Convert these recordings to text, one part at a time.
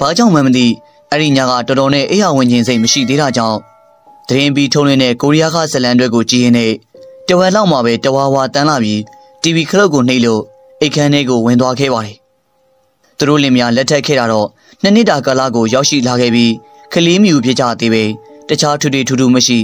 ဘာကြောင့်မှမသိအဲ့ဒီညကတော်တော်နဲ့အေးရဝင်ခြင်းစိတ်မရှိသေးတာကြောင့်တရင်ပြီးထုံးလင်းတဲ့ကိုရီးယားကဇလန်တွေကိုကြည့်ရင်နဲ့တဝက်လောက်မှပဲတဝါဝါတန်းလာပြီး TV ခလုတ်ကိုနှိပ်လို့အိတ်ခမ်းထဲကိုဝင်သွားခဲ့ပါတယ်။သူတို့လင်မယားလက်ထက်ခဲ့တာတော့နှစ်နှစ်တာကာလကိုရောက်ရှိလာခဲ့ပြီးကလေးမြူဖြစ်ကြသေးပေတခြားထူထူထူထူမရှိ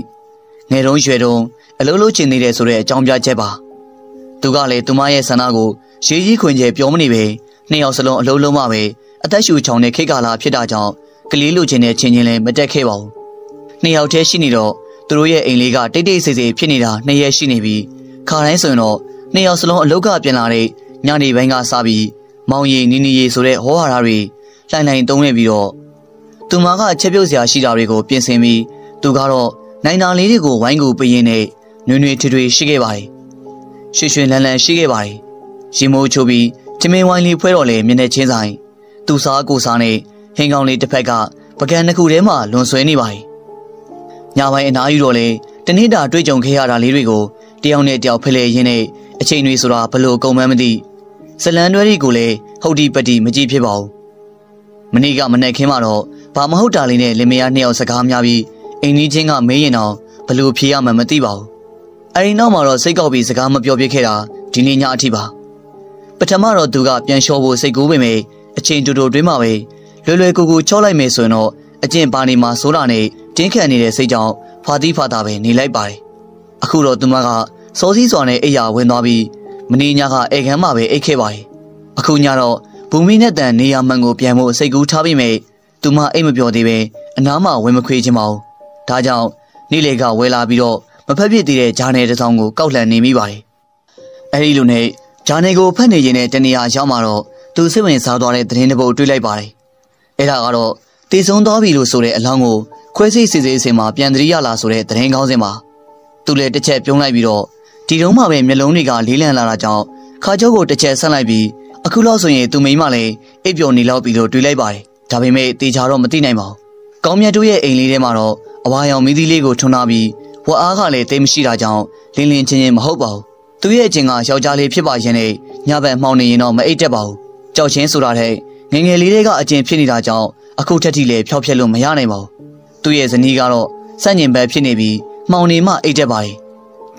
ငယ်တုန်းရွယ်တုန်းအလုံးလုံးချင်နေတဲ့ဆိုတဲ့အကြောင်းပြချက်ပါ။သူကလည်းသူမရဲ့ဆန္ဒကိုရေးကြီးခွင်ကျဲပြောမနေပဲနှစ်ယောက်စလုံးအလုံးလုံးမှပဲ အသက်ရှူချောင်တဲ့ခေတ်ကာလဖြစ်တာကြောင့်ကလေးလူချင်းတဲ့ချင်းချင်းလည်းမတက်ခဲ့ပါဘူး။နှစ်ယောက်တည်းရှိနေတော့သူတို့ရဲ့အိမ်လေးကတိတ်တိတ်ဆိတ်ဆိတ်ဖြစ်နေတာနှစ်ရက်ရှိနေပြီးခါတိုင်းဆိုရင်တော့နှစ်ယောက်စလုံးအလုတ်ကပြန်လာတဲ့ညနေပိုင်းကစားပြီးမောင်ရည်နီနီရည်ဆိုတဲ့ဟောဟာရတွေလှိုင်လှိုင်သုံးနေပြီးတော့သူမကချက်ပြုတ်စရာရှိတာတွေကိုပြင်ဆင်ပြီးသူကတော့နိုင်တာလေးတွေကိုဝိုင်းကူပေးရင်းနဲ့နွေနွေထွေထွေရှိခဲ့ပါတယ်။ရွှေရွှေလန်းလန်းရှိခဲ့ပါတယ်။ရီမိုးချိုးပြီးထမင်းဝိုင်းလေးဖွဲတော်လေမျက်နှာချင်းဆိုင် သူစားကိုစားနဲ့ဟင်းကောင်းလေးတစ်ဖက်ကပကံတစ်ခုထဲမှာလွန်ဆွဲနေပါတယ်။ညပိုင်းအနားယူတော့လေတနေ့တာတွေ့ကြုံခဲ့ရတာလေးတွေကိုတယောက်နဲ့တယောက်ဖလှယ်ရင်းနဲ့အချိန်တွေဆိုတာဘလို့ကုန်မှန်းမသိဇလန်တွဲတွေကိုလည်းဟုတ်ဒီပတိမကြည့်ဖြစ်ပါဘူးမနေ့ကမနေ့ခင်းမှာတော့ဘာမဟုတ်တာလေးနဲ့လင်မယားနှစ်ယောက်စကားများပြီးအိမ်ကြီးချင်းကမေးရင်တော့ဘလို့ဖြေရမှန်းမသိပါဘူးအဲဒီနောက်မှာတော့စိတ်ကောက်ပြီးစကားမပြောပြခဲ့တာဒီနေ့ညအထိပါပထမတော့သူကပြန်လျှော်ဖို့စိတ်ကူးပေမဲ့ အချိန်တူတူတွင်းမှာပဲလွယ်လွယ်ကူကူချောလိုက်မယ်ဆိုရင်တော့အကျင့်ပါနေမှာစိုးတာနဲ့တင်းခတ်နေတဲ့စိတ်ကြောင့်ဖာတိဖာတာပဲနေလိုက်ပါတယ်အခုတော့သူမကစောစည်းစွာနဲ့အိယာဝင်သွားပြီးမင်းညကအေခမ်းမှာပဲအိတ်ခဲ့ပါတယ်အခုညတော့ဘူမီနဲ့တန်နေရာမှန်ကိုပြန်ဖို့စိတ်ကူးထားပြီးမိသူမအိတ်မပြောသေးပဲအနားမှာဝင်မခွေခြင်းမအောင်ဒါကြောင့်နေ့လေကဝဲလာပြီးတော့မဖက်ဖြစ်သေးတဲ့ဂျာနယ်တစ်စောင်းကိုကောက်လှန်နေမိပါတယ်အဲဒီလိုနဲ့ဂျာနယ်ကိုဖတ်နေခြင်းနဲ့တနေရာရောက်မှာတော့ သူစိတ်ဝင်စားသွားတဲ့သတင်းတစ်ပုဒ်တွေ့လိုက်ပါတယ်အဲ့ဒါကတော့တည်ဆုံးသွားပြီလို့ဆိုတဲ့အလောင်းကိုခွဲစိတ်စစ်စစ်စင်မှာပြန်တရိရလာဆိုတဲ့သတင်းကောင်းစင်ပါသူလည်းတစ်ချက်ပြုံးလိုက်ပြီးတော့ဒီတုန်းမှပဲမျက်လုံးတွေကလေးလံလာတာကြောင့်ခါကျုပ်ကိုတစ်ချက်ဆက်လိုက်ပြီးအခုလောက်ဆိုရင်သူမိမလည်းအိပ်ပျော်နေလောက်ပြီလို့တွေးလိုက်ပါတယ်ဒါပေမဲ့တေချာတော့မသိနိုင်ပါဘူးကောင်းမြတ်တို့ရဲ့အိမ်လေးထဲမှာတော့အဝါရောင်မီးသီးလေးကိုထွန်းထားပြီးဝတ်အားကလည်းတိတ်မရှိတာကြောင့်လင်းလင်းချင်းချင်းမဟုတ်ပါဘူးသူရဲ့အချင်းကယောက်ျားလေးဖြစ်ပါရင်နဲ့ညဘက်မှောင်နေရင်တော့မအိပ်တတ်ပါဘူး ကြောက်ချင်းဆိုတာတဲ့ငငယ်လေးတွေကအချင်းဖြစ်နေတာကြောင့်အခုထက်ထိလည်းဖျောက်ဖျက်လို့မရနိုင်ပါဘူးသူ့ရဲ့ဇနီးကတော့စန့်ကျင်ဘက်ဖြစ်နေပြီးမှောင်နေမှအိတ်တက်ပါတယ်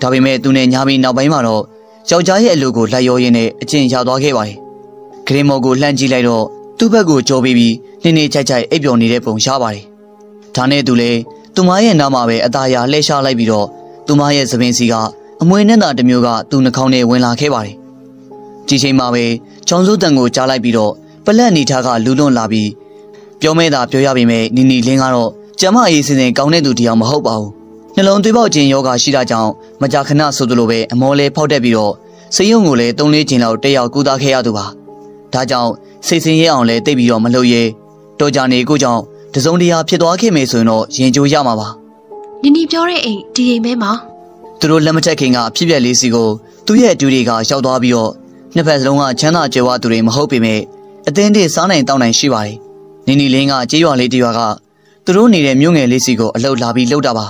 ဒါပေမဲ့သူနဲ့ညာပြီးနောက်ပိုင်းမှာတော့ယောက်ျားရဲ့အလိုကိုလက်ရောရင်းနဲ့အကျင့်ရောက်သွားခဲ့ပါတယ်။ဂရင်မော်ကိုလှမ်းကြည့်လိုက်တော့သူ့ဘက်ကိုကြောပြီးပြီးနှင်းနှင်းချိုက်ချိုက်အိပ်ပျော်နေတဲ့ပုံရပါတယ်။ဒါနဲ့သူလည်းသူမရဲ့နားမှာပဲအသားရလှည့်ရှားလိုက်ပြီးတော့သူမရဲ့သပင်စီကအမွေနဲ့တာတစ်မျိုးကသူ့နှာခေါင်းထဲဝင်လာခဲ့ပါတယ်။ ဒီချိန်မှာပဲချောင်းစိုးတန်ကိုကြားလိုက်ပြီးတော့ပလက်နေထားကလူလွန်လာပြီးပြောမဲတာပြောရပေမဲ့နီနီလင်းကတော့ကျမအရေးစင်စင်ကောင်းတဲ့သူတယောက်မဟုတ်ပါဘူးနှလုံးသွေးပေါက်ခြင်းယောဂရှိတာကြောင့်မကြာခဏဆိုသလိုပဲအမောလဲဖောက်တက်ပြီးတော့စိတ်ယုံကိုလည်း၃လေးချိန်လောက်တက်ရောက်ကူသားခဲ့ရသူပါဒါကြောင့်စိတ်ဆင်းရဲအောင်လဲတိတ်ပြီးတော့မလုပ်ရဲတော်ကြနေကိုကြောင့်တစုံတရာဖြစ်သွားခဲ့မယ်ဆိုရင်တော့ရင်ကြိုးရမှာပါနီနီပြောတဲ့အိမ်ဒီအိမ်မဲမှာသူတို့လက်မထက်ခင်ကအဖြစ်ပြက်လေးစီကိုသူ့ရဲ့အတူတွေကရောက်သွားပြီးတော့ နှစ်ဖက်စလုံးကချမ်းသာကြွယ်ဝသူတွေမဟုတ်ပေမဲ့အသင်းတည်းစားနိုင်တောင်းနိုင်ရှိပါတယ်နီနီလင်းကကြေးရွာလေးတရွာကသူတို့နေတဲ့မြို့ငယ်လေးစီကိုအလှုပ်လာပြီးလှုပ်တာပါ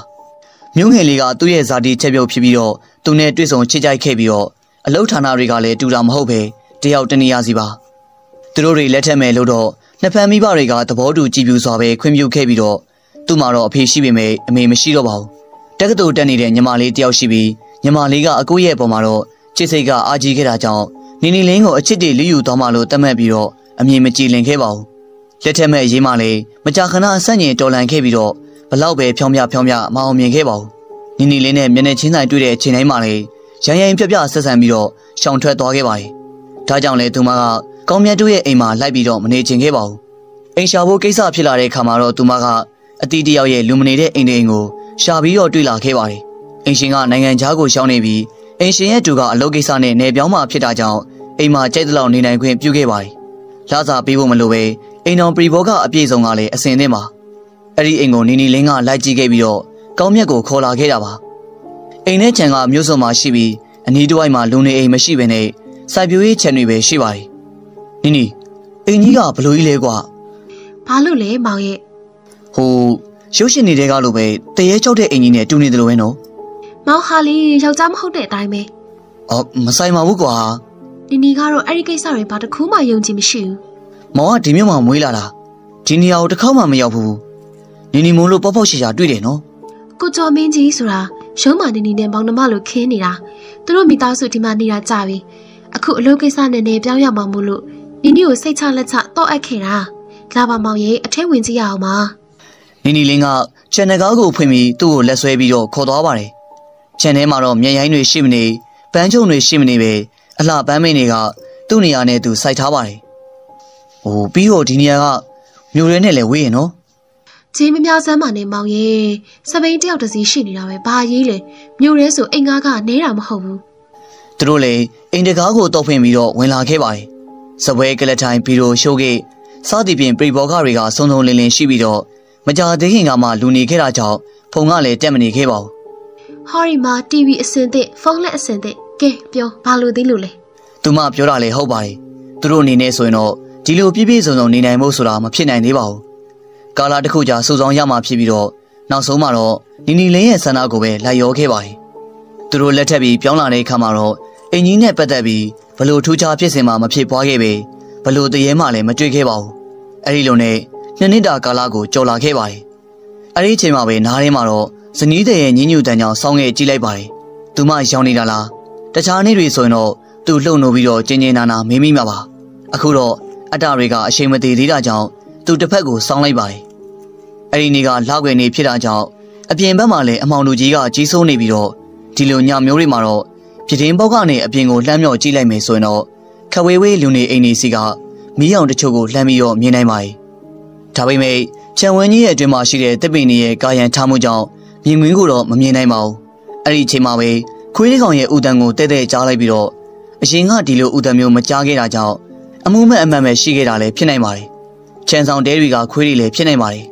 မြို့ငယ်လေးကသူ့ရဲ့ဇာတိချက်ပြုတ်ဖြစ်ပြီးတော့သူနဲ့တွေ့ဆုံချစ်ကြိုက်ခဲ့ပြီးတော့အလုတ်ဌာနတွေကလည်းတူတာမဟုတ်ပဲတယောက်တနေရာစီပါသူတို့တွေလက်ထက်မဲ့လို့တော့နှစ်ဖက်မိဘတွေကသဘောတူကြည်ပြူစွာပဲခွင့်ပြုခဲ့ပြီးတော့သူ့မှာတော့အဖေရှိပေမဲ့အမေမရှိတော့ပါဘူးတက္ကသိုလ်တက်နေတဲ့ညီမလေးတယောက်ရှိပြီးညီမလေးကအကိုရဲ့အပေါ်မှာတော့ချစ်စိတ်ကအာကြီးခဲ့တာကြောင့် နီနီလင်းကိုအချစ်တွေလူယူသွားမှလို့တတ်မှတ်ပြီးတော့အမြင်မကြည်လင်ခဲ့ပါဘူးလက်ထက်မဲ့ရေးမလေးမကြာခဏအဆက်ငင်တော်လန်ခဲ့ပြီးတော့ဘလောက်ပဲဖြောင်းပြဖြောင်းပြမအောင်မြင်ခဲ့ပါဘူးနီနီလေးနဲ့မျက်နှာချင်းဆိုင်တွေ့တဲ့အချိန်တိုင်းမှာလေရန်ရန်ပြပြဆက်ဆံပြီးတော့ရှောင်ထွက်သွားခဲ့ပါတယ်ဒါကြောင့်လေသူမကကောင်းမြတ်တို့ရဲ့အိမ်မှာလိုက်ပြီးတော့မနေချင်ခဲ့ပါဘူးအိမ်ရှာဖို့ကိစ္စဖြစ်လာတဲ့ခါမှာတော့သူမကအတီးတယောက်ရဲ့လူမနေတဲ့အိမ်အိမ်ကိုရှာပြီးတော့တွေ့လာခဲ့ပါတယ်အိမ်ရှင်ကနိုင်ငံခြားကိုရှောင်းနေပြီးအိမ်ရှင်ရဲ့တူကအလုပ်ကိစ္စနဲ့နေပြောင်းမှဖြစ်တာကြောင့် အိမ်မှာကြိုက်တဲ့လောက်နေနိုင်ခွင့်ပြုခဲ့ပါတယ်လာစာပေးဖို့မလိုပဲအိမ်တော်ပရီဘောကအပြည့်စုံကလည်းအစင်သင်းပါအဲ့ဒီအိမ်ကိုနီနီလင်းကလိုက်ကြည့်ခဲ့ပြီးတော့ကောင်းမြတ်ကိုခေါ်လာခဲ့တာပါအိမ်ထဲခြံကမြို့စုံမှာရှိပြီးအနီးတစ်ဝိုက်မှာလူနေအိမ်မရှိဘဲနဲ့စိုက်ပျိုးရေးခြံတွေပဲရှိပါတယ်နီနီအိမ်ကြီးကဘလို့ကြီးလဲကွာဘာလို့လဲမောင်ရဲ့ဟိုရုပ်ရှင်နေတဲ့ကလို့ပဲတရေချောက်တဲ့အိမ်ကြီးနဲ့တူနေတယ်လို့ပဲနော်မောင်ဟာလီယောက်ျားမဟုတ်တဲ့အတိုင်းပဲအော်မဆိုင်ပါဘူးကွာ နီနီကတော့အဲ့ဒီကိစ္စတွေဘာတစ်ခုမှယုံကြည်မရှိဘူးမောင်ကဒီမြို့မှာမွေးလာတာဒီနေရာကိုတစ်ခါမှမရောက်ဘူးနီနီမိုးလို့ပေါ့ပေါ့ရှာရှာတွေ့တယ်နော်ကိုကျော်မင်းကြီးဆိုတာရုံးမာနေနေနဲ့မောင်နှမလိုခင်းနေတာသူတို့မိသားစုဒီမှာနေတာကြပြီအခုအလုပ်ကိစ္စနဲ့နေပြောင်းရမှာမို့လို့နီနီကိုစိတ်ချလက်ချတော့အပ်ခဲ့တာလာပါမောင်ရဲ့အထဲဝင်ကြည့်ရအောင်ပါနီနီလင်းကချန်နယ်ကားကိုဖွင့်ပြီးသူ့ကိုလက်ဆွဲပြီးတော့ခေါ်သွားပါတယ်ချန်ထဲမှာတော့မျက်ရိုင်းတွေရှိမနေပန်းချုံတွေရှိမနေပဲ အလှပန်းမင်းတွေကသူ့နေရာနဲ့သူစိုက်ထားပါတယ်ဟိုပြီးတော့ဒီနေရာကမြို့ရဲနဲ့လည်းဝေးရင်နော်ချင်းမများစမ်းပါနဲ့မောင်ရဲ့စပိန်တယောက်တစ်စီးရှိနေတာပဲဘာရေးလဲမြို့ရဲဆိုအိမ်ကားကနဲတာမဟုတ်ဘူးသူတို့လည်းအိမ်တကားကိုတောက်ဖွင့်ပြီးတော့ဝင်လာခဲ့ပါတယ်စပွဲကလထိုင်ပြီးတော့ရှိုးခဲ့စသည်ဖြင့်ပြည်ဘောကတွေကစုံစုံလင်လင်ရှိပြီးတော့မကြာသေးခင်ကမှလူနေခဲ့တာကြောင့်ဖုံကလည်းတက်မနေခဲ့ပါဘူးဟော်ရီမှာ TV အစင်သစ်ဖုန်းလက်အစင်သစ် ကဲပြောဘာလို့သေးလို့လဲသူမပြောတာလည်းဟုတ်ပါတယ်သူတို့အနေနဲ့ဆိုရင်တော့ဒီလိုပြည့်ပြည့်စုံစုံနေနိုင်ဖို့ဆိုတာမဖြစ်နိုင်သေးပါဘူးကာလာတစ်ခုကြာစူဆောင်းရမှဖြစ်ပြီးတော့နောက်ဆုံးမှာတော့နီနီလင်းရဲ့ဆန္ဒကိုပဲလိုက်ရောခဲ့ပါတယ်သူတို့လက်ထပ်ပြီးပြောင်းလာတဲ့အခါမှာတော့အင်ကြီးနဲ့ပတ်သက်ပြီးဘလို့ထူးခြားဖြစ်စဉ်မှမဖြစ်ပွားခဲ့ပေဘလို့တရေမှလည်းမတွေ့ခဲ့ပါဘူးအဲ့ဒီလိုနဲ့နှစ်နှစ်တာကာလကိုကြော်လာခဲ့ပါတယ်အဲ့ဒီအချိန်မှာပဲနားထဲမှာတော့ဇနီးတဲ့ရဲ့ညဉ့်ညူတန်ကြောင်စောင်းခဲ့ကြည့်လိုက်ပါတယ်သူမရောင်းနေတာလား တခြားနေ့တွေဆိုရင်တော့သူလှုပ်နှိုးပြီးတော့ကျင်းကျင်းနာနာမေးမိမှာပါအခုတော့အတ္တတွေကအချိန်မတည်သေးတာကြောင့်သူတစ်ဖက်ကိုစောင်းလိုက်ပါတယ်အဲ့ဒီနေ့ကလောက်ွယ်နေဖြစ်တာကြောင့်အပြင်ဘက်မှာလည်းအမောင်လူကြီးကကြီးစိုးနေပြီးတော့ဒီလိုညမျိုးတွေမှာတော့ပြတင်းပေါက်ကနေအပြင်ကိုလှမ်းမြော့ကြည့်လိုက်မယ်ဆိုရင်တော့ခဝေးဝေးလူနေအိမ်နေစီကမီးအောင်တချို့ကိုလှမ်းပြီးတော့မြင်နိုင်ပါတယ်ဒါပေမဲ့ချန်ဝင်းကြီးရဲ့အတွင်းမှာရှိတဲ့တစ်ပင်ကြီးရဲ့ကာယံထားမှုကြောင့်မြင်ကွင်းကိုတော့မမြင်နိုင်ပါဘူးအဲ့ဒီအချိန်မှာပဲ ခွေးလေးကောင်ရဲ့ဥတန်ကိုတဲ့တဲ့ကြားလိုက်ပြီးတော့အရင်ကဒီလိုဥတန်မျိုးမကြားခဲ့တာကြောင့်အမှုမဲ့အမှန်ပဲရှိခဲ့တာလည်းဖြစ်နိုင်ပါတယ်ချန်ဆောင်တဲတွေကခွေးတွေလည်းဖြစ်နိုင်ပါတယ်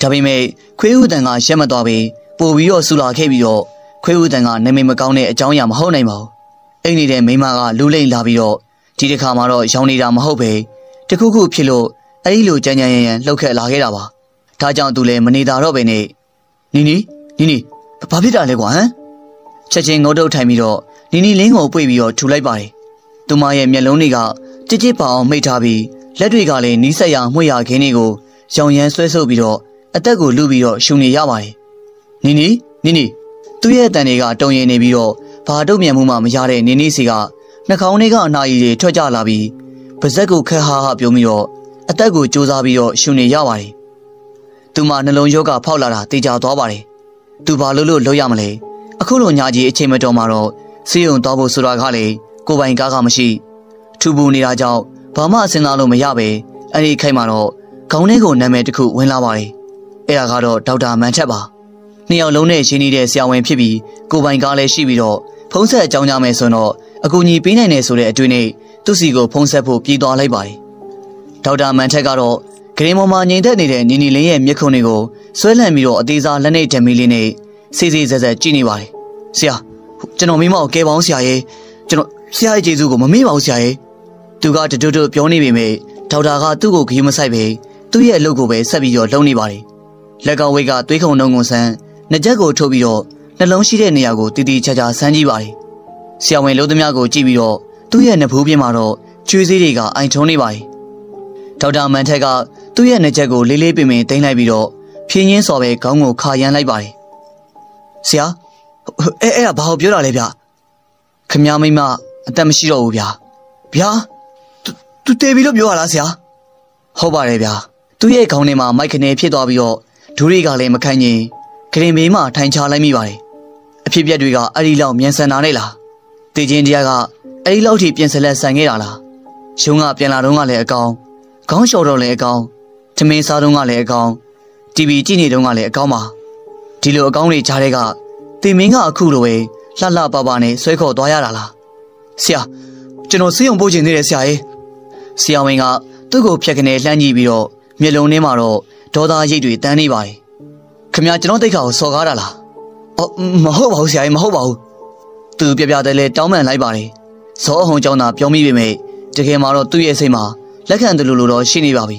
ဒါပေမဲ့ခွေးဥတန်ကရက်မသွားပြီးပို့ပြီးတော့ဆူလာခဲ့ပြီးတော့ခွေးဥတန်ကနာမည်မကောင်းတဲ့အကြောင်းအရာမဟုတ်နိုင်ပါဘူးအိမ်နေတဲ့မိန်းမကလူလိမ့်လာပြီးတော့ဒီတစ်ခါမှတော့ရောင်းနေတာမဟုတ်ပဲတခုခုဖြစ်လို့အဲ့ဒီလိုကြမ်းကြမ်းရမ်းရမ်းလှုပ်ခက်လာခဲ့တာပါဒါကြောင့်သူလည်းမနေတာတော့ပဲနဲ့နီနီနီနီဘာဖြစ်တာလဲကွာဟမ် ချက်ချင်းငုတ်တုတ်ထိုင်ပြီးတော့နီနီလင်းကိုပွေပြီးတော့ထူလိုက်ပါတယ်သူမရဲ့မျက်လုံးတွေကကြစ်ကြစ်ပါအောင်မှိတ်ထားပြီးလက်တွေကလည်းနီးစက်ရမှွေရခင်းတွေကိုရောင်ရမ်းဆွဲဆုပ်ပြီးတော့အသက်ကိုလူပြီးတော့ရှုံနေရပါတယ်နီနီနီနီသူ့ရဲ့အတန်တွေကတုံရင်နေပြီးတော့ဘာတုံမြန်မှုမှမရတဲ့နီနီစီကနှာခေါင်းထဲကအနာရီတွေထွက်ကြလာပြီးပါဇက်ကိုခက်ဟာဟာပြုံးပြီးတော့အသက်ကိုစူးစမ်းပြီးတော့ရှုံနေရပါတယ်သူမနှလုံးရောဂါဖောက်လာတာတေချာသွားပါတယ်သူဘာလို့လို့လုပ်ရမလဲ အခုလိုညာကြီးအချိန်မတော်မှာတော့စီးုံသွားဖို့ဆိုတာကလေကိုပိုင်ကားကမရှိထူပူနေတာကြောင့်ဘာမှစဉ်းစားလို့မရပဲအဲ့ဒီခိုက်မှာတော့ခေါင်းထဲကိုနာမည်တစ်ခုဝင်လာပါတယ်အဲ့ဒါကတော့ဒေါက်တာမန်ချက်ပါနှစ်ယောက်လုံးနဲ့ရှင်းနေတဲ့ဆရာဝန်ဖြစ်ပြီးကိုပိုင်ကားလည်းရှိပြီးတော့ဖုံးဆက်အကြောင်းကြမယ်ဆိုတော့အကူအညီပေးနိုင်တယ်ဆိုတဲ့အတွေ့နဲ့သူ့စီကိုဖုံးဆက်ဖို့ပြေးသွားလိုက်ပါတယ်ဒေါက်တာမန်ချက်ကတော့ဂရင်းပေါ်မှာငြိမ်သက်နေတဲ့နီနီလင်းရဲ့မျက်ခုံးတွေကိုဆွဲလန့်ပြီးတော့အသေးစားလက်နဲ့ဓမီလေးနဲ့စေးစေးဆက်ဆက်ကြည့်နေပါတယ် ဆရာကျွန်တော်မိမကိုကဲပါအောင်ဆရာရဲ့ကျွန်တော်ဆရာရဲ့ကျေးဇူးကိုမမေ့ပါဘူးဆရာရဲ့သူကတူတူပြောနေပေမဲ့ဒေါက်တာကသူ့ကိုဂရုမစိုက်ပဲသူ့ရဲ့အလုပ်ကိုပဲဆက်ပြီးတော့လုပ်နေပါတယ်လက်ကဝိတ်ကသွေးခုံနှုံကုန်ဆန်းနှစ်ချက်ကိုထုတ်ပြီးတော့နှလုံးရှိတဲ့နေရာကိုတီတီချာချာဆန်းကြည့်ပါတယ်ဆရာဝန်လုံးသမားကိုကြည့်ပြီးတော့သူ့ရဲ့နှဖူးပြင်းမှာတော့ကျွေးစည်းတွေကအိုင်ထုံးနေပါတယ်ဒေါက်တာမန်ထက်ကသူ့ရဲ့နှစ်ချက်ကိုလေးလေးပင်ပင်တင်လိုက်ပြီးတော့ဖြင်းချင်းစော်ပဲခေါင်းကိုခါရမ်းလိုက်ပါတယ်ဆရာ အဲအဲ့ဒါဘာကိုပြောတာလဲဗျခမ ्या မိမအသက်မရှိတော့ဘူးဗျာဗျာသူတေပြီလို့ပြောရလားဆရာဟုတ်ပါတယ်ဗျာသူ့ရဲ့ခေါင်းထဲမှာမိုက်ခနဲဖြစ်သွားပြီးတော့ဒူးတွေကလည်းမခံရင်ဂရင်ဘေးမှာထိုင်ချလိုက်မိပါတယ်အဖြစ်ပြက်တွေကအဲ့ဒီလောက်မြန်ဆန်တာနဲ့လားတေချင်းတရားကအဲ့ဒီလောက်ထိပြင်ဆလက်ဆန်ခဲ့တာလားရုံးကပြန်လာတော့ကလည်းအကောင်ခေါင်းလျှော်တော့လည်းအကောင်ထမင်းစားတော့ကလည်းအကောင် TV ကြည့်နေတော့ကလည်းအကောင်ပါဒီလိုအကောင်တွေကြားတဲ့က တင်မင်းကအခုလိုပဲလှလှပပနဲ့ဆွဲခေါ်သွားရတာလားဆရာကျွန်တော်စေးုံပို့ချင်သေးတယ်ဆရာရေဆရာဝန်ကသူ့ကိုဖြတ်ကနေလှမ်းကြည့်ပြီးတော့မျက်လုံးထဲမှာတော့ဒေါသရိတ်တွေတန်းနေပါတယ်ခင်ဗျာကျွန်တော်တိတ်ခါကိုစော်ကားတာလားအော်မဟုတ်ပါဘူးဆရာကြီးမဟုတ်ပါဘူးသူပြပြတယ်လေတောင်းပန်လိုက်ပါတယ်ဇောအဟုံကျောင်းသာပြောမိပေမဲ့တကယ်မှာတော့သူ့ရဲ့စိတ်မှာလက်ခံတယ်လို့လို့တော့ရှိနေပါပြီ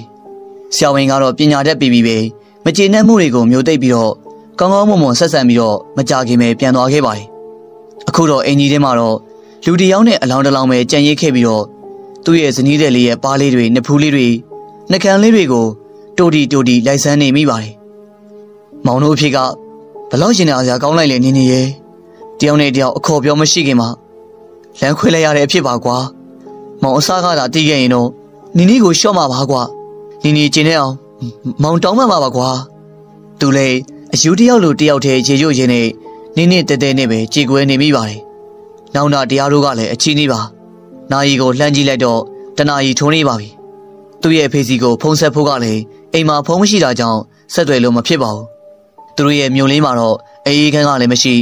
ဆရာဝန်ကတော့ပညာတတ်ပြီးပြီပဲမကျေနပ်မှုတွေကိုမျိုးသိပ်ပြီးတော့ ကောင်းကောင်းမွန်မွန်ဆက်ဆံပြီးတော့မကြခင်ပဲပြန်သွားခဲ့ပါတယ်အခုတော့အင်ကြီးထဲမှာတော့လူတယောက်နဲ့အလောင်းတလောင်းပဲကြံရိတ်ခဲ့ပြီးတော့သူ့ရဲ့ဇနီးတဲ့လေးရဲ့ပါးလေးတွေနှဖူးလေးတွေနှကန်းလေးတွေကိုတိုတီတိုတီလိုက်ဆန်းနေမိပါတယ်မောင်တို့အဖေကဘလောက်ရှင်နေအောင်စရာကောင်းလိုက်လေနင်းနေရဲ့တယောက်နဲ့တယောက်အခေါ်ပြောမရှိခင်မှာလမ်းခွဲလိုက်ရတဲ့အဖြစ်ပါကွာမောင်အစားကသာတီးခဲ့ရင်တော့နီနီကိုရှော့မှာပါကွာနီနီကျင်နေအောင်မောင်တောင်းမှမှာပါကွာသူလေ အယူတယောက်လိုတယောက်တည်းရေရွရင်းနဲ့နင်းနေတဲတဲနဲ့ပဲကြေကွဲနေမိပါတယ်နောက်နာတရားတို့ကလည်းအချီးနှီးပါနာယီကိုလှမ်းကြည့်လိုက်တော့တနာယီထုံးနေပါပြီသူ့ရဲ့ဖေစီကိုဖုံးဆက်ဖို့ကလည်းအိမ်မှာဖုံးမရှိတာကြောင့်ဆက်သွယ်လို့မဖြစ်ပါဘူးသူတို့ရဲ့မြို့လေးမှာတော့အေးအေးခန်းကလည်းမရှိ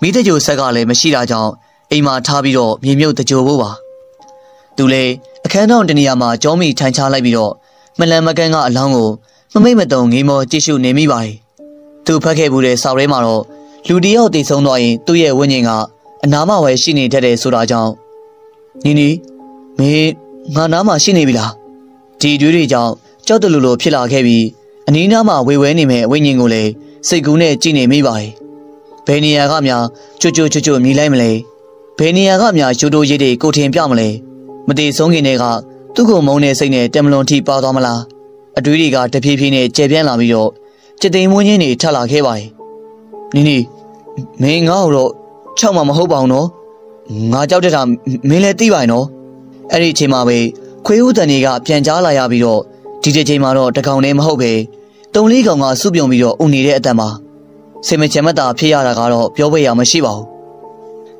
မိတကြိုဆက်ကလည်းမရှိတာကြောင့်အိမ်မှာထားပြီးတော့မြေမြုပ်တကြိုဖို့ပါသူလည်းအခန်းတော်တနေရာမှာကြောမီထိုင်ချလိုက်ပြီးတော့မလန်မကန်းကအလောင်းကိုမမိတ်မတုံငေးမောကြည့်ရှုနေမိပါတယ် သူဖတ်ခဲ့မှုတဲ့စာရဲမှာတော့လူတယောက်တည်ဆုံးသွားရင်သူ့ရဲ့ဝိညာဉ်ကအနာမဝယ်ရှိနေတတ်တယ်ဆိုတာကြောင့်နီနီမင်းငါနားမှာရှိနေပြီလားဒီတွေးတွေကြောင့်ကြောက်တလူလိုဖြစ်လာခဲ့ပြီးအနီးနားမှာဝေဝဲနေမဲ့ဝိညာဉ်ကိုလည်းစိတ်ကူးနဲ့ကြည့်နေမိပါတယ်ဘယ်နေရာကများကြွကြွကြွကြွမြည်လိုက်မလဲဘယ်နေရာကများရိုးတိုးရည်တွေကိုထင်ပြမလဲမတည်ဆုံးခင်တည်းကသူ့ကိုမုန်းတဲ့စိတ်နဲ့တမလွန်ထိပါသွားမလားအတွေးတွေကတဖြည်းဖြည်းနဲ့ကျေပြန့်လာပြီးတော့ จิตသိမ်မွင်းချင်းတွေထပ်လာခဲ့ပါတယ်နီနီမင်းငါ့ကိုတော့ချောက်မှမဟုတ်ပါဘူးနော်ငါကြောက်တဲ့တာမင်းလည်းသိပါရဲ့နော်အဲ့ဒီအချိန်မှာပဲခွေးဦးတန်တွေကပြန်ကြားလာရပြီးတော့ဒီတစ်ချိန်မှာတော့တကောင်နဲ့မဟုတ်ပဲတုံလေးကောင်ကစုပြုံပြီးတော့ဥနေတဲ့အတန်မှာစေမချင်မတာဖြစ်ရတာကတော့ပြောဖို့ရမရှိပါဘူး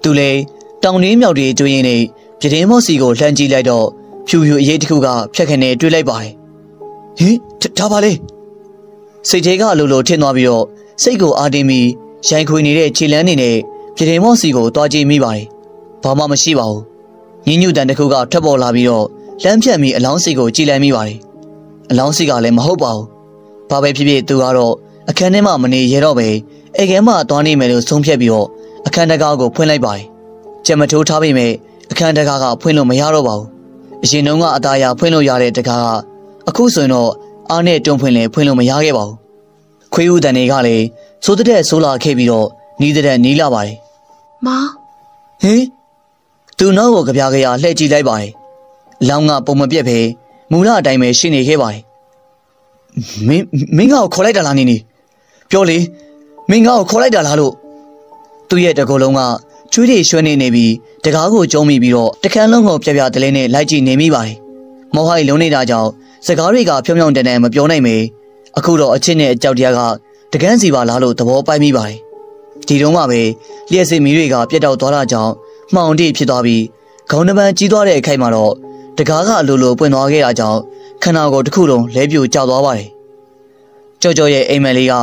သူလေတောင်ရင်းမြောက်တွေကျွင်းနေပြတင်းမော့စီကိုလှမ်းကြည့်လိုက်တော့ဖြူဖြူအရေးတစ်ခုကဖြတ်ခနဲ့တွေးလိုက်ပါတယ်ဟင်ဒါပါလေ စိတ်ထဲကအလိုလိုထင်သွားပြီးတော့စိတ်ကိုအာတင်ပြီးရိုင်ခွေနေတဲ့ခြေလန်းနေနဲ့ပြတင်းမော့စီကိုတွားကြည့်မိပါတယ်ဘာမှမရှိပါဘူးညညူတန်တစ်ခုကထွက်ပေါ်လာပြီးတော့လမ်းဖြတ်ပြီးအလောင်းစီကိုကြည်လိုက်မိပါတယ်အလောင်းစီကလည်းမဟုတ်ပါဘူးဘာပဲဖြစ်ဖြစ်သူကတော့အခန်းထဲမှာမနေရတော့ပဲအိမ်ထဲမှာသွားနေမယ်လို့ဆုံးဖြတ်ပြီးတော့အခန်းတကားကိုဖွင့်လိုက်ပါတယ်ကြက်မထိုးထားပေမဲ့အခန်းတကားကဖွင့်လို့မရတော့ပါဘူးအရင်တုန်းကအသားရဖွင့်လို့ရတဲ့တကားကအခုဆိုရင်တော့ အားနဲ့တွန်းဖွင့်လဲဖွင့်လို့မရခဲ့ပါဘူးခွေးဦးတန်တွေကလည်းစိုးတဲ့ဆိုးလာခဲ့ပြီးတော့နီးတဲ့နီးလာပါတယ်မောင်ဟင်သူနောက်ကိုကြပြားကြရလှည့်ကြည့်လိုက်ပါတယ်။လောင်းကပုံမပြက်ပဲမူလအတိုင်းပဲရှိနေခဲ့ပါတယ်။မင်းမင်းငါ့ကိုခေါ်လိုက်တာလားနေနေပြောလေမင်းငါ့ကိုခေါ်လိုက်တာလားလို့သူ့ရဲ့တကောလုံးကချွေးတွေရွှဲနေနေပြီးတကားကိုကျုံမိပြီးတော့တခန်းလုံးကိုပြပြတလဲနဲ့လိုက်ကြည့်နေမိပါတယ်။မောဟိုင်လုံးနေတာကြောင့် စကားတွေကဖြောင်းဖြောင်းတန်တန်မပြောနိုင်မေအခုတော့အချင်းနဲ့အကြောက်တရားကတကန်းစီပါလားလို့သဘောပိုက်မိပါတယ်။ဒီတုန်းကပဲလျှက်စစ်မီးတွေကပြတ်တောက်သွားတာကြောင့်မှောင်တိဖြစ်သွားပြီးခေါင်းနှပန်းကြီးသွားတဲ့အခိုက်မှာတော့တကားကအလိုလိုပွင့်သွားခဲ့တာကြောင့်ခန္ဓာကိုယ်တစ်ခုလုံးလဲပြိုကျသွားပါတယ်။ကြော်ကြော်ရဲ့အိမ်မက်လေးက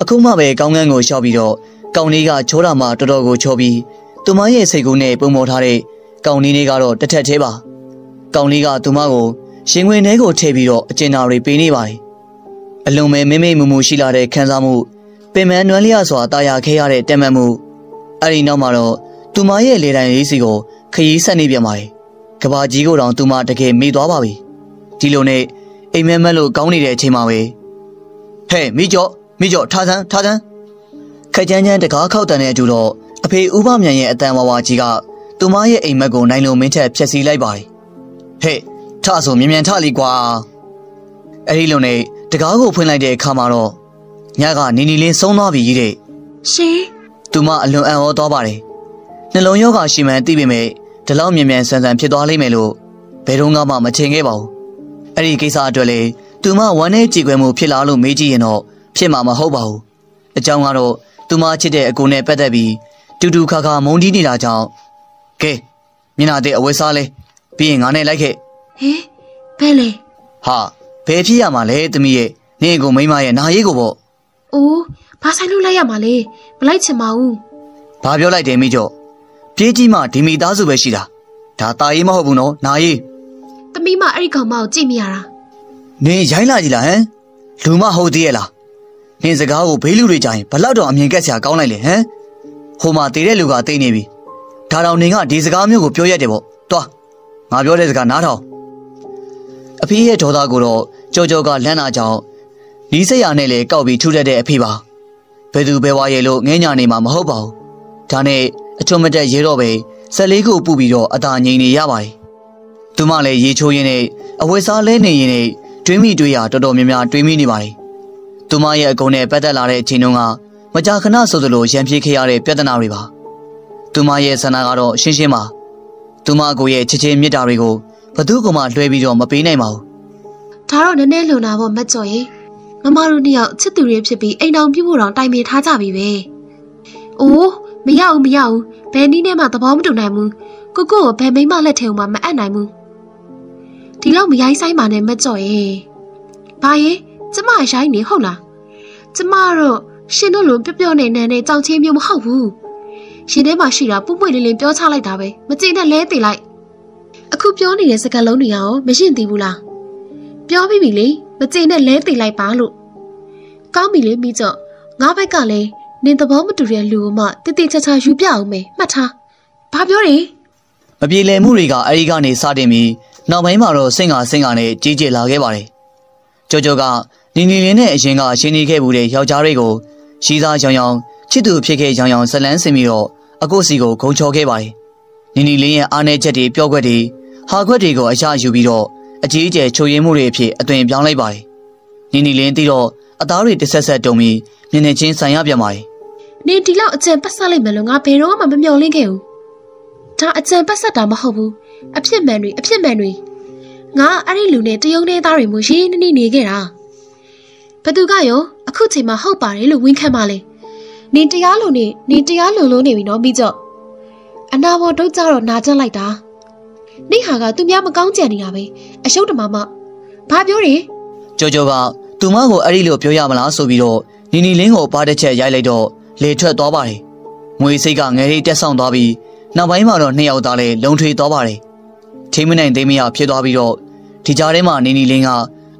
အခုမှပဲကောင်းကန်းကိုရှောက်ပြီးတော့ကောင်လေးကချိုးတာမှတော်တော်ကိုချိုးပြီးသူမရဲ့စိတ်ကူးနဲ့ပုံပေါ်ထားတဲ့ကောင်လေးလေးကတော့တစ်ထက်သေးပါ။ကောင်လေးကသူမကို ရှင်ဝင်ထဲကိုထည့်ပြီးတော့အကျဉ်းသားတွေပေးနေပါတယ်။အလုံးမဲ့မိမိမူမူရှိလာတဲ့ခံစားမှုပင်မနွမ်းလျစွာတာယာခဲရတဲ့တက်မှတ်မှုအဲ့ဒီနောက်မှာတော့သူမရဲ့လေတိုင်လေးစီကိုခရီးဆက်နေပြန်ပါတယ်။ကဘာကြီးကိုတောင်သူမတကယ်မေ့သွားပါပြီ။ဒီလိုနဲ့အိမ်မက်မက်လို့ကောင်းနေတဲ့အချိန်မှာပဲဟဲ့မိကျော်မိကျော်ထားစမ်းထားစမ်းခက်ချမ်းချမ်းတကားခောက်တန်တဲ့အတူတော့အဖေဥပမြန်ရဲ့အတန်ဝါဝါကြီးကသူမရဲ့အိမ်မက်ကိုနိုင်လုံးမင်းထက်ဖျက်ဆီးလိုက်ပါတယ်။ဟဲ့ ထဆိုမြန်မြန်ထလိကွာ။အဲ့ဒီလိုနဲ့တကားကိုဖွင့်လိုက်တဲ့အခါမှာတော့ညကနေနီလင်းဆုံးသွားပြီကြီးတဲ့ရှင်သူမအလွန်အံ့ဩသွားပါတယ်။နှလုံးရောဂါရှိမှန်းသိပေမဲ့ဒီလောက်မြန်မြန်ဆန်ဆန်ဖြစ်သွားလိမ့်မယ်လို့ဘယ်တော့မှမထင်ခဲ့ပါဘူး။အဲ့ဒီကိစ္စအတွက်လေသူမဝမ်းနဲ့ကြည်ခွဲမှုဖြစ်လာလို့မေးကြည့်ရင်တော့ဖြစ်မှာမဟုတ်ပါဘူး။အကြောင်းကတော့သူမချစ်တဲ့အကူနဲ့ပတ်သက်ပြီးတူတူခါခါမုန်းတီးနေတာကြောင့်ကဲမျက်နှာတဲ့အဝဲစားလဲပြီးရင်ငါနဲ့လိုက်ခဲ့ ဟင်ဘယ်လဲဟာဘယ်ဖြစ်ရမှာလဲသမီးရဲ့နင့်ကိုမိမရဲ့နာရေးကိုပေါ့အိုးဘာဆိုင်လို့လိုက်ရမှာလဲမလိုက်ချင်ပါဘူးဘာပြောလိုက်တယ်မိကျော်ပြေးကြီးမှဒီမိသားစုပဲရှိတာဒါตาရေးမဟုတ်ဘူးနော်နာရေးသမီးမအဲ့ဒီကောင်မကိုကြည့်မိရတာနင်ရိုင်းလာကြည်လားဟမ်လူမဟုတ်သေးရဲ့လားနင်စကားကိုဘေးလူတွေကြရင်ဘလောက်တော့အမြင်ကက်စရာကောင်းလိုက်လေဟမ်ဟိုမှာတည်တဲ့လူကတိတ်နေပြီဒါတော့နင်ကဒီစကားမျိုးကိုပြောရတယ်ပေါ့တွားငါပြောတဲ့စကားနားထောင် အဖေရဲ့ဒေါသကိုတော့ကြောကြောကလန့်လာကြောင်းနီးစရာနဲ့လေကောက်ပြီးထူထက်တဲ့အဖေပါဘယ်သူဘယ်ဝါရဲ့လို့ငဲညာနေမှာမဟုတ်ပါဘူးဒါနဲ့အချုံမတက်ရေတော့ပဲဆက်လေးကိုပူပြီးတော့အသာငိန်နေရပါတယ်သူမလည်းရေချိုးရင်းနဲ့အဝတ်စားလဲနေရင်နဲ့တွေးမိတွေးရတော်တော်များများတွေးမိနေပါတယ်။သူမရဲ့အကုံနဲ့ပတ်သက်လာတဲ့အချိန်တုန်းကမကြာခဏဆိုသလိုရံပြေးခဲ့ရတဲ့ပြဿနာတွေပါ။သူမရဲ့ဆန္ဒကတော့ရှင်းရှင်းပါ။သူမကိုရဲ့ချစ်ချင်းမေတ္တာတွေကို ဘသူကမှလွှဲပြီးတော့မပေးနိုင်ပါဘူးဒါတော့နည်းနည်းလွန်တာပေါ့မတ်ကျော်ရေမမတို့နှစ်ယောက်ချစ်သူတွေဖြစ်ပြီးအိမ်တော်ပြုတ်ဖို့တောင်တိုင်ပင်ထားကြပြီပဲ။အိုးမရဘူးမရဘူးဘယ်နည်းနဲ့မှသဘောမတူနိုင်ဘူးကိုကိုကိုဘယ်မိမလက်ထဲမှမအပ်နိုင်ဘူးဒီလောက်မရိုင်းဆိုင်ပါနဲ့မတ်ကျော်ရေဘာရေကျမရိုင်းနေဟုတ်လားကျမတော့ရှင်တို့လိုပျော့ပျော့နေနေနဲ့ကြောင်ချင်းမျိုးမဟုတ်ဘူးရှင်ထဲမှာရှိတာပုပ်ပွေလေးလေးပြောချလိုက်တာပဲမကြည့်နဲ့လဲသေးလိုက် အခုပြောနေတဲ့စကားလုံးတွေရောမရှင်းသေးဘူးလားပြောပြီးပြီလေမကြင်နဲ့လဲသိလိုက်ပါလို့ကောင်းပြီလေမိကျော့ငါဘက်ကလည်းနင်သဘောမတူတဲ့လူကိုမှတိတိကျကျယူပြအောင်မယ်မှတ်ထားဘာပြောတယ်။မပြေလည်မှုတွေကအဲဒီကနေစတင်ပြီးနောက်ပိုင်းမှာတော့စင်ကစင်ကနဲ့ကြီးကျယ်လာခဲ့ပါတယ်။ကြောကြောကနီနီလင်းနဲ့အရင်ကရှင်းနေခဲ့မှုတဲ့ယောက်ျားတွေကိုရှိသားရောင်ရောင်ချစ်သူဖြစ်ခဲ့ရောင်ရောင်ဇလန်းစင်ပြီးတော့အကိုစီကိုဂုံချော်ခဲ့ပါတယ်။ နီနီလင်းရဲ့အားနည်းချက်တွေပြောခွက်တွေဟာခွက်တွေကိုအရယူပြီးတော့အကြီးအကျယ်ချိုရင်းမှုတွေအဖြစ်အသွင်ပြောင်းလိုက်ပါတယ်။နီနီလင်းသိတော့အသားတွေတစ်ဆက်ဆက်တုံပြီးမျက်နှာချင်းဆန်ရပြန်ပါတယ်။နင်ဒီလောက်အကြံပတ်ဆက်လိုက်မယ်လို့ငါဘယ်တော့မှမမျှော်လင့်ခဲ့ဘူးဒါအကြံပတ်ဆက်တာမဟုတ်ဘူးအဖြစ်မှန်တွေအဖြစ်မှန်တွေငါအဲ့ဒီလူနဲ့တယုံနေသားတွေမျိုးရင်းနှီးနေခဲ့တာဘသူကရောအခုချိန်မှာဟုတ်ပါတယ်လို့ဝန်ခံပါလေနင်တရားလိုနေနင်တရားလိုလိုနေပြီနော်မိကျော့ အနာဘောတို့ကြတော့နာကျက်လိုက်တာနေဟာကသူများမကောင်းကြံနေတာပဲအရှုပ်တမမဘာပြောတယ်ကျော်ကျော်ကသူမကိုအဲ့ဒီလိုပြောရမလားဆိုပြီးတော့နီနီလင်းကိုပါတစ်ချက်ရိုက်လိုက်တော့လေထွက်သွားပါတယ်။ငွေစိတ်ကငယ်လေးတက်ဆောင်သွားပြီးနောက်ပိုင်းမှာတော့နှစ်ယောက်သားလည်းလုံထွေသွားပါတယ်။ထိမနိုင်သိမရဖြစ်သွားပြီးတော့ဒီကြားထဲမှာနီနီလင်းက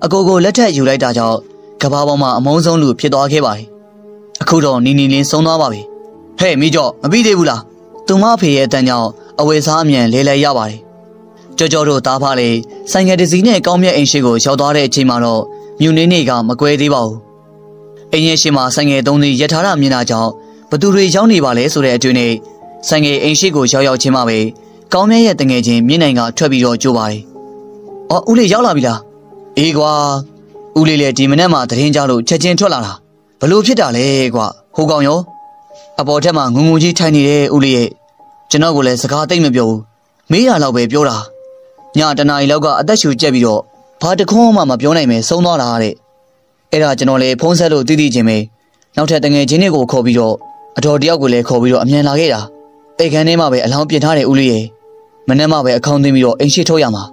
အကိုကိုလက်ထက်ယူလိုက်တာကြောင့်ကဘာပေါ်မှာအမုန်းဆုံးလူဖြစ်သွားခဲ့ပါတယ်။အခုတော့နီနီလင်းဆုံးသွားပါပြီ။ဟဲ့မိကျော်မပြီးသေးဘူးလား။ သူမအဖေရဲ့အတန်းကြောင့်အဝယ်စားအမြန်လဲလဲရပါတယ်။ကြော်ကြော်တို့သားဖားလေဆိုင်ငယ်တစ်စီးနဲ့ကောင်းမြတ်အိမ်ရှိကိုရောက်သွားတဲ့အချိန်မှာတော့မြူနေနေကမကွဲသေးပါဘူး။အိမ်ရဲ့ရှိမှာဆိုင်ငယ်သုံးစီးရထားတာမြင်တာကြောင့်ဘသူတွေရောက်နေပါလဲဆိုတဲ့အတွေ့နဲ့ဆိုင်ငယ်အိမ်ရှိကိုရောက်ရောက်ချင်းမှပဲကောင်းမြတ်ရဲ့တငယ်ချင်းမြင့်နိုင်ကထွက်ပြီးတော့ကြိုးပါတယ်။အော်ဦးလေးရောက်လာပြီလား။အေးကွာဦးလေးလည်းဒီမနေ့မှသတင်းကြလို့ချက်ချင်းထွက်လာတာ။ဘလို့ဖြစ်တာလဲကွာဟိုကောင်ရော အပေါ်ထက်မှာငုံငုံကြီးထိုင်နေတဲ့ဦးလေးရဲ့ကျွန်တော်ကလည်းစကားသိမ့်မပြောဘူး။မေးရတော့ပဲပြောတာ။ညတနာရီလောက်ကအသက်ရှူကျက်ပြီးတော့ဘာတခွန်းမှမပြောနိုင်ပဲဆုံးသွားတာတဲ့အဲ့ဒါကျွန်တော်လည်းဖုန်းဆက်လို့တည်တည်ချင်းပဲနောက်ထပ်တငယ်ချင်းတွေကိုခေါ်ပြီးတော့အတော်တယောက်ကိုလည်းခေါ်ပြီးတော့အမြန်လာခဲ့တာအိတ်ခမ်းထဲမှာပဲအလောင်းပြင်ထားတဲ့ဦးလေးရဲ့မနေ့မှပဲအခေါင်းသွင်းပြီးတော့အိမ်ရှိထုတ်ရမှာ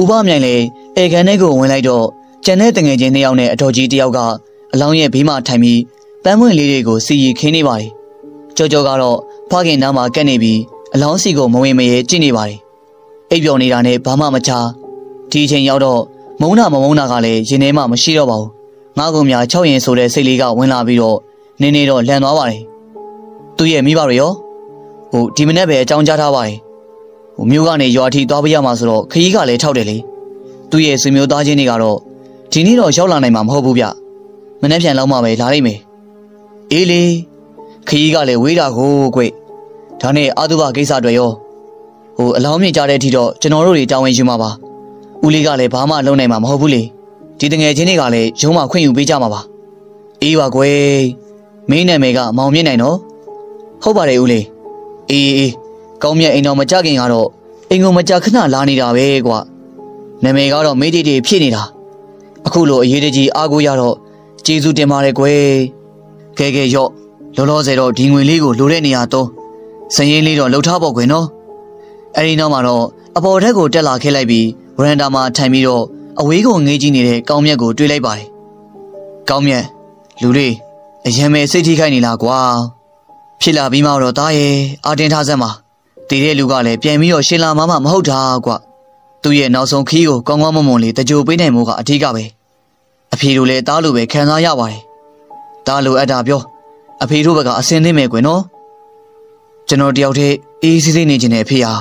ဥပမြိုင်လည်းအိတ်ခမ်းထဲကိုဝင်လိုက်တော့ကျန်တဲ့တငယ်ချင်းနှစ်ယောက်နဲ့အတော်ကြီးတယောက်က အလောင်းရဲ့ဘေးမှာထိုင်ပြီးပန်းပွင့်လေးတွေကိုစီရီခင်းနေပါတယ် ကြောကြောကတော့ဖခင်နားမှာကက်နေပြီးအလောင်းစီကိုမဝင်မရဲကြည့်နေပါတယ်အိပ်ပျော်နေတာနဲ့ဘာမှမချာဒီအချိန်ရောက်တော့မုံနာမမုံနာကလည်းရင်ထဲမှာမရှိတော့ပါဘူးငါးကုံများ၆ရင်ဆိုတဲ့စိတ်လေးကဝင်လာပြီးတော့နင်းနေတော့လန်သွားပါတယ်သူ့ရဲ့မိဘတွေရောဟိုဒီမနေ့ပဲအကြောင်းကြားထားပါတယ်ဟိုမြို့ကနေရွာထိသွားပြရမှာဆိုတော့ခရီးကလည်းထောက်တယ်လေသူ့ရဲ့ဆွေမျိုးသားချင်းတွေကတော့ဒီနေ့တော့ရောက်လာနိုင်မှာမဟုတ်ဘူးဗျမနေ့ပြန်လောက်မှပဲလာနိုင်မယ်အေးလေ ခရီးကလည်းဝေးတာကိုကွဒါနဲ့အာတုဘကိစ္စတွေရောဟိုအလောင်းမြင့်ကြတဲ့အထိတော့ကျွန်တော်တို့တွေတာဝန်ယူမှာပါဦးလေးကလည်းဘာမှလုံးနိုင်မှာမဟုတ်ဘူးလေဒီတငယ်ချင်းတွေကလည်းရုံးမှခွင့်ယူပေးကြမှာပါအေးပါကွယ်မင်းနာမည်ကမောင်မြင့်နိုင်နော်ဟုတ်ပါတယ်ဦးလေးအေးအေးကောင်းမြတ်အိမ်တော်မကြခင်ကတော့အိမ်ကိုမကြခဏလာနေတာပဲကွာနာမည်ကတော့မေးတီတီဖြစ်နေတာအခုလိုအရေးတကြီးအားကိုးရတော့ကျေးဇူးတင်ပါတယ်ကွယ်ကဲကဲရော့ လောလောဆယ်တော့ဒီငွေလေးကိုလိုတဲ့နေရာတော့စရင်လေးတော့လှုပ်ထားပေါ့ကွယ်နော်အဲဒီနောက်မှာတော့အပေါ်ထက်ကိုတက်လာခဲ့လိုက်ပြီးဝရန်ဒါမှာထိုင်ပြီးတော့အဝေးကိုငေးကြည့်နေတဲ့ကောင်းမြတ်ကိုတွေးလိုက်ပါတယ်။ကောင်းမြတ်လူလေးအရင်ပဲစိတ်ထိခိုက်နေလားကွာ။ဖြစ်လာပြီးမှတော့တားရဲ့အာတင်ထားစမ်းပါ။တည်တဲ့လူကလည်းပြန်ပြီးတော့ရှင်လာမှမမဟုတ်တာကွာ။သူ့ရဲ့နောက်ဆုံးခီးကိုကောင်းကောင်းမွန်မွန်လေးတကြိုပေးနိုင်မှုကအထီးကပဲ။အဖေတို့လည်းတားလို့ပဲခံစားရပါတယ်။တားလို့အပ်တာပြော အဖေတို့ဘက်ကအစင်းသိမယ်ကွယ်နော်။ကျွန်တော်တယောက်တည်းအေးစစ်စစ်နေခြင်းနဲ့အဖေဟာ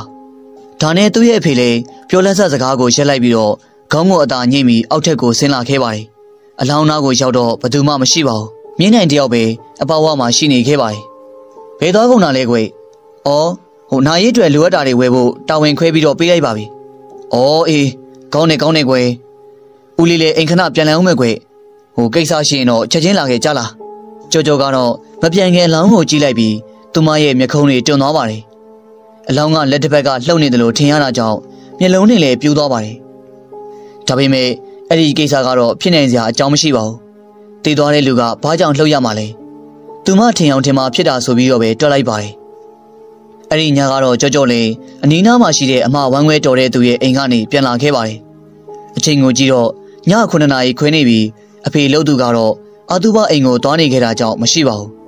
ဒါနဲ့သူ့ရဲ့အဖေလည်းပြောလက်ဆက်စကားကိုရက်လိုက်ပြီးတော့ခေါင်းကိုအသာညှိပြီးအောက်ထက်ကိုဆင်းလာခဲ့ပါတယ်။အလောင်းနာကိုရောက်တော့ဘသူမှမရှိပါဘူး။မြင်းနိုင်တယောက်ပဲအပေါဝါမှာရှိနေခဲ့ပါတယ်။ဘယ်သွားကုန်တာလဲကွယ်။အော်ဟိုနာရီတွေလိုအပ်တာတွေဝယ်ဖို့တာဝန်ခွဲပြီးတော့ပေးလိုက်ပါပြီ။အော်အေးကောင်းနေကောင်းနေကွယ်။ဦးလေးလည်းအိမ်ခဏပြန်လည်အောင်မဲ့ကွယ်ဟိုကိစ္စရှိရင်တော့ချက်ချင်းလာခဲ့ကြလားကြော်ကြော်ကတော့ မပြန်ခင်အလောင်းကိုကြည့်လိုက်ပြီးသူမရဲ့မျက်ခုံးတွေတွန်းသွားပါတယ်အလောင်းကလက်တစ်ဖက်ကလှုပ်နေတယ်လို့ထင်ရတာကြောင့်မျက်လုံးတွေလည်းပြူးသွားပါတယ်ဒါပေမဲ့အဲ့ဒီကိစ္စကတော့ဖြစ်နိုင်စရာအကြောင်းမရှိပါဘူးတည်သွားတဲ့လူကဘာကြောင့်လှုပ်ရမှာလဲသူမထင်အောင်ထင်မှာဖြစ်တာဆိုပြီးတော့ပဲတွက်လိုက်ပါတယ်အဲ့ဒီညကတော့ကြောကြောလေးအနီးနားမှာရှိတဲ့အမဝမ်းခွဲတော်တဲ့သူရဲ့အိမ်ကနေပြန်လာခဲ့ပါတယ်အချိန်ကိုကြည့်တော့ည9နာရီခွဲနေပြီအဖေလှုပ်သူကတော့အတူပါအိမ်ကိုသွားနေခဲ့တာကြောင့်မရှိပါဘူး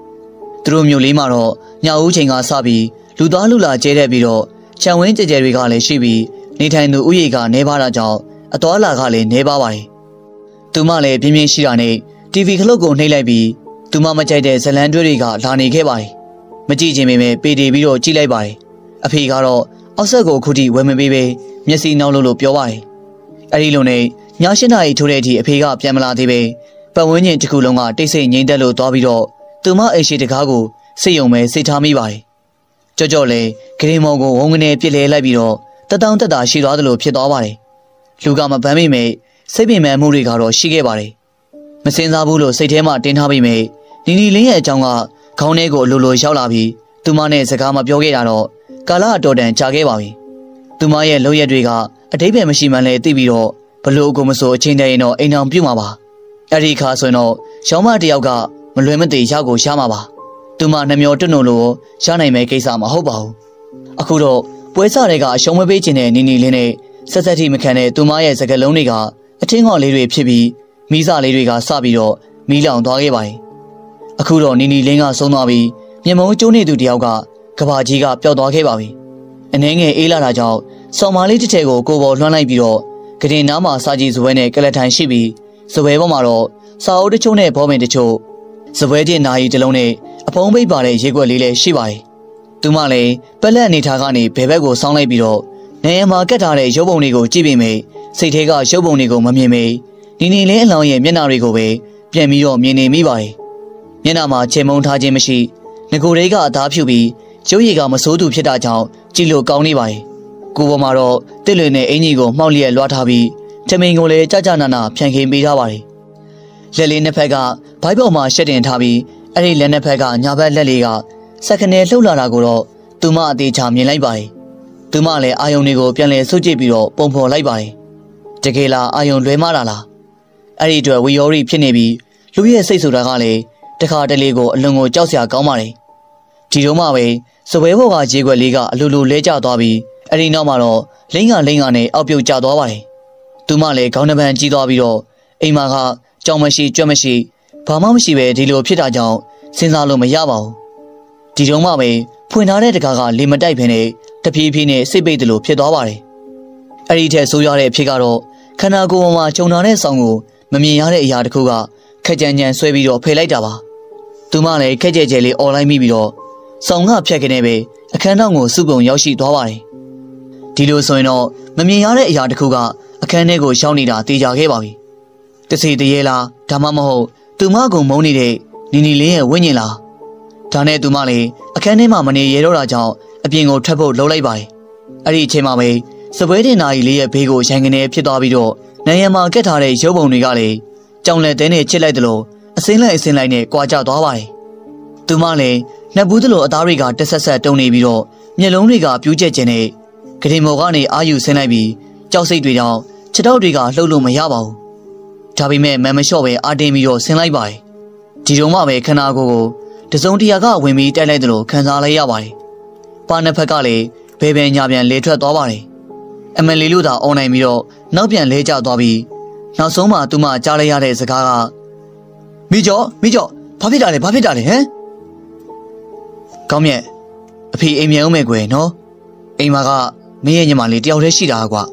သူတို့မျိုးလေးမှာတော့ညဦးချိန်ကစပြီးလူသားလူလာကျဲတဲ့ပြီးတော့ခြံဝင်းကြဲကြဲတွေကလည်းရှိပြီးနေထိုင်သူဥယေကနေပါတာကြောင့်အတော်လာကလည်းနေပါပါတယ်။သူမလည်းပြင်းပြင်းရှိတာနဲ့ TV ခလုတ်ကိုနှိပ်လိုက်ပြီးသူမမကြိုက်တဲ့ဇလန်တွဲတွေကလာနေခဲ့ပါတယ်။မကြည့်ချင်ပေမဲ့ပေတီပြီးတော့ကြည့်လိုက်ပါတယ်။အဖေကတော့အောက်ဆက်ကိုခုထိဝယ်မပေးပဲမျက်စိနှောက်လို့လို့ပြောပါတယ်။အဲဒီလိုနဲ့ည၈နာရီထိုးတဲ့အထိအဖေကပြန်မလာသေးပဲပတ်ဝန်းကျင်တစ်ခုလုံးကတိတ်ဆိတ်ငြိမ်သက်လို့သွားပြီးတော့ သူမအိမ်ရှိတကားကိုစိတ်ယုံမဲ့စိတ်ထားမိပါတယ်။ကြော့ကြော့လဲဂရင်မော်ကိုဝုန်းကနေပြစ်လဲလိုက်ပြီးတော့တတောင်တက်တာရှိသွားသလိုဖြစ်သွားပါတယ်။လူကမပန်းမိမဲ့စိတ်ပင်ပန်းမှုတွေကတော့ရှိခဲ့ပါတယ်။မစင်စားဘူးလို့စိတ်ထဲမှာတင်းထားပြီးမဲ့နီနီလင်းရဲ့အကြောင်းကခေါင်းထဲကိုအလိုလိုရောက်လာပြီးသူမနဲ့စကားမပြောခဲ့တာတော့ကာလအတော်တန်ကြာခဲ့ပါပြီ။သူမရဲ့လုပ်ရက်တွေကအတိတ်ပဲမရှိမှန်းလဲသိပြီးတော့ဘလို့ကိုမဆိုအချင်းတည်းရင်တော့အိမ်အောင်ပြုတ်မှာပါ။အဲ့ဒီခါဆိုရင်တော့ရောင်းမတယောက်က မလွယ်မသေးရောက်ကိုရှားမှာပါ။သူမနှမျောတွန့်လို့လို့ရှားနိုင်မဲ့ကိစ္စမဟုတ်ပါဘူး။အခုတော့ပွဲစားတွေကအရှုံးမပေးခြင်းနဲ့နီနီလင်းနဲ့ဆက်ဆက်ထိမခံတဲ့သူမရဲ့စကလုံးတွေကအထင်းခေါ်လေးတွေဖြစ်ပြီးမိစလေးတွေကစပြီးတော့မီးလောင်သွားခဲ့ပါတယ်။အခုတော့နီနီလင်းကဆုံးသွားပြီးမြမုံကျိုးနေသူတယောက်ကကဘာကြီးကပျောက်သွားခဲ့ပါပြီ။အနေငယ်အေးလာတာကြောင့်စော်မာလေးတစ်ထည်ကိုကိုပေါ်လွှမ်းလိုက်ပြီးတော့ကတင်နားမှာစာကြည့်ဇပွဲနဲ့ကလထိုင်ရှိပြီးဇပွဲပေါ်မှာတော့စာအုပ်တချို့နဲ့ဘောပင်တချို့ ဇပွဲချင်းနာရီတစ်လုံးနဲ့အဖုံးပိတ်ပါတဲ့ရေကွက်လေးလည်းရှိပါတယ်။သူမလည်းပက်လက်အနေထားကနေဘယ်ဘက်ကိုဆောင်းလိုက်ပြီးတော့နေရာမှာကတ်ထားတဲ့ရုပ်ပုံတွေကိုကြည့်ပြီးမိစိတ်ထဲကရုပ်ပုံတွေကိုမမြင်မိဒီနေလင်းအလောင်းရဲ့မျက်နှာတွေကိုပဲပြန်ပြီးတော့မြင်နေမိပါတယ်။မျက်နှာမှာချေမုံထားခြင်းမရှိငကိုတွေကအသားဖြူပြီးကျိုးရည်ကမစိုးသူဖြစ်တာကြောင့်ကြည့်လို့ကောင်းနေပါတယ်။ကိုပေါ်မှာတော့တစ်လွင်နဲ့အင်ကြီးကိုမှောက်လျက်လွှားထားပြီးထမင်းကိုလည်းကြကြနာနာဖြန့်ခင်းပေးထားပါတယ်။ လက်လေးနှစ်ဖက်ကဘိုက်ပေါ်မှာရှက်တင်ထားပြီးအဲ့ဒီလက်နှစ်ဖက်ကညာဘက်လက်လေးကစက္ကနဲလှုပ်လာတာကိုတော့သူမအသေးချာမြင်လိုက်ပါတယ်။သူမလည်းအာယုံတွေကိုပြန်လဲဆုပ်ကြည့်ပြီးတော့ပုံဖော်လိုက်ပါတယ်။တကယ်လားအာယုံလွဲမတာလား။အဲ့ဒီအတွက်ဝီယောရီဖြစ်နေပြီးလူရဲ့စိတ်ဆိုတာကလည်းတခါတလေကိုအလွန်ကိုကြောက်စရာကောင်းပါတယ်။ဒီတော့မှပဲစပွဲဘောကရေခွက်လေးကအလိုလိုလဲကျသွားပြီးအဲ့ဒီနောက်မှာတော့လိမ့်ကလိမ့်ကနဲ့အောက်ပြုတ်ကျသွားပါတယ်။သူမလည်းခေါင်းနှပန်းကြီးသွားပြီးတော့အိမ်မှာက ကြောင်မရှိကြွက်မရှိဘာမှမရှိပဲဒီလိုဖြစ်တာကြောင့်စဉ်းစားလို့မရပါဘူး။ဒီတော့မှပဲဖွင့်ထားတဲ့တကားကလေမတိုက်ဖ ೇನೆ တဖြည်းဖြည်းနဲ့စိတ်ပိတ်တယ်လို့ဖြစ်သွားပါတယ်။အဲ့ဒီထက်ဆိုးရတဲ့အဖြစ်ကတော့ခန္ဓာကိုယ်ပေါ်မှာခြုံထားတဲ့ဆောင်းကိုမမြင်ရတဲ့အရာတစ်ခုကခက်ကြံကြံဆွဲပြီးတော့ဖယ်လိုက်တာပါ။သူမလည်းခက်ကြဲကြဲလေးអော်လိုက်မိပြီးတော့ဆောင်းကဖြတ်ခနေပဲအခန်းတော်ကိုစုပုံရောက်ရှိသွားပါတယ်။ဒီလိုဆိုရင်တော့မမြင်ရတဲ့အရာတစ်ခုကအခန်းထဲကိုရှောင်းနေတာတေချာခဲ့ပါပြီ။ တစီတရေလားဒါမှမဟုတ်သူမကုံမုန်းနေတဲ့နီနီလင်းရဲ့ဝိညာဉ်လားဒါနဲ့သူမလည်းအခန်းထဲမှာမနေရတော့တာကြောင့်အပြင်ကိုထွက်ဖို့လှုပ်လိုက်ပါတယ်။အဲ့ဒီအချိန်မှာပဲစပွဲတင်နာကြီးလေးရဲ့ဘေးကိုရန်ကနေဖြစ်သွားပြီးတော့နိုင်ရန်မှာကက်ထားတဲ့ရုပ်ပုံတွေကလည်းကြောင်လက်တဲနဲ့ချစ်လိုက်တယ်လို့အစင်းလိုက်အစင်းလိုက်နဲ့ကြွာကြသွားပါတယ်။သူမလည်းနှစ်ဘူးသလိုအသားတွေကတက်ဆက်ဆက်တုံနေပြီးတော့မျက်လုံးတွေကပြူးကျက်ကျင်နေဂရင်မော်ကနေအာယူဆင်းလိုက်ပြီးကြောက်စိတ်တွေကြောင့်ခြေထောက်တွေကလှုပ်လို့မရပါဘူး။ ဒါပေမဲ့မန်မလျှော့ပဲအာတင်ပြီးတော့ဆင်းလိုက်ပါတယ်။ဒီတော့မှပဲခန္ဓာကိုယ်ကိုတစုံတရာကဝင်ပြီးတိုက်လိုက်တယ်လို့ခံစားလိုက်ရပါတယ်။ပါနှစ်ဖက်ကလည်းဘယ်ဘယ်ညာပြန်လေထွက်သွားပါတယ်။အမလီလို့သာအွန်နိုင်ပြီးတော့နောက်ပြန်လဲကျသွားပြီးနောက်ဆုံးမှသူမကြားလိုက်ရတဲ့စကားကမိကျော်မိကျော်ဘာဖြစ်တာလဲဘာဖြစ်တာလဲဟမ်ကောင်းမြတ်အဖေအိမ်မြန်အောင်မဲ့ကွယ်နော်အိမ်မှာကမင်းရဲ့ညီမလေးတယောက်တည်းရှိတာကွာ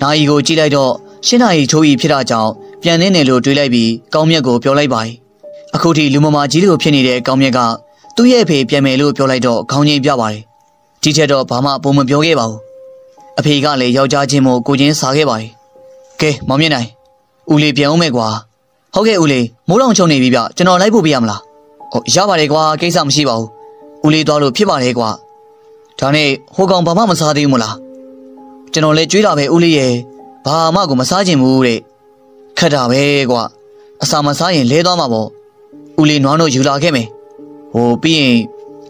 နာယီကိုကြည့်လိုက်တော့ရှင်းနာရီချိုးကြီးဖြစ်တာကြောင့် ပြန်နေတယ်လို့တွေးလိုက်ပြီးကောင်းမြတ်ကိုပြောလိုက်ပါတယ်အခုထိလူမမာကြီးလိုဖြစ်နေတဲ့ကောင်းမြတ်ကသူ့ရဲ့အဖေပြန်မယ်လို့ပြောလိုက်တော့ခေါင်းငိမ့်ပြပါတယ်ဒီထက်တော့ဘာမှပုံမပြောခဲ့ပါဘူးအဖေကလည်းယောက်ျားချင်းမို့ကိုချင်းစားခဲ့ပါတယ်ကဲမောင်မြင့်နိုင်ဦးလေးပြန်အောင်မဲ့ကွာဟုတ်ကဲ့ဦးလေးမိုးတောင်ချုံနေပြီဗျကျွန်တော်လိုက်ဖို့ပြရမလားဟုတ်ရပါတယ်ကွာကိစ္စမရှိပါဘူးဦးလေးသွားလို့ဖြစ်ပါတယ်ကွာဒါနဲ့ဟိုကောင်ဘာမှမစားသေးဘူးမလားကျွန်တော်လည်းကြွေးတာပဲဦးလေးရဲ့ဘာမှကိုမစားချင်ဘူးတဲ့ ခခက်တာပဲကွာအစာမစားရင်လဲသွားမှာပေါ့ဦးလေးနွားတို့ယူလာခဲ့မယ်ဟိုပြီးရင်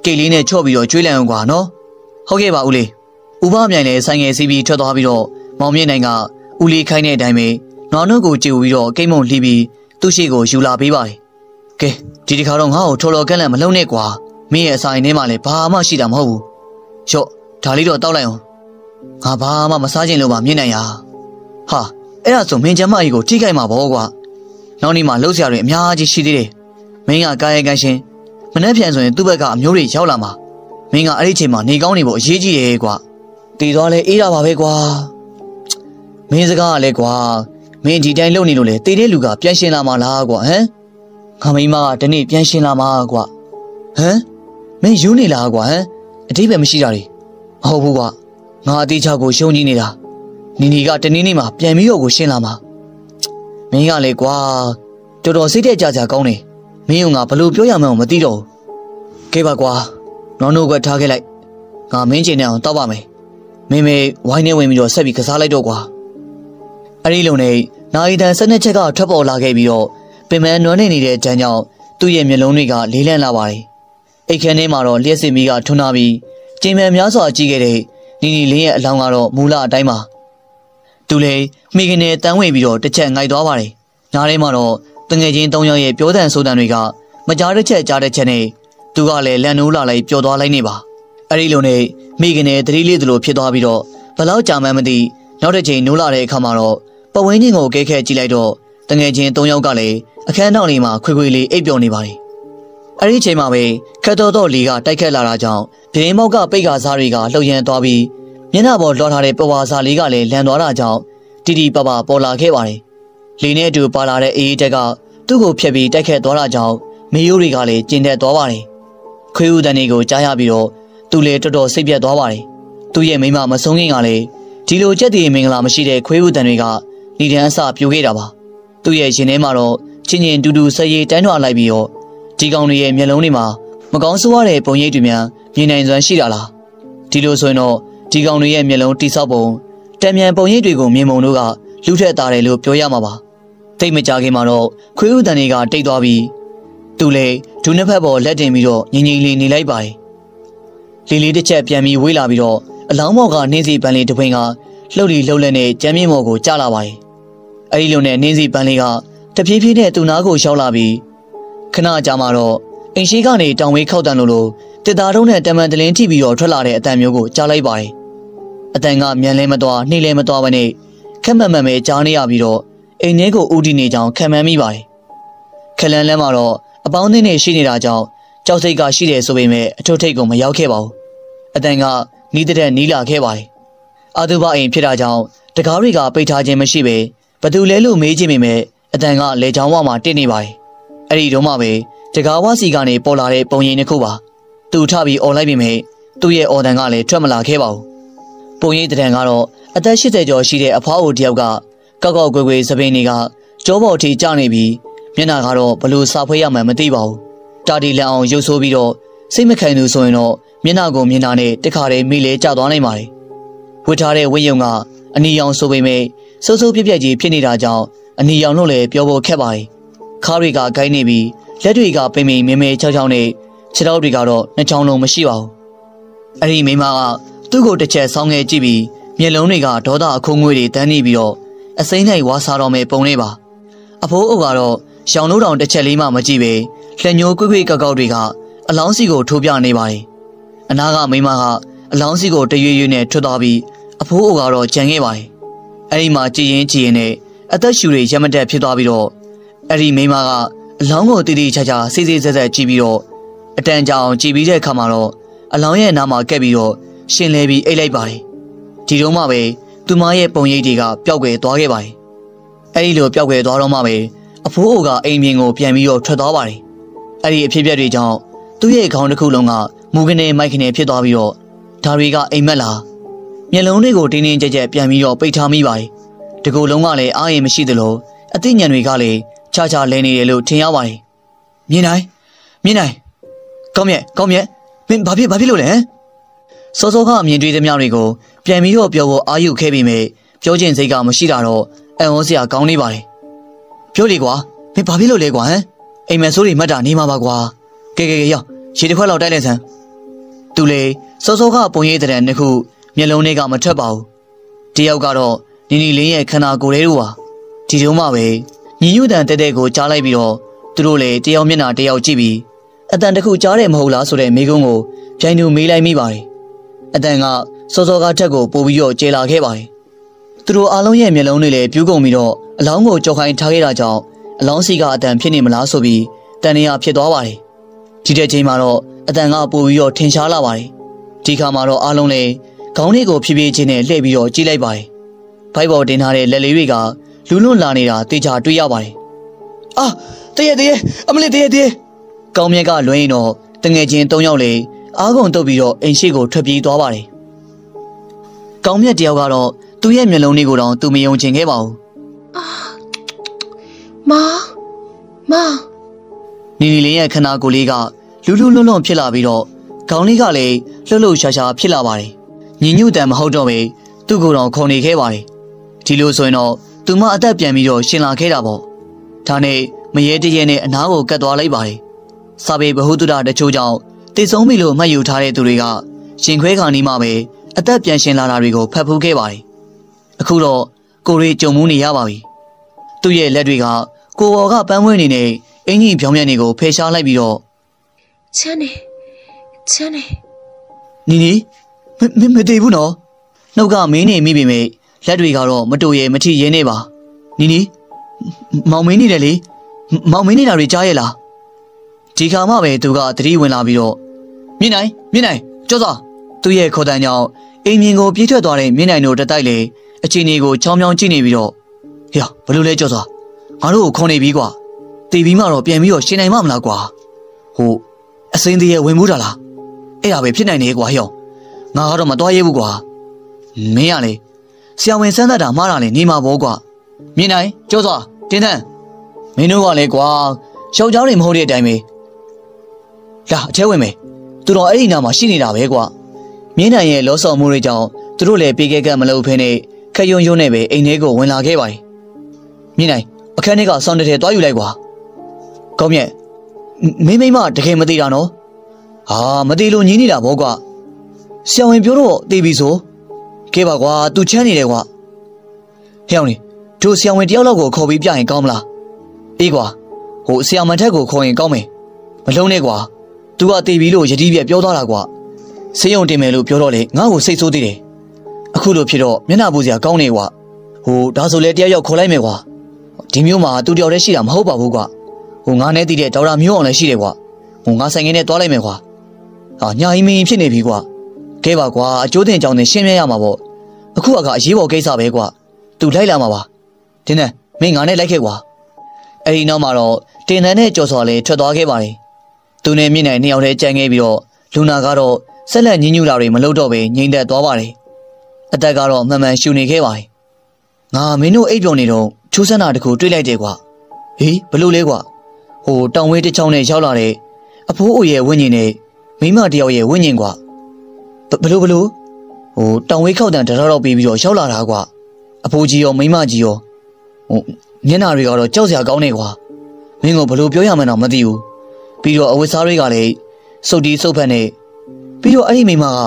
ကိတ်လေးနဲ့ချော့ပြီးတော့ကျွေးလိုက်အောင်ကွာနော်ဟုတ်ကဲ့ပါဦးလေးဦးဘမြိုင်လည်းဆိုင်ငယ်စီးပြီးထွက်သွားပြီးတော့မောင်မြင့်နိုင်ကဦးလေးခိုင်းတဲ့အတိုင်းပဲနွားတို့ကိုကြည့်ပြီးတော့ကိတ်မုံလှီးပြီးသူ့ရှိကိုယူလာပေးပါတယ်ကဲဒီတစ်ခါတော့ငါ့ကိုထော်တော်ကန့်လန့်မလုံးနဲ့ကွာမင်းရဲ့အဆိုင်ထဲမှာလည်းဘာမှရှိတာမဟုတ်ဘူးချော့ဒါလေးတော့တောက်လိုက်အောင်ငါဘာမှမစားချင်လို့ပါမြင်နိုင်ရဟာ အဲ့ဒါဆိုမင်းကျမကြီးကိုထိခိုက်မှာပေါ့ကွာနောက်နေ့မှလှုပ်ရှားတွေအများကြီးရှိသေးတယ်မင်းကကာယကံရှင်မနှက်ပြန်ဆိုရင်သူ့ဘက်ကအမျိုးတွေရောက်လာမှာမင်းကအဲ့ဒီချိန်မှာနေကောင်းနေဖို့အရေးကြီးတယ်ကွာတည်သွားလဲအေးတာပါပဲကွာမင်းစကားကလည်းကွာမင်းဒီတိုင်းလုပ်နေလို့လေတည်တဲ့လူကပြန်ရှင်လာမှာလားကွာဟမ်ခမိမကဒီနေ့ပြန်ရှင်လာမှာကွာဟမ်မင်းယူနေလားကွာဟမ်အတိပ္ပယ်မရှိတာလေမဟုတ်ဘူးကွာငါအသေးချောက်ကိုရှုံးကြီးနေတာ နီနီကတနေ့နေ့မှာပြန်ပြီးတော့ကိုရှင်းလာမှာမင်းကလေကွာတော်တော်စိတ်တက်ကြကြကောင်းတယ်မင်းကငါဘလို့ပြောရမှန်းမသိတော့ဘူးကဲပါကွာနောင်နိုကထားခဲ့လိုက်ငါမင်းကျင်နေအောင်တောက်ပါမယ်မင်းမေဝိုင်းနေဝင်ပြီးတော့ဆက်ပြီးကစားလိုက်တော့ကွာအဲ့ဒီလုံနေနိုင်တန်စနစ်ချက်ကထွက်ပေါ်လာခဲ့ပြီးတော့ပင်မနွမ်းနေနေတဲ့တန်းကြောင့်သူ့ရဲ့မျက်လုံးတွေကလေးလန့်လာပါတယ်အိတ်ခမ်းထဲမှာတော့လျှက်စစ်မီးကထွန်းလာပြီးကျင်မှန်များစွာကြီးခဲ့တဲ့နီနီလင်းရဲ့အလောင်းကတော့မူလအတိုင်းပါ သူလည်းမိခင်နဲ့တန်းဝင်ပြီးတော့တစ်ချက်ငိုက်သွားပါတယ်ညားထဲမှာတော့တငယ်ချင်း၃ယောက်ရဲ့ပြောတန်ဆိုတန်တွေကမကြားတစ်ချက်ကြားတစ်ချက်နဲ့သူကလည်းလန်နိုးလာလိုက်ပျော်သွားလိုက်နေပါအဲ့ဒီလိုနဲ့မိခင်နဲ့တတိလေးသလိုဖြစ်သွားပြီးတော့ဘလောက်ကြာမှန်းမသိနောက်တစ်ချိန်နိုးလာတဲ့အခါမှာတော့ပဝင်းချင်းကိုကဲခဲကြည့်လိုက်တော့တငယ်ချင်း၃ယောက်ကလည်းအခန်းထောင်လေးမှာခွေခွေလေးအိပ်ပျော်နေပါတယ်အဲ့ဒီချိန်မှာပဲခက်တော်တော်လီကတိုက်ခတ်လာတာကြောင့်ပြင်းမောက်ကပိတ်ကာစားတွေကလှုပ်ရမ်းသွားပြီး မျက်နှာပေါ်လွှာထားတဲ့ပဝါစာလေးကလည်းလန်သွားတာကြောင့်တီတီပပပေါ်လာခဲ့ပါတယ်။လီနဲ့အတူပါလာတဲ့အေးတက်ကသူ့ကိုဖျက်ပြီးတိုက်ခတ်သွားတာကြောင့်မေယိုးတွေကလည်းကျင်တက်သွားပါတယ်။ခွေးဦးတန်တွေကိုကြားရပြီးတော့သူလည်းတော်တော်စိတ်ပြတ်သွားပါတယ်။သူ့ရဲ့မိမမဆုံးခင်ကလည်းဒီလိုကြက်တည်မင်္ဂလာမရှိတဲ့ခွေးဦးတန်တွေကဏီတန်းအစပြိုခဲ့တာပါ။သူ့ရဲ့ရင်ထဲမှာတော့ချင်းချင်းတူတူဆက်ရည်တန်းထွာလိုက်ပြီးတော့ဒီကောင်တွေရဲ့မျက်လုံးတွေမှာမကောင်းဆိုးရတဲ့ပုံရိပ်တွေများမြင်နိုင်စွမ်းရှိတာလားဒီလိုဆိုရင်တော့ ဒီကောင်တွေရဲ့မျက်လုံးတိဆောက်ပုံတံမြန်ပုံရိပ်တွေကိုမြင်မုံတို့ကလူထက်သားတယ်လို့ပြောရမှာပါတိတ်မကြခင်မှာတော့ခွေးဥတန်တွေကတိတ်သွားပြီးသူလေဒူးနှစ်ဖက်ပေါ်လက်တင်ပြီးတော့ငြိမ်ငြိမ်လေးနေလိုက်ပါတယ်လီလီတစ်ချက်ပြန်ပြီးဝေးလာပြီးတော့အလောင်းမော်ကနင်းစီပန်းလေးတစ်ပွင့်ကလှုပ်လီလှုပ်လက်နဲ့ကြမ်းမြင့်မော်ကိုကျလာပါတယ်အဲဒီလိုနဲ့နင်းစီပန်းလေးကတဖြည်းဖြည်းနဲ့သူ့နားကိုရှောက်လာပြီးခဏကြာမှတော့အင်ရှိကနေတောင်ဝေးခောက်တန်လို့လို့တစ်သားတုံးနဲ့တမန်တလင်းထိပြီးတော့ထွက်လာတဲ့အတန်မျိုးကိုကြားလိုက်ပါတယ်။ အတန်ကမြန်လဲမသွားနှိမ့်လဲမသွားဘဲနဲ့ခက်မှန်မှန်ပဲကြားနေရပြီးတော့အိမ်ထဲကိုဦးတည်နေကြောင်ခံမှန်းမိပါတယ်။ခလန်လန်းမှာတော့အပေါင်းအသင်းတွေရှိနေတာကြောင့်ကြောက်စိတ်ကရှိတယ်ဆိုပေမဲ့အထုထိတ်ကိုမရောက်ခဲ့ပါဘူး။အတန်ကနီးတဲ့နီးလာခဲ့ပါတယ်။အာသူဘအိမ်ဖြစ်တာကြောင့်တကားတွေကပိတ်ထားခြင်းမရှိပဲဘသူလဲလို့မေးခြင်းပေမဲ့အတန်ကလေချောင်းဝမှာတင့်နေပါတယ်။အဲ့ဒီတော့မှပဲတကားဝစီကနေပေါ်လာတဲ့ပုံရိပ်တစ်ခုပါ။သူထပြီးអော်လိုက်ပြီမဲ့သူ့ရဲ့အော်တန်ကလည်းထွက်မလာခဲ့ပါဘူး။ ပုံရိပ်တံကတော့အသက်80ကျော်ရှိတဲ့အဖွားအိုတယောက်ကကောက်ကောက်ကွယ်ကွယ်စပင်းတွေကကြောပေါ်ထိကျနေပြီးမျက်နှာကတော့ဘလို့စာဖွဲရမှန်းမသိပါဘူး။တာတီလန်အောင်ရုပ်ဆိုးပြီးတော့စိတ်မခံသူဆိုရင်တော့မျက်နှာကိုမျက်နှာနဲ့တခါတည်းမိလဲကျသွားနိုင်ပါတယ်။ဝတ်ထားတဲ့ဝိယုံကအနီရောင်ဆိုပေမဲ့စိုးစိုးပြက်ပြက်ကြီးဖြစ်နေတာကြောင့်အနီရောင်လို့လည်းပြောဖို့ခက်ပါတယ်။ခါးတွေကဂိုင်းနေပြီးလက်တွေကပိမ့်ပိမ့်မဲမဲချောက်ချောက်နဲ့ခြေထောက်တွေကတော့နှစ်ချောင်းလုံးမရှိပါဘူး။အဲ့ဒီမိမက သူ့ကိုတစ်ချက်ဆောင်းခဲ့ကြည့်ပြီးမျက်လုံးတွေကဒေါသအခုံးငွေတွေတန်းနေပြီးတော့အစိမ့်နိုင်ဝါစားတော်မဲ့ပုံလေးပါ။အဖိုးအုပ်ကတော့ရှောင်းလို့တောင်တစ်ချက်လေးမှမကြည့်ပဲလက်ညှိုးကွေ့ကွေ့ကောက်ကောက်တွေကအလောင်းစီကိုထိုးပြနေပါတယ်။အနာကမိမကအလောင်းစီကိုတရွေ့ရွေ့နဲ့ထွက်သွားပြီးအဖိုးအုပ်ကတော့ကြံခဲ့ပါတယ်။အဲ့ဒီမှာကြည်ရင်ကြည်ရင်နဲ့အသက်ရှူတွေရမတက်ဖြစ်သွားပြီးတော့အဲ့ဒီမိမကအလောင်းကိုတည်တည်ချာချာစေးစေးဆက်ဆက်ကြည့်ပြီးတော့အတန်ကြာအောင်ကြည့်ပြီးတဲ့အခါမှာတော့အလောင်းရဲ့နားမှာကက်ပြီးတော့ ရှင်လဲပြီးအိတ်လိုက်ပါတယ်ဒီတော့မှပဲသူမရဲ့ပုံရိပ်တွေကပျောက်ကွယ်သွားခဲ့ပါတယ်အဲ့ဒီလိုပျောက်ကွယ်သွားတော့မှပဲအဖိုးအိုကအိမ်မြင်ကိုပြန်ပြီးတော့ထွက်သွားပါတယ်အဲ့ဒီအဖြစ်အပျက်တွေကြောင့်သူ့ရဲ့ခေါင်းတစ်ခုလုံးကမူကနေမိုက်ခနေဖြစ်သွားပြီးတော့ဒါတွေကအိမ်မက်လာမျက်လုံးတွေကိုတင်းတင်းကြပ်ကြပ်ပြန်ပြီးတော့ပိတ်ထားမိပါတယ်တကူလုံးကလည်းအားရင်မရှိသလိုအသိဉာဏ်တွေကလည်းခြားခြားလဲနေတယ်လို့ထင်ရပါတယ်မြင်နိုင်မြင်နိုင်ကောင်းမြတ်ကောင်းမြတ်မင်းဘာဖြစ်ဘာဖြစ်လို့လဲ စောစောကအမြင်တွေ့သမျှတွေကိုပြန်ပြီးတော့ပြောဖို့အာရုံခဲ့ပြီးမြဲပြောချင်စိတ်ကမရှိတာတော့အံ့ဩစရာကောင်းနေပါတယ်ပြောလေကွာမင်းဘာဖြစ်လို့လဲကွာဟမ်အိမ်မက်ဆိုးတွေမှတ်တာနေမှာပါကွာကဲကဲကဲရောက်ရေတစ်ခွက်လောက်တိုက်လိုက်စမ်းသူလေစောစောကပုံရိပ်တဲ့နှစ်ခုမျက်လုံးတွေကမထွက်ပါဘူးတယောက်ကတော့နီနီလင်းရဲ့ခန္ဓာကိုယ်လေးတို့ပါဒီတုန်းမှပဲညီညွတ်တန်တဲတဲကိုကြားလိုက်ပြီးတော့သူတို့လေတယောက်မျက်နှာတယောက်ကြည့်ပြီးအတန်တစ်ခုကြားတယ်မဟုတ်လားဆိုတဲ့မိကုံးကိုပြိုင်သူမေးလိုက်မိပါတယ် အတန်ကစောစောကထက်ကိုပို့ပြီးတော့ကျေလာခဲ့ပါတယ်သူတို့အားလုံးရဲ့မျက်လုံးတွေလည်းပြူးကုန်ပြီးတော့အလောင်းကိုကြောက်ခိုင်းထားခဲ့တာကြောင့်အလောင်းစီကအတန်ဖြစ်နေမလားဆိုပြီးတန်နေရဖြစ်သွားပါတယ်ဒီတဲ့ချိန်မှာတော့အတန်ကပို့ပြီးတော့ထင်ရှားလာပါတယ်ဒီခါမှာတော့အားလုံးလည်းခေါင်းလေးကိုဖြည်းဖြည်းချင်းနဲ့လှည့်ပြီးတော့ကြည့်လိုက်ပါတယ်ဘိုက်ပေါ်တင်ထားတဲ့လက်လေးတွေကလူလွတ်လာနေတာတေချာတွေ့ရပါတယ်အာတရေတရေအမလေးတရေတရေကောင်းမြတ်ကလွှဲရင်တော့တငယ်ချင်း၃ယောက်လေ အားကုန်တုပ်ပြီးတော့အိမ်ရှိကိုထွက်ပြေးသွားပါတယ်ကောင်းမြတ်တယောက်ကတော့သူ့ရဲ့မျက်လုံးလေးကိုတော့သူမယုံချင်ခဲ့ပါဘူးမမနီနီလေးရဲ့ခန္ဓာကိုယ်လေးကလူလူလွန်းလွန်းဖြစ်လာပြီးတော့ခေါင်းလေးကလည်းလှုပ်လှုပ်ရှားရှားဖြစ်လာပါတယ်။ညီညွတ်တန်မဟုတ်တော့ပဲသူ့ကိုယ်တော်ခုန်နေခဲ့ပါတယ်။ဒီလိုဆိုရင်တော့သူမအသက်ပြန်ပြီးတော့ရှင်လာခဲ့တာပေါ့။ဒါနဲ့မရေတရေနဲ့အနားကိုကတ်သွားလိုက်ပါတယ်။စာပေဘ ഹു တုဒတချို့ကြောင့် တည်ဆုံးပြီလို့မှတ်ယူထားတဲ့သူတွေကရှင်ခွဲခါနီးမှပဲအသက်ပြန်ရှင်လာတာတွေကိုဖတ်ဖူးခဲ့ပါတယ်။အခုတော့ကိုရီကြုံမှုနေရပါပြီ။သူ့ရဲ့လက်တွေကကိုဘော်ကပန်းဝဲနေတဲ့အင်ကြီးဖြောင်းမြတ်တွေကိုဖယ်ရှားလိုက်ပြီးတော့ချမ်းနေချမ်းနေနီနီမမမတည်ဘူးနော်နှုတ်ကမင်းနေမိပြီမေလက်တွေကတော့မတူရဲမထီရဲနေပါနီနီမောင်မင်းနေတယ်လေမောင်မင်းနေတာတွေကြားရဲ့လား ဒီခါမှပဲသူကသတိဝင်လာပြီးတော့မြင့်နိုင်မြင့်နိုင်ကြောက်စောသူ့ရဲ့ခေါ်တန်းကြောင့်အိမ်မြင်ကိုပြေးထွက်သွားတဲ့မြင့်နိုင်တို့တတိုက်လေအချင်းကြီးကိုချောင်းချောင်းကြည့်နေပြီးတော့ဟေ့ဘလို့လဲကြောက်စောငါတို့ကိုခေါ်နေပြီကွာတည်ပြီးမှတော့ပြန်ပြီးတော့ရှင်နိုင်မှမလားကွာဟိုအစင်းသေးရဲ့ဝင်မှုတာလားအဲ့ဒါပဲဖြစ်နိုင်နေကွာဟေ့ငါကတော့မတော်ရဲဘူးကွာမင်းရလေဆရာဝန်စမ်းသပ်တာမှားတာလေနေမှာပေါ့ကွာမြင်နိုင်ကြောစွာတင်းတန်းမင်းတို့ကလေကွာရှောက်เจ้าတွေမဟုတ်တဲ့အတိုင်းပဲ လာအထဲဝင်မယ်သူတော်အဲ့ဒီနာမှာရှိနေတာပဲကွာမြင်းနိုင်ရဲ့လောဆော်မှုတွေကြောင့်သူတို့လည်းပြေကဲကမလုပ်ဖ ೇನೆ ခက်ယုံယုံနဲ့ပဲအိမ်ထဲကိုဝင်လာခဲ့ပါတယ်မြင်းနိုင်အခန်းထဲကဆောင်းတဲ့ထဲသွားယူလိုက်ကွာကောင်းမြတ်မင်းမိမတကယ်မသိတာနော်ဟာမသိလို့ညင်းနေတာဗောကွာဆရာဝန်ပြောတော့သိပြီဆိုကဲပါကွာ तू ချမ်းနေတယ်ကွာဟဲ့အောင်နေတို့ဆရာဝန်တယောက်လောက်ကိုခေါ်ပြီးပြရင်ကောင်းမလားအေးကွာဟိုဆရာမထက်ကိုခေါ်ရင်ကောင်းမယ်မလုံးနဲ့ကွာ तू ကသိပြီလို့ယတိပြက်ပြောသွားတာကွာဆေးရုံတင်မယ်လို့ပြောတော့လေငါ့ကိုစိတ်ဆိုးသေးတယ်အခုလိုဖြစ်တော့မျက်နှာပူစရာကောင်းနေကွာဟိုဒါဆိုလေတယောက်ယောက်ခေါ်လိုက်မယ်ကွာဒီမျိုးမှာသူတယောက်တည်းရှိတာမဟုတ်ပါဘူးကွာဟိုငါနဲ့တည်တဲ့ဒေါက်တာမျိုးအောင်လည်းရှိတယ်ကွာဟိုငါဆိုင်ငယ်နဲ့တွားလိုက်မယ်ကွာဟာညာအီမင်းဖြစ်နေပြီကွာကဲပါကွာအကျိုးတင်ကြောင်းတင်ရှင်းပြရမှာပေါ့အခုကအရေးပေါ်ကိစ္စပဲကွာသူလိုက်လာမှာပါတင်းနဲ့မင်းငါနဲ့လိုက်ခဲ့ကွာအဲ့ဒီနောက်မှာတော့တင်တန်းနဲ့ကြော်စော်လေးထွက်သွားခဲ့ပါတယ် သူနဲ့မြင့်နိုင်နှစ်ယောက်တည်းကြံခဲ့ပြီးတော့လူနာကတော့ဆက်လက်ညှဉ်းညူတာတွေမလုပ်တော့ဘဲငြိမ်သက်သွားပါတယ်အသက်ကတော့မှန်မှန်ရှူနေခဲ့ပါတယ်ငါမင်းတို့အိပ်ပျော်နေတော့ချိုးစမ်းတာတခုတွေ့လိုက်တယ်ကွာဟေးဘလို့လဲကွာဟိုတောင်ဝဲတစ်ချောင်းနဲ့ရောက်လာတဲ့အဖိုးအိုရဲ့ဝိညာဉ်နဲ့မိမတယောက်ရဲ့ဝိညာဉ်ကွာဘလို့ဘလို့ဟိုတောင်ဝဲခောက်တန်တရတော့ပြီးပြီးတော့ရောက်လာတာကွာအဖိုးကြီးရောမိမကြီးရောဟိုမျက်နှာတွေကတော့ကြောက်စရာကောင်းနေကွာမင်းကဘလို့ပြောရမှန်းတော့မသိဘူး ပြီးတော့အဝတ်စားတွေကလည်းစုတ်တီးစုတ်ဖက်နေပြီးတော့အဲ့ဒီမိမက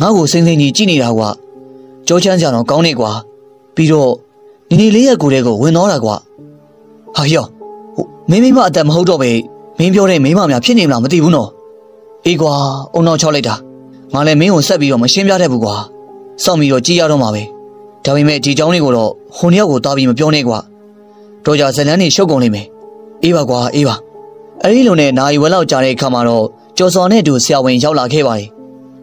ငါ့ကိုစိမ့်စိမ့်ကြီးကြည့်နေတာကွာကြောချမ်းစရာတော့ကောင်းနေကွာပြီးတော့နီနီလေးရဲ့ကိုယ်တဲ့ကိုဝင်တော့တာကွာဟာယောဟိုမင်းမိမအသက်မဟုတ်တော့ပဲမင်းပြောတဲ့မိမများဖြစ်နေမလားမသိဘူးနော်အေးကွာအုံနောက်ချောက်လိုက်တာငါလည်းမင်းကိုဆက်ပြီးတော့မရှင်းပြတတ်ဘူးကွာစောင့်ပြီးတော့ကြည်ရတော့မှာပဲဒါပေမဲ့ဒီเจ้าလေးကိုတော့ဟိုနှစ်ယောက်ကိုတားပြီးမပြောနဲ့ကွာတော့ကြဇလန်းနေရှုပ်ကုန်လိမ့်မယ်အေးပါကွာအေးပါ အဲ့ဒီလိုနဲ့နာယီဝဲလောက်ကြာတဲ့အခါမှာတော့ကျော်စော်နဲ့တူဆရာဝန်ရောက်လာခဲ့ပါတယ်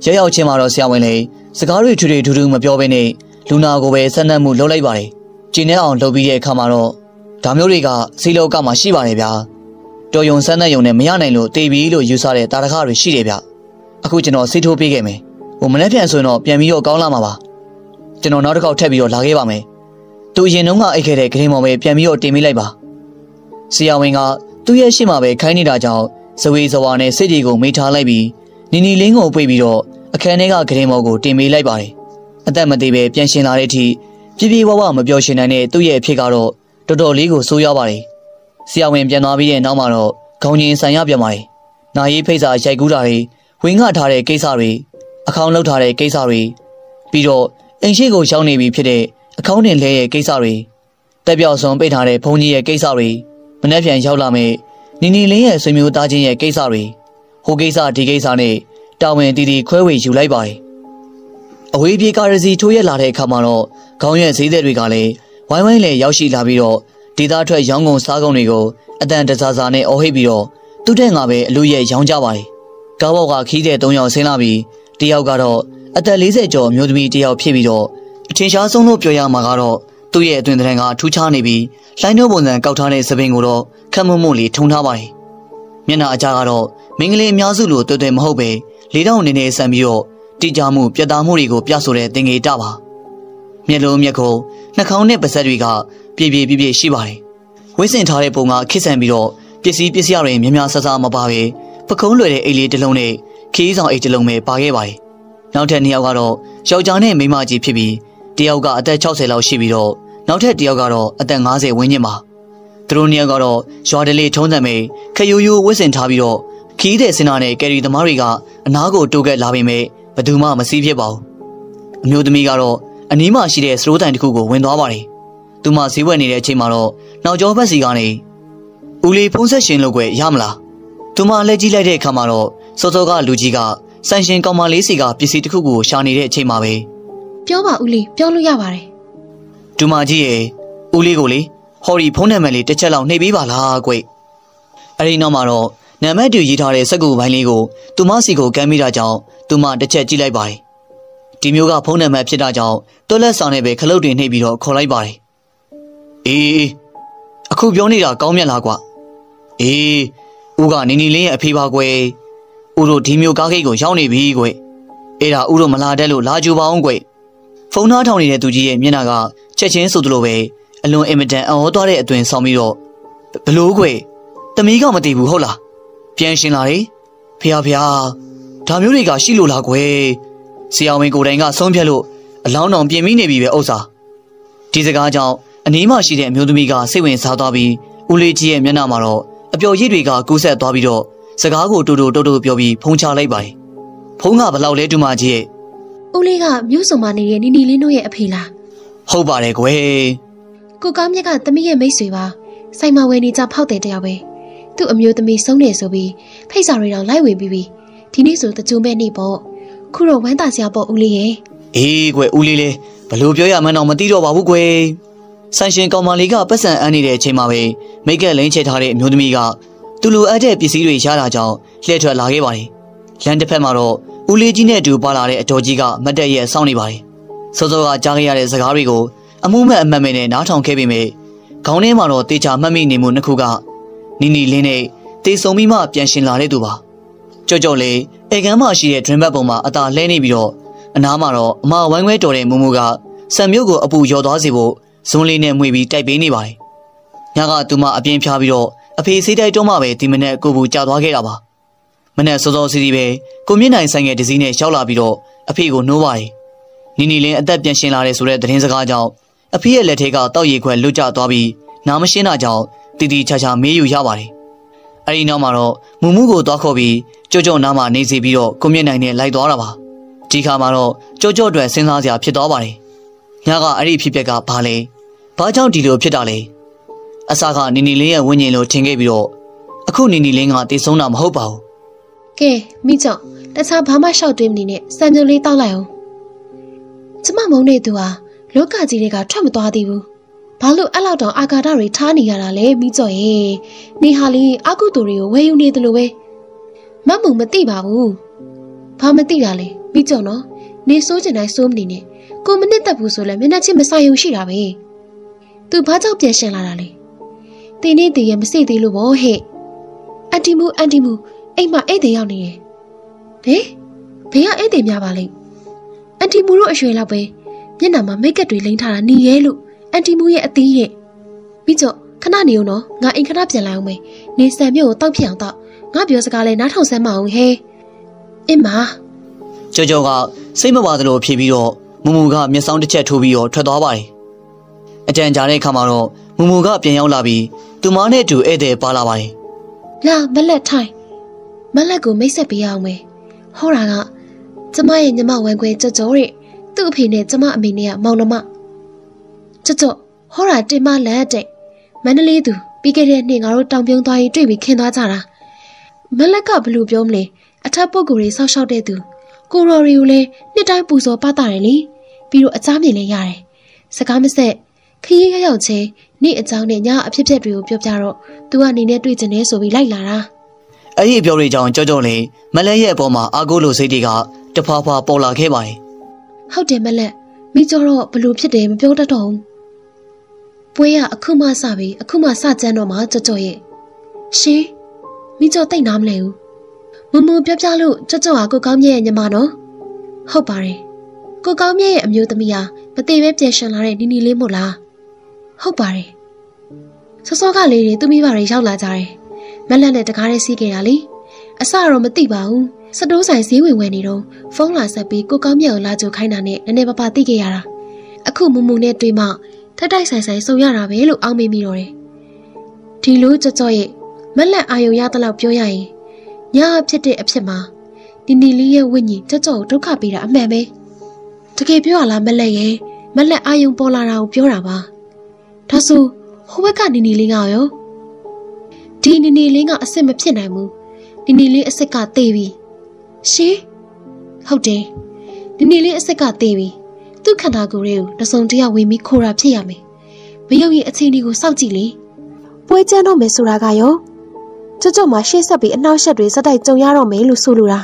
ရောက်ရောက်ချင်းမှာတော့ဆရာဝန်လည်းစကားတွေထူထူထူထူမပြောဘဲနဲ့လူနာကိုပဲဆက်နပ်မှုလုပ်လိုက်ပါတယ်ကျင်းနေအောင်လုပ်ပြီးတဲ့အခါမှာတော့ဒါမျိုးတွေကစီလောကမှာရှိပါတယ်ဗျာတော်ယုံဆန်းတဲ့ယုံနဲ့မရနိုင်လို့တေးပြီလို့ယူဆတဲ့တာရခတွေရှိတယ်ဗျအခုကျွန်တော်စေးထိုးပေးခဲ့မယ်ဟိုမနေ့ပြန်ဆိုရင်တော့ပြန်ပြီးတော့ကောင်းလာမှာပါကျွန်တော်နောက်တစ်ခေါက်ထပ်ပြီးတော့လာခဲ့ပါမယ်သူအရင်တုန်းကအိတ်ခဲ့တဲ့ဂရင်းမော်ပဲပြန်ပြီးတော့တင်မိလိုက်ပါဆရာဝန်က သူ့ရဲ့ရှေ့မှာပဲခိုင်းနေတာကြောင့်ဇဝေဇဝါနဲ့စိတ်တွေကိုမိထားလိုက်ပြီးနီနီလင်းကိုပြေးပြီးတော့အခန်းထဲကဂရင်းမော်ကိုတင်မိလိုက်ပါတယ်အသက်မသေးပဲပြန်ရှင်လာတဲ့အထိပြေးပြေးဝဝမပြောရှင်နိုင်တဲ့သူ့ရဲ့အဖြစ်ကတော့တော်တော်လေးကိုဆိုးရွားပါတယ်ဆရာဝန်ပြန်သွားပြီးတဲ့နောက်မှာတော့ခေါင်းချင်းဆိုင်ရပြန်ပါတယ်။နာရီဖိတ်စာရိုက်ကူးတာတွေဝင်းငှထားတဲ့ကိစ္စတွေအခေါင်းလောက်ထားတဲ့ကိစ္စတွေပြီးတော့အိမ်ရှိကိုရောက်နေပြီဖြစ်တဲ့အခေါင်းတင်လဲရဲ့ကိစ္စတွေတက်ပြောက်ဆုံးပိတ်ထားတဲ့ဘုံကြီးရဲ့ကိစ္စတွေ မနှက်ပြန်ရောက်လာမယ်နီနီလင်းရဲ့ဆွေမျိုးသားချင်းရဲ့ကိစ္စတွေဟိုကိစ္စဒီကိစ္စနဲ့တာဝန်တီတီခွဲဝေယူလိုက်ပါတယ်အဝေးပြေကားရစီထိုးရက်လာတဲ့အခါမှာတော့ခေါင်းရွက်ဈေးသည်တွေကလည်းဝိုင်းဝိုင်းလည်းရောက်ရှိလာပြီးတော့ဒေသထွက်ရောင်းကုန်စားကုန်တွေကိုအတန်တစားစားနဲ့အော်ဟစ်ပြီးတော့သူ့တဲ့ငါပဲအလူရဲ့ရောင်းကြပါတယ်ကားဘောက်ကခီးတဲ့၃ယောက်ဆင်းလာပြီးတယောက်ကတော့အသက်40ကျော်မျိုးသမီးတယောက်ဖြစ်ပြီးတော့အထင်ရှားဆုံးလို့ပြောရမှာကတော့ သူ့ရဲ့အတွင်တဲ့ကထူးခြားနေပြီးလိုင်းနှုတ်ပုံစံကောက်ထားတဲ့သပင်ကိုတော့ခက်မွတ်မွတ်လေးထုံထားပါတယ်မျက်နှာအကြကတော့မင်္ဂလိအများစုလိုတွေ့တွေ့မဟုတ်ပဲလေးတောင်နေနေဆန်ပြီးတော့တိကျမှုပြတ်သားမှုတွေကိုပြဆိုတဲ့သင်္ကေတပါမျက်လုံးမျက်ခုံးနှာခေါင်းနဲ့ပါးစပ်တွေကပြည့်ပြည့်ပြည့်ပြည့်ရှိပါတယ်ဝိစင်ထားတဲ့ပုံကခစ်ဆန်ပြီးတော့ပစ္စည်းပစ္စည်းတွေများများဆဆမပါပဲပကုံးလွယ်တဲ့အိတ်လေးတစ်လုံးနဲ့ခီးဆောင်အိတ်တစ်လုံးပဲပါခဲ့ပါတယ်နောက်ထပ်နှစ်ယောက်ကတော့ယောက်ျားနဲ့မိန်းမကြီးဖြစ်ပြီးတယောက်ကအသက်60လောက်ရှိပြီးတော့ နောက်ထပ်တယောက်ကတော့အသက်50ဝန်းကျင်ပါသူတို့နှစ်ယောက်ကတော့ရွာတလေးထုံးစံမေခယူယူဝစ်စင်ထားပြီးတော့ခီးတဲ့စင်နာနဲ့ကယ်ရီသမားတွေကအနားကိုတိုးကက်လာပေမဲ့ဘယ်သူမှမစည်းဖြစ်ပါဘူးအမျိုးသမီးကတော့အနီးမှာရှိတဲ့စရိုးတိုင်တစ်ခုကိုဝင်သွားပါတယ်သူမဈေးဝယ်နေတဲ့အချိန်မှာတော့နောက်ကျောဘက်စီကနေဦးလေးဖုံးဆက်ရှင်လို့ကွယ်ရမလားသူမလက်ကြီးလိုက်တဲ့အခါမှာတော့စောစောကလူကြီးကဆန်ရှင်ကောင်မလေးစီကပစ္စည်းတစ်ခုကိုရှာနေတဲ့အချိန်မှာပဲပြောပါဦးလေးပြောလို့ရပါတယ် ဒူမာကြီးရဲ့ဦးလေးကိုလေဟော်ရီဖုန်းနံပါတ်လေးတစ်ချက်လောက်နှိပ်ပေးပါလားကွအဲ့ဒီနောက်မှာတော့နံပါတ်တူရေးထားတဲ့စက်ကူပိုင်းလေးကိုသူမစီကိုကမ်းမိတာကြောင့်သူမတစ်ချက်ကြည့်လိုက်ပါတယ်ဒီမျိုးကဖုန်းနံပါတ်ဖြစ်တာကြောင့်တွက်လက်ဆောင်နဲ့ပဲခလုတ်တွေနှိပ်ပြီးတော့ခေါ်လိုက်ပါတယ်အေးအခုပြောနေတာကောင်းမြတ်လားကွာအေးဦးကနီနီလေးရဲ့အဖေပါကွယ်ဦးတို့ဒီမျိုးကားဂိတ်ကိုရောက်နေပြီကွယ်အဲ့ဒါဦးတို့မလာတတ်လို့လာကြပါအောင်ကွယ် ဖုန်းသားထောင်နေတဲ့သူကြီးရဲ့မျက်နှာကချက်ချင်းဆိုသလိုပဲအလွန်အင်မတန်အော်သွားတဲ့အသွင်ဆောင်ပြီးတော့ဘလို့ကွယ်တမီးကမတည်ဘူးဟုတ်လားပြန်ရှင်လာတယ်ဖះဖះဒါမျိုးတွေကရှိလို့လားကွယ်ဆရာဝန်ကိုယ်တိုင်ကဆုံးဖြတ်လို့အလောင်းတော်ပြင်ပြီးနေပြီပဲဥစ္စာဒီစကားကြောင့်အနီးမှရှိတဲ့အမျိုးသမီးကစိတ်ဝင်စားသွားပြီးဦးလေးကြီးရဲ့မျက်နှာမှာတော့အပျော်ရည်တွေကကူးဆက်သွားပြီးတော့စကားကိုတူတူတုတ်တုတ်ပြောပြီးဖုံးချလိုက်ပါတယ်ဖုံးကဘလောက်လဲတူမကြီးရဲ့ ဦးလေးကမြို့စုံမနေတဲ့နီနီလင်းတို့ရဲ့အဖေလားဟုတ်ပါတယ်ကွယ်ကိုကောင်းမြတ်ကသမီးရဲ့မိတ်ဆွေပါဆိုင်မှာဝယ်နေကြဖောက်တယ်တယောက်ပဲသူ့အမျိုးသမီးဆုံးနေဆိုပြီးဖိတ်စာတွေတော့လိုက်ဝင်ပြီးပြီဒီနေ့ဆိုတကြုံမဲ့နေ့ပေါ့ခုတော့ဝမ်းသာစရာပေါ့ဦးလေးရဲ့အေးကွယ်ဦးလေးလေးဘလို့ပြောရမှန်းတော့မသိတော့ပါဘူးကွယ်ဆန်ရှင်ကောင်မလေးကပတ်စံအန်းနေတဲ့အချိန်မှာပဲမိတ်ကက်လိန်ချထားတဲ့အမျိုးသမီးကသူလိုအပ်တဲ့ပစ္စည်းတွေရတာကြောင့်လှည့်ထွက်လာခဲ့ပါတယ်လမ်းတစ်ဖက်မှာတော့ ဦးလေးကြီးနဲ့အတူပါလာတဲ့အတော်ကြီးကမတ်တက်ရဲ့စောင့်နေပါတယ်စောစောကကြားခဲ့ရတဲ့စကားတွေကိုအမှုမဲ့အမှတ်မဲ့နဲ့နားထောင်ခဲ့ပေမဲ့ခေါင်းထဲမှာတော့တေချာမှတ်မိနေမှုနှစ်ခုကနီနီလင်းနဲ့တေဆုံပြီးမှပြန်ရှင်လာတဲ့သူပါကြော့ကြော့လေးအေကန်းမှရှိတဲ့ dream bag ပုံမှာအသာလဲနေပြီးတော့အနားမှာတော့အမဝိုင်းဝဲတော်တဲ့မူမူကဆံမျိုးကိုအပူရော်သွားစေဖို့ဇွန်းလေးနဲ့မှွေပြီးတိုက်ပေးနေပါတယ်ညကသူမအပြင်းဖြားပြီးတော့အဖေစေးတိုက်တော့မှပဲဒီမနေ့ကိုဘူးကြာသွားခဲ့တာပါ မနေ့စောစောစီစီပဲကိုမြင့်နိုင်ဆိုင်ငယ်တစည်းနဲ့ရှောက်လာပြီးတော့အဖေကိုနှိုးပါတယ်နီနီလင်းအသက်ပြန်ရှင်လာတဲ့ဆိုတဲ့သတင်းစကားကြောင့်အဖေရဲ့လက်ထဲကတောက်ရည်ခွက်လွတ်ကျသွားပြီးနားမရှင်းတာကြောင့်တီတီချာချာမေးယူရပါတယ်။အဲဒီနောက်မှာတော့မူမှုကိုသွားခေါ်ပြီးကြောကြောနားမှာနေစီပြီးတော့ကိုမြင့်နိုင်နဲ့လိုက်သွားတာပါ။ဒီခါမှာတော့ကြောကြောအတွက်စဉ်းစားစရာဖြစ်သွားပါတယ်။ညကအဲ့ဒီဖြစ်ပျက်ကဘာလဲ။ဘာကြောင့်ဒီလိုဖြစ်တာလဲ။အစကနီနီလင်းရဲ့ဝင်းကျင်လို့ထင်ခဲ့ပြီးတော့အခုနီနီလင်းကတည်ဆုံးတာမဟုတ်ပါဘူး။ ကဲမိကြောင့်တခြားဘာမှရှောက်တွေးမနေနဲ့စံကြုံလေးတောက်လိုက်အောင်။ကျမမုန်းနေသူဟာလောကကြီးတွေကထွက်မသွားသေးဘူး။ဘာလို့အဲ့လောက်တောင်အာကာဒတွေထားနေရတာလဲမိကျော်ရဲ့။နေဟာလေးအကုသူတွေကိုဝယ်ယူနေသလိုပဲ။မမုံမသိပါဘူး။ဘာမသိတာလဲမိကျော်နော်။နေစိုးကျင်တိုင်းစိုးမနေနဲ့။ကိုမနစ်သက်ဘူးဆိုလဲမျက်နှာချင်းမဆိုင်ုံရှိတာပဲ။ तू ဘာကြောင့်ပြန်ရှင်လာတာလဲ။တင်းနေတည်ရမစိသေးလို့ဗောဟဲ့။အန်တီမူအန်တီမူ အိမ်မှာအိတ်တွေရောက်နေတယ်။ဟေးဘေးကအိတ်တွေများပါလိမ့်။အန်တီမူတို့အရွယ်လောက်ပဲ။မျက်နှာမှာမိတ်ကပ်တွေလိမ့်ထားတာနေရဲလို့အန်တီမူရဲ့အသီးရဲ့ပြီးတော့ခဏနေအောင်နော်ငါအိမ်ခဏပြန်လာအောင်မယ်နေဆန်မြို့ကိုတောက်ပြအောင်တော့ငါပြောစကားလဲနားထောင်စမ်းမအောင်ဟဲအင်းမကြောကြောကစိတ်မပါသလိုဖြေပြီးတော့မူမူကမျက်စောင်းတစ်ချက်ထိုးပြီးတော့ထွက်သွားပါတယ်အတန်ကြာတဲ့အခါမှာတော့မူမူကပြန်ရောက်လာပြီးသူသူမနဲ့အတူဧည့်သည်ပါလာပါတယ်လာမလက်ထိုင် မလက်ကိုမိတ်ဆက်ပေးအောင်မယ်ဟောတာကကျမရဲ့ညီမဝမ်ခွဲကြော့ကြော့တဲ့သူ့အဖေနဲ့ကျမအမေနဲ့ကမောင်နှမကြော့ကြော့ဟောတာတင်မလက်တဲ့မန္တလေးသူပြီးခဲ့တဲ့နှစ်ငါတို့တောင်ပြုံးသွားရင်တွေ့ပြီးခင်းသွားကြတာမလက်ကဘလို့ပြောမလဲအထက်ပုဂ္ဂိုလ်တွေဆောက်ရှောက်တဲ့သူကိုရော်ရီကိုလည်းနှစ်တိုင်းပူဇော်ပတာတယ်လေပြီးတော့အချားမြင်လည်းရတယ်စကားမဆက်ခရီးရောက်ရောက်ချင်းနေ့အကြောင်းနဲ့ညအဖြစ်အပျက်တွေကိုပြောပြတော့သူကနေနဲ့တွေ့ကျင်နေဆိုပြီးလိုက်လာတာ အဲ့ဒီအပြောတွေကြောင့်ကြောကြောလေးမလဲရဲ့အပေါ်မှာအာကိုလိုစိတ်တွေကတဖွာဖွာပေါ်လာခဲ့ပါတယ်ဟုတ်တယ်မလက်မိကျော်တော့ဘလို့ဖြစ်တယ်မပြောတတ်တော့ဘူးပွဲရအခုမှစပြီအခုမှစကြမ်းတော့မှကြော့ကြော့ရဲ့ရှင်မိကျော်တိတ်နားမလဲဘူးမမပြောပြလို့ကြော့ကြော့ဟာကိုကောင်းမြတ်ရဲ့ညီမနော်ဟုတ်ပါတယ်ကိုကောင်းမြတ်ရဲ့အမျိုးသမီးဟာမသေးပဲပြန်ရှင်လာတဲ့နီနီလေးမို့လားဟုတ်ပါတယ်စောစောကလေးတွေသူမိဘတွေရောက်လာကြတယ် မလက်နဲ့တကားလေးစီးခဲ့တာလေအစတော့မသိပါဘူးစတိုးဆိုင်ဈေးဝင်ဝင်နေတော့ဖုန်းလာဆက်ပြီးကိုကောင်းမြတ်ကိုလာကြိုခိုင်းတာနဲ့နည်းနည်းပါးပါသိခဲ့ရတာအခုမူမူနဲ့တွေ့မှထက်တိုက်ဆိုင်ဆိုင်စုံရတာပဲလို့အောက်မေ့မိတော့တယ်ဒီလိုကြော့ကြော့ရဲ့မလက်အာယုံရတဲ့လောက်ပြောရရင်ညဖြစ်တဲ့အဖြစ်မှာဒီနီလေးရဲ့ဝိညာဉ်ကြော့ကြော့ကိုဒုက္ခပေးတာအမှန်ပဲတကယ်ပြောရလားမလက်ရဲ့မလက်အာယုံပေါ်လာတာကိုပြောတာပါဒါဆိုဟိုဘက်ကနီနီလေးကရော ဒီနီနီလေးကအစ်စ်မဖြစ်နိုင်ဘူးနီနီလေးအစ်စ်ကတေးပြီရှင်ဟုတ်တယ်နီနီလေးအစ်စ်ကတေးပြီသူ့ခန္ဓာကိုယ်လေးကိုတစုံတရာဝင်ပြီးခိုးတာဖြစ်ရမယ်မယုံရင်အခြေအနေကိုစောင့်ကြည့်လေပွဲကျန်းတော့မယ်ဆိုတာကရောကြွကြွမှာရှေ့ဆက်ပြီးအနှောက်အယှက်တွေစက်တိုက်ကြုံရတော့မယ်လို့ဆိုလိုတာ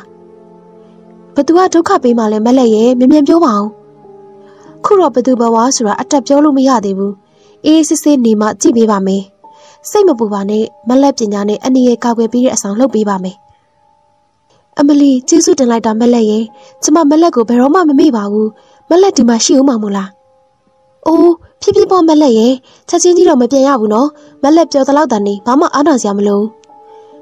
ဘသူကဒုက္ခပေးမှလဲမလဲရဲ့မြင်မြန်ပြောပါအောင်ခုတော့ဘသူဘဝဆိုတာအတက်ပြောလို့မရသေးဘူးအေးစစ်စစ်နေမှကြည့်ပေးပါမယ် စိတ်မပူပါနဲ့မလက်ပညာနဲ့အနည်းငယ်ကောက်ွယ်ပြီးတဲ့အဆောင်လှုပ်ပေးပါမယ်အမလီကျေးဇူးတင်လိုက်တာမလက်ရဲ့ကျမမလက်ကိုဘယ်တော့မှမမေ့ပါဘူးမလက်ဒီမှာရှိဦးမှာမို့လားအိုးဖြစ်ဖြစ်ပေါ်မလက်ရဲ့ချက်ချင်းကြီးတော့မပြန်ရဘူးနော်မလက်ပြောသလောက်တန်နေဘာမှအားနာစရာမလို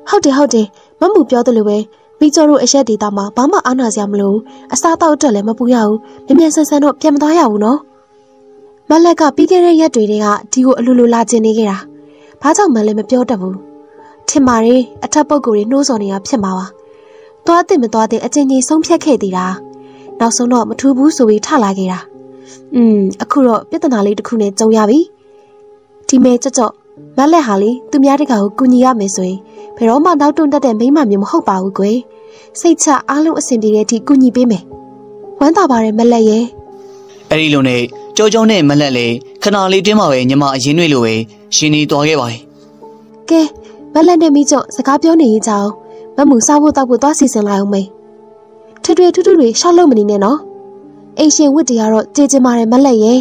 ဟုတ်တယ်ဟုတ်တယ်မမှုပြောတယ်လို့ပဲမိကျော်တို့အရက်ဒေတာမှာဘာမှအားနာစရာမလိုအစားတော့အတွက်လည်းမပူရဘူးမြင်မြန်ဆန်းဆန်းတော့ပြန်မသွားရဘူးနော်မလက်ကပြီးခဲ့တဲ့ရက်တွေကဒီကိုအလိုလိုလာကျင်နေခဲ့တာ ဘာကြောင့်မှလည်းမပြောတတ်ဘူးထင်ပါတယ်အထက်ပုဂ္ဂိုလ်တွေနှိုးဆော်နေတာဖြစ်မှာပါသွားတဲ့မသွားတဲ့အချင်းချင်းဆုံးဖြတ်ခဲ့သေးတာနောက်ဆုံးတော့မထူဘူးဆိုပြီးထလာခဲ့တာอืมအခုတော့ပြဿနာလေးတစ်ခုနဲ့ကြုံရပြီဒီမဲကြော့ကြော့မလက်ဟာလေသူများတကာကိုကူညီရမယ်ဆိုရင်ဘယ်တော့မှနောက်တွန့်တတ်တဲ့မိန်းမမျိုးမဟုတ်ပါဘူးကွယ်စိတ်ချအားလုံးအဆင်ပြေတဲ့အထိကူညီပေးမယ်ဝမ်းသာပါတယ်မလက်ရဲ့အဲ့ဒီလိုနဲ့ ကြောကြောနဲ့မလက်လေခဏလေးတင်းမှာပဲညီမအရင်တွေလိုပဲရှင်နေသွားခဲ့ပါတယ်ကဲမလက်နဲ့မိကျော့စကားပြောနေကြအောင်မမှုစားဖို့တောက်ဖို့သွားစီစဉ်လိုက်အောင်မေထွထွထွထွတွေရှောက်လို့မနေနဲ့နော်အိမ်ရှင်ဝတ်တရားတော့ကြေကျင်ပါတယ်မလက်ရဲ့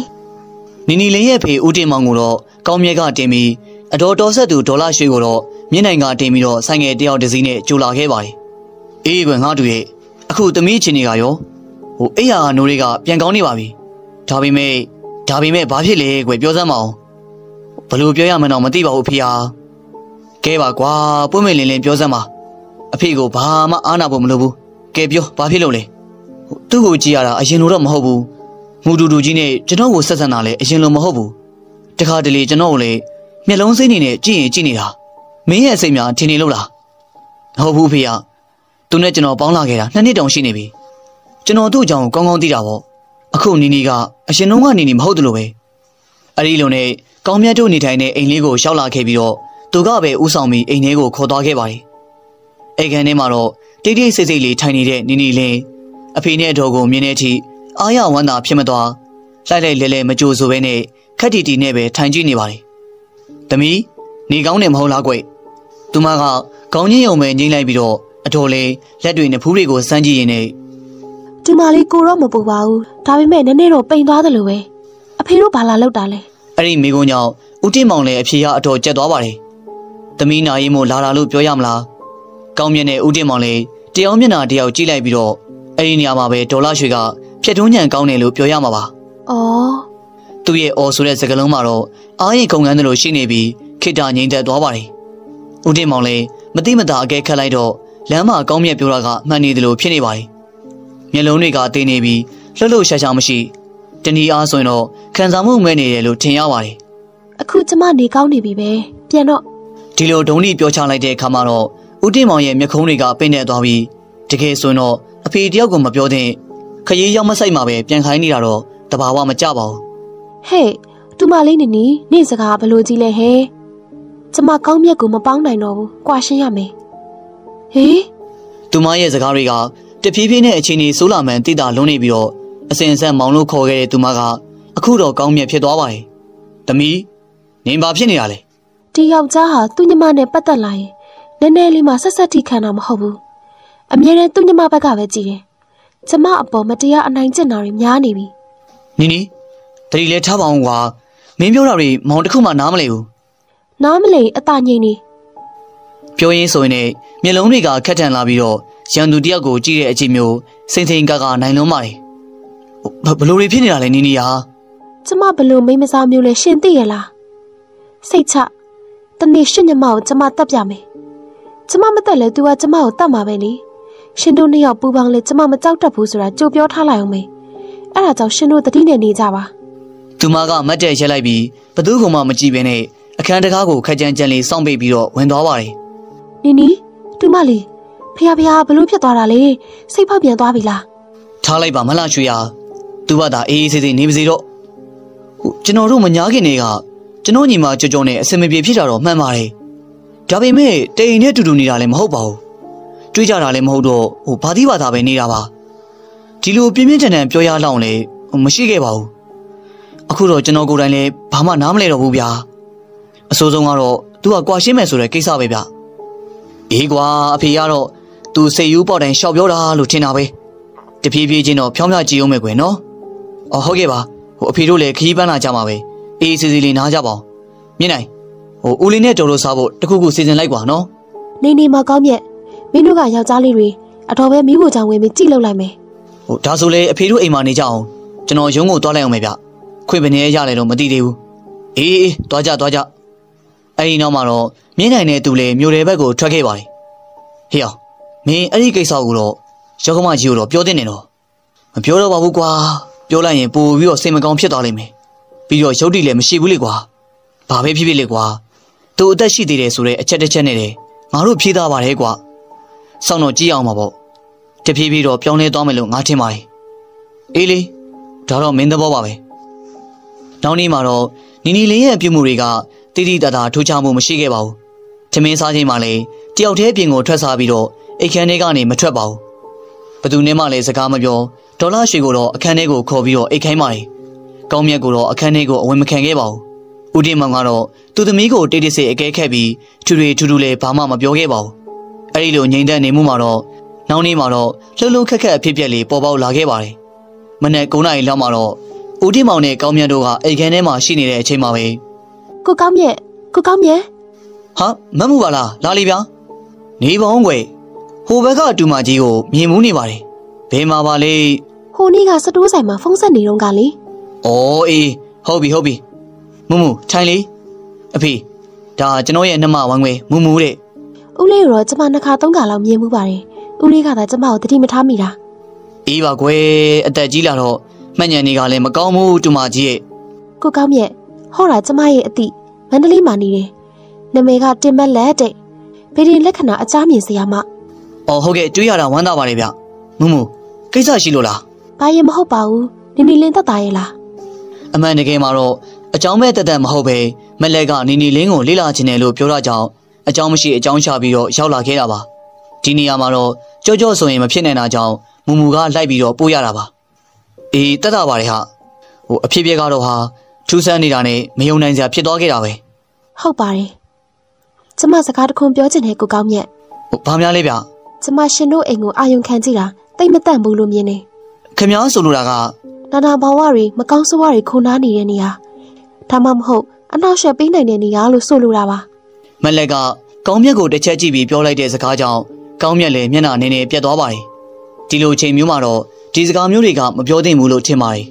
နီနီလင်းရဲ့ဖေဦးတင်မောင်ကိုတော့ကောင်းမြတ်ကတင်ပြီးအတော်တော်ဆက်သူဒေါ်လာရွှေကိုတော့မြင့်နိုင်ကတင်ပြီးတော့ဆိုင်ငယ်တယောက်တစ်စီးနဲ့ကြိုလာခဲ့ပါတယ်။အေးကွယ်ငါတူရဲ့အခုသမီးချင်းတွေကရောဟိုအိယာနိုးတွေကပြန်ကောင်းနေပါပြီ။ ဒါပေမဲ့ဒါပေမဲ့ဘာဖြစ်လဲကွယ်ပြောစမ်းမအောင်။ဘလို့ပြောရမှန်းတော့မသိပါဘူးဖေဟာ။ကဲပါကွာပွင့်မလင်းလင်းပြောစမ်းပါ။အဖေကိုဘာမှအားနာဖို့မလိုဘူး။ကဲပြောဘာဖြစ်လို့လဲ။သူ့ကိုကြည့်ရတာအရင်လိုတော့မဟုတ်ဘူး။မူတူတူကြီးနဲ့ကျွန်တော်ကိုဆက်ဆံတာလည်းအရင်လိုမဟုတ်ဘူး။တခါတလေကျွန်တော်ကိုလည်းမျက်လုံးစိမ့်နေနဲ့ကြည့်ရင်ကြည့်နေတာမင်းရဲ့အစိမ်များထင်နေလို့လားဟုတ်ဘူးဖေရသူနဲ့ကျွန်တော်ပေါင်းလာခဲ့တာနှစ်နှစ်တောင်ရှိနေပြီကျွန်တော်သူ့အကြောင်းကိုကောင်းကောင်းသိတာပေါ့ အခုနီနီကအရှင်လုံးကနေနီမဟုတ်တယ်လို့ပဲအဲ့ဒီလိုနဲ့ကောင်းမြတ်တို့နေထိုင်တဲ့အိမ်လေးကိုရှောက်လာခဲ့ပြီးတော့သူကပဲဥဆောင်ပြီးအိမ်ထဲကိုခေါ်သွားခဲ့ပါတယ်အိမ်ခန်းထဲမှာတော့တိတ်တိတ်ဆိတ်ဆိတ်လေးထိုင်နေတဲ့နီနီလင်းအဖေနဲ့အတော်ကိုမြင်တဲ့အထိအားရဝမ်းသာဖြစ်မသွားလိုက်လိုက်လဲလဲမကြိုဆိုဘဲနဲ့ခက်တီတီနဲ့ပဲထိုင်ကြည့်နေပါတယ်။သမီးနေကောင်းတယ်မဟုတ်လားကွ။သူမကခေါင်းချင်းယုံပဲငိမ့်လိုက်ပြီးတော့အတော်လေးလက်တွေနဲ့ဖူးတွေကိုစမ်းကြည့်ရင်းနဲ့ ဒီမလေးကိုတော့မပူပါဘူးဒါပေမဲ့နည်းနည်းတော့ပိန်သွားတယ်လို့ပဲအဖေတို့ဘာလာလောက်တာလဲအဲ့ဒီမိကုန်းကြောင့်ဦးတင်မောင်လည်းအဖေကအတော်ကြက်သွားပါတယ်။သမီးနာရီမို့လာတာလို့ပြောရမလား။ကောင်းမြတ်တဲ့ဦးတင်မောင်လည်းတယောက်မျက်နှာတယောက်ကြည့်လိုက်ပြီးတော့အဲ့ဒီနေရာမှာပဲဒေါ်လာရွှေကဖြက်တွန်းညံကောင်းတယ်လို့ပြောရမှာပါ။အော်သူ့ရဲ့အော်ဆိုတဲ့စကားလုံးမှာတော့အားရင်ခုန်ခန်းတယ်လို့ရှိနေပြီးခိတ္တငိမ့်သက်သွားပါတယ်။ဦးတင်မောင်လည်းမတိမတာအကဲခတ်လိုက်တော့လမ်းမှာကောင်းမြတ်ပြောတာကမှန်နေတယ်လို့ဖြစ်နေပါတယ်။ မျက်လုံးတွေကတင်းနေပြီးလှုပ်လှုပ်ရှားရှားမရှိတဏီအားဆိုရင်တော့ခံစားမှုမဲ့နေတယ်လို့ထင်ရပါတယ်အခုကျမနေကောင်းနေပြီပဲပြန်တော့ဒီလိုဒုံနီပြောချလိုက်တဲ့အခါမှာတော့ဦးတင်မောင်ရဲ့မျက်ခုံးတွေကပိတ်နေသွားပြီးတကယ်ဆိုရင်တော့အဖေတယောက်ကိုမပြောသင့်ခရီးရောက်မဆိုင်မှာပဲပြန်ခိုင်းနေတာတော့တဘာဝမကြပါဘူးဟဲ့တူမလေးနီနီနေ့စကားဘလို့ကြီးလဲဟဲ့ကျမကောင်းမြတ်ကိုမပေါင်းနိုင်တော့ဘူးကွာရှင်းရမယ်ဟေးသူမရဲ့စကားတွေက တဖြည်းဖြည်းနဲ့အချိန်ကြီးဆိုးလာမှန်တိတာလုံးနေပြီးတော့အစင်ဆက်မောင်လို့ခေါ်ခဲ့တဲ့သူမကအခုတော့ကောင်းမြတ်ဖြစ်သွားပါတယ်။သမီးနင်ဘာဖြစ်နေတာလဲဒီယောက်ျားဟာသူ့ညီမနဲ့ပတ်သက်လာရင်နည်းနည်းလေးမှဆက်ဆက်ထိခံတာမဟုတ်ဘူးအမြဲတမ်းသူ့ညီမဘက်ကပဲကြည်တယ်ကျမအပေါ်မတရားအနိုင်ကျင့်တာတွေများနေပြီ။နီနီတတိလဲထားပါအောင်ကွာမင်းပြောတာတွေမောင်တစ်ခုမှနားမလည်ဘူးနားမလည်အตาငိမ့်နေ။ပြောရင်းဆိုရင်လည်းမျက်လုံးတွေကခက်ထန်လာပြီးတော့ ရန်သူတယောက်ကိုကြည့်တဲ့အချိန်မျိုးစိမ့်စိမ့်ကကနိုင်လုံးပါတယ်။ဘဘလို့တွေဖြစ်နေတာလဲနီနီဟာကျမဘလို့မိန်းမစားမျိုးလဲရှင်သိရလားစိတ်ချတနေ့ရှင်ညီမကိုကျမတတ်ပြမယ်ကျမမတက်လဲ तू ကကျမကိုတတ်မှာပဲလေရှင်တို့နှစ်ယောက်ပူပေါင်းလဲကျမမကြောက်တတ်ဘူးဆိုတာကြိုပြောထားလိုက်အောင်မေအဲ့ဒါကြောင့်ရှင်တို့တတိနဲ့နေကြပါသူမကမတ်တဲ့ရက်လိုက်ပြီးဘသူ့ကမှမကြည့်ဘဲနဲ့အခန်းတကားကိုခက်ကြမ်းကြမ်းလေးစောင့်ပိတ်ပြီးတော့ဝင်သွားပါတယ်နီနီတူမလေး ဖះဖះဘလို့ဖြစ်သွားတာလဲစိတ်ဖောက်ပြန်သွားပြီလား။ထားလိုက်ပါမလှရွှေရ။သူကသာအေးအေးဆေးဆေးနေပါစေတော့။ဟိုကျွန်တော်တို့မညာခင်တွေကကျွန်တော်ညီမကြော်ကြော်နဲ့အစင်မပြေဖြစ်တာတော့မှန်ပါတယ်။ဒါပေမဲ့တိမ်နဲ့တူတူနေတာလည်းမဟုတ်ပါဘူး။တွေးကြတာလည်းမဟုတ်တော့ဟိုဘာတိဘာသာပဲနေတာပါ။ဒီလိုပြင်းပြင်းထန်ထန်ပြောရလောက်လည်းဟိုမရှိခဲ့ပါဘူး။အခုတော့ကျွန်တော်ကိုယ်တိုင်လည်းဘာမှနားမလဲတော့ဘူးဗျာ။အဆိုးဆုံးကတော့သူကကွာရှင်းမယ်ဆိုတဲ့ကိစ္စပဲဗျ။အေးကွာအဖေကတော့ သူစိတ်ယူပေါက်တိုင်းရှောက်ပြောတာလို့ထင်တာပဲ။တဖြည်းဖြည်းချင်းတော့ဖြောင်းဖြကြည့်အောင်မယ်ကွယ်နော်။အော်ဟုတ်ကဲ့ပါ။ဟိုအဖေတို့လည်းခရီးပန်းလာကြမှာပဲ။အေးစီစီလေးနားကြပါအောင်။မြင်နိုင်ဟိုဦးလေးနဲ့တော်တော်စားဖို့တခုခုစီစဉ်လိုက်ကွာနော်နေနေမှာကောင်းမြတ်မင်းတို့ကယောက်ျားလေးတွေအတော်ပဲမိဖို့ကြောင့်ဝင်ပြီးကြည့်လောက်လိုက်မယ်။ဟိုဒါဆိုလေအဖေတို့အိမ်မှာနေကြအောင်။ကျွန်တော်ရုံးကိုသွားလိုက်အောင်မယ်ဗျ။ခွင့်ပနေရလဲတော့မသိသေးဘူး။အေးအေးသွားကြသွားကြ။အဲဒီနောက်မှာတော့မြင်နိုင်တဲ့သူလည်းမြို့နယ်ဘက်ကိုထွက်ခဲ့ပါတယ်။ဟေ့အောင် မင်းအဲ့ဒီကိစ္စကိုတော့ရောက်ကမကြီးကိုတော့ပြောတင်နေတော့မပြောတော့ပါဘူးကွာပြောလိုက်ရင်ပို့ပြီးတော့စိတ်မကောင်းဖြစ်သွားလိမ့်မယ်ပြီးတော့ရုပ်တည်လည်းမရှိဘူးလေကွာဘာပဲဖြစ်ဖြစ်လေကွာသူအသက်ရှိသေးတယ်ဆိုတဲ့အချက်တစ်ချက်နဲ့တည်းငါတို့ဖြေးသားပါတယ်ကွာစောင့်တော့ကြည့်အောင်ပါပေါ့တဖြည်းဖြည်းတော့ပြောင်းလဲသွားမယ်လို့ငါထင်ပါတယ်အေးလေဒါတော့မင်းသဘောပါပဲနောက်နေ့မှာတော့နီနီလေးရဲ့အပြုမှုတွေကတိတိတတ်တာထူးခြားမှုမရှိခဲ့ပါဘူးထမင်းစားချိန်မှာလည်းတယောက်တည်းပြင်ကိုထွက်စားပြီးတော့ အိတ်ခမ်းထဲကနေမထွက်ပါဘူးဘသူနဲ့မှလည်းစကားမပြောဒေါ်လာရွှေကိုတော့အခန်းထဲကိုခေါ်ပြီးတော့အိတ်ခိုင်းပါတယ်ကောင်းမြတ်ကိုတော့အခန်းထဲကိုအဝင်မခံခဲ့ပါဘူးဦးတင်မောင်ကတော့သူသမီးကိုတိတ်တိတ်ဆိတ်အကဲခက်ပြီးထူထူထူထူလည်းဘာမှမပြောခဲ့ပါဘူးအဲ့ဒီလိုငြိမ်သက်နေမှုမှာတော့နောက်နေ့မှာတော့လှုပ်လှုပ်ခက်ခက်အဖြစ်ပြက်လေးပေါ်ပေါက်လာခဲ့ပါတယ်မနေ့9နာရီလောက်မှာတော့ဦးတင်မောင်နဲ့ကောင်းမြတ်တို့ကအိတ်ခမ်းထဲမှာရှိနေတဲ့အချိန်မှာပဲကိုကောင်းမြတ်ကိုကောင်းမြတ်ဟာမတ်မှုပါလားလာလီဗျာနေပါဦးကွယ် ဟိုဘက်ကအတူမကြီးကိုမြင်မှုနေပါတယ်ဘယ်မှာပါလဲဟိုနေ့ကစတိုးဆိုင်မှာဖုန်းဆက်နေတော့ကလေဩအေးဟုတ်ပြီဟုတ်ပြီမူမူထိုင်လေအဖေဒါကျွန်တော်ရဲ့နှမဝမ်းခွဲမူမူတဲ့ဦးလေးကိုတော့ကျမနှစ်ခါသုံးခါလောက်မြင်မှုပါတယ်ဦးလေးကသာကျမကိုတတိမထားမိတာအေးပါကွယ်အသက်ကြီးလာတော့မှတ်ညံနေကလည်းမကောင်းဘူးတူမကြီးရဲ့ကိုကောင်းမြတ်ဟောတာကျမရဲ့အတိမန္တလေးမှာနေတယ်နာမည်ကတင်မက်လက်တဲ့ဗီဒီလက္ခဏာအကြားမြင်စရာမ ဩဟုတ်ကဲ့တွေးရတာဝမ်းသာပါတယ်ဗျမူမူကိစ္စရှိလို့လားဘာရင်မဟုတ်ပါဘူးနေနေလင်းသက်သားရဲ့လားအမှန်တကယ်မှာတော့အကြောင်းမဲ့တက်တက်မဟုတ်ပဲမက်လက်ကနေနီလင်းကိုလေးလာခြင်းတယ်လို့ပြောတာကြောင့်အကြောင်းမရှိအကြောင်းချပြီးတော့ရောက်လာခဲ့တာပါဒီနေရာမှာတော့ကြောကြောဆိုရင်မဖြစ်နိုင်တာကြောင့်မူမူကလိုက်ပြီးတော့ပို့ရတာပါအေးတက်တာပါတယ်ဟာဟိုအဖြစ်ပြက်ကတော့ဟာထူးဆန်းနေတာနဲ့မယုံနိုင်စရာဖြစ်သွားခဲ့တာပဲဟုတ်ပါတယ်ကျမစကားတစ်ခွန်းပြောချင်တယ်ကိုကောင်းမြတ်ဟိုဘာများလဲဗျ ကျမရှင်တို့အိမ်ကိုအာယုံခံကြည့်တာတိတ်မတန့်ဘူးလို့မြင်နေခင်ဗျားဆိုလိုတာကနာနာဘာဝတွေမကောင်းဆိုးဝါးတွေခုန်နာနေတဲ့နေရာဒါမှမဟုတ်အနောက်ရှက်ပေးနိုင်တဲ့နေရာလို့ဆိုလိုတာပါမက်ကက်ကကောင်းမြတ်ကိုတစ်ချက်ကြည့်ပြီးပြောလိုက်တဲ့စကားကြောင့်ကောင်းမြတ်လည်းမျက်နှာနည်းနည်းပြတ်သွားပါတယ်ဒီလိုချိန်မျိုးမှာတော့ဒီစကားမျိုးတွေကမပြောသင့်ဘူးလို့ထင်ပါတယ်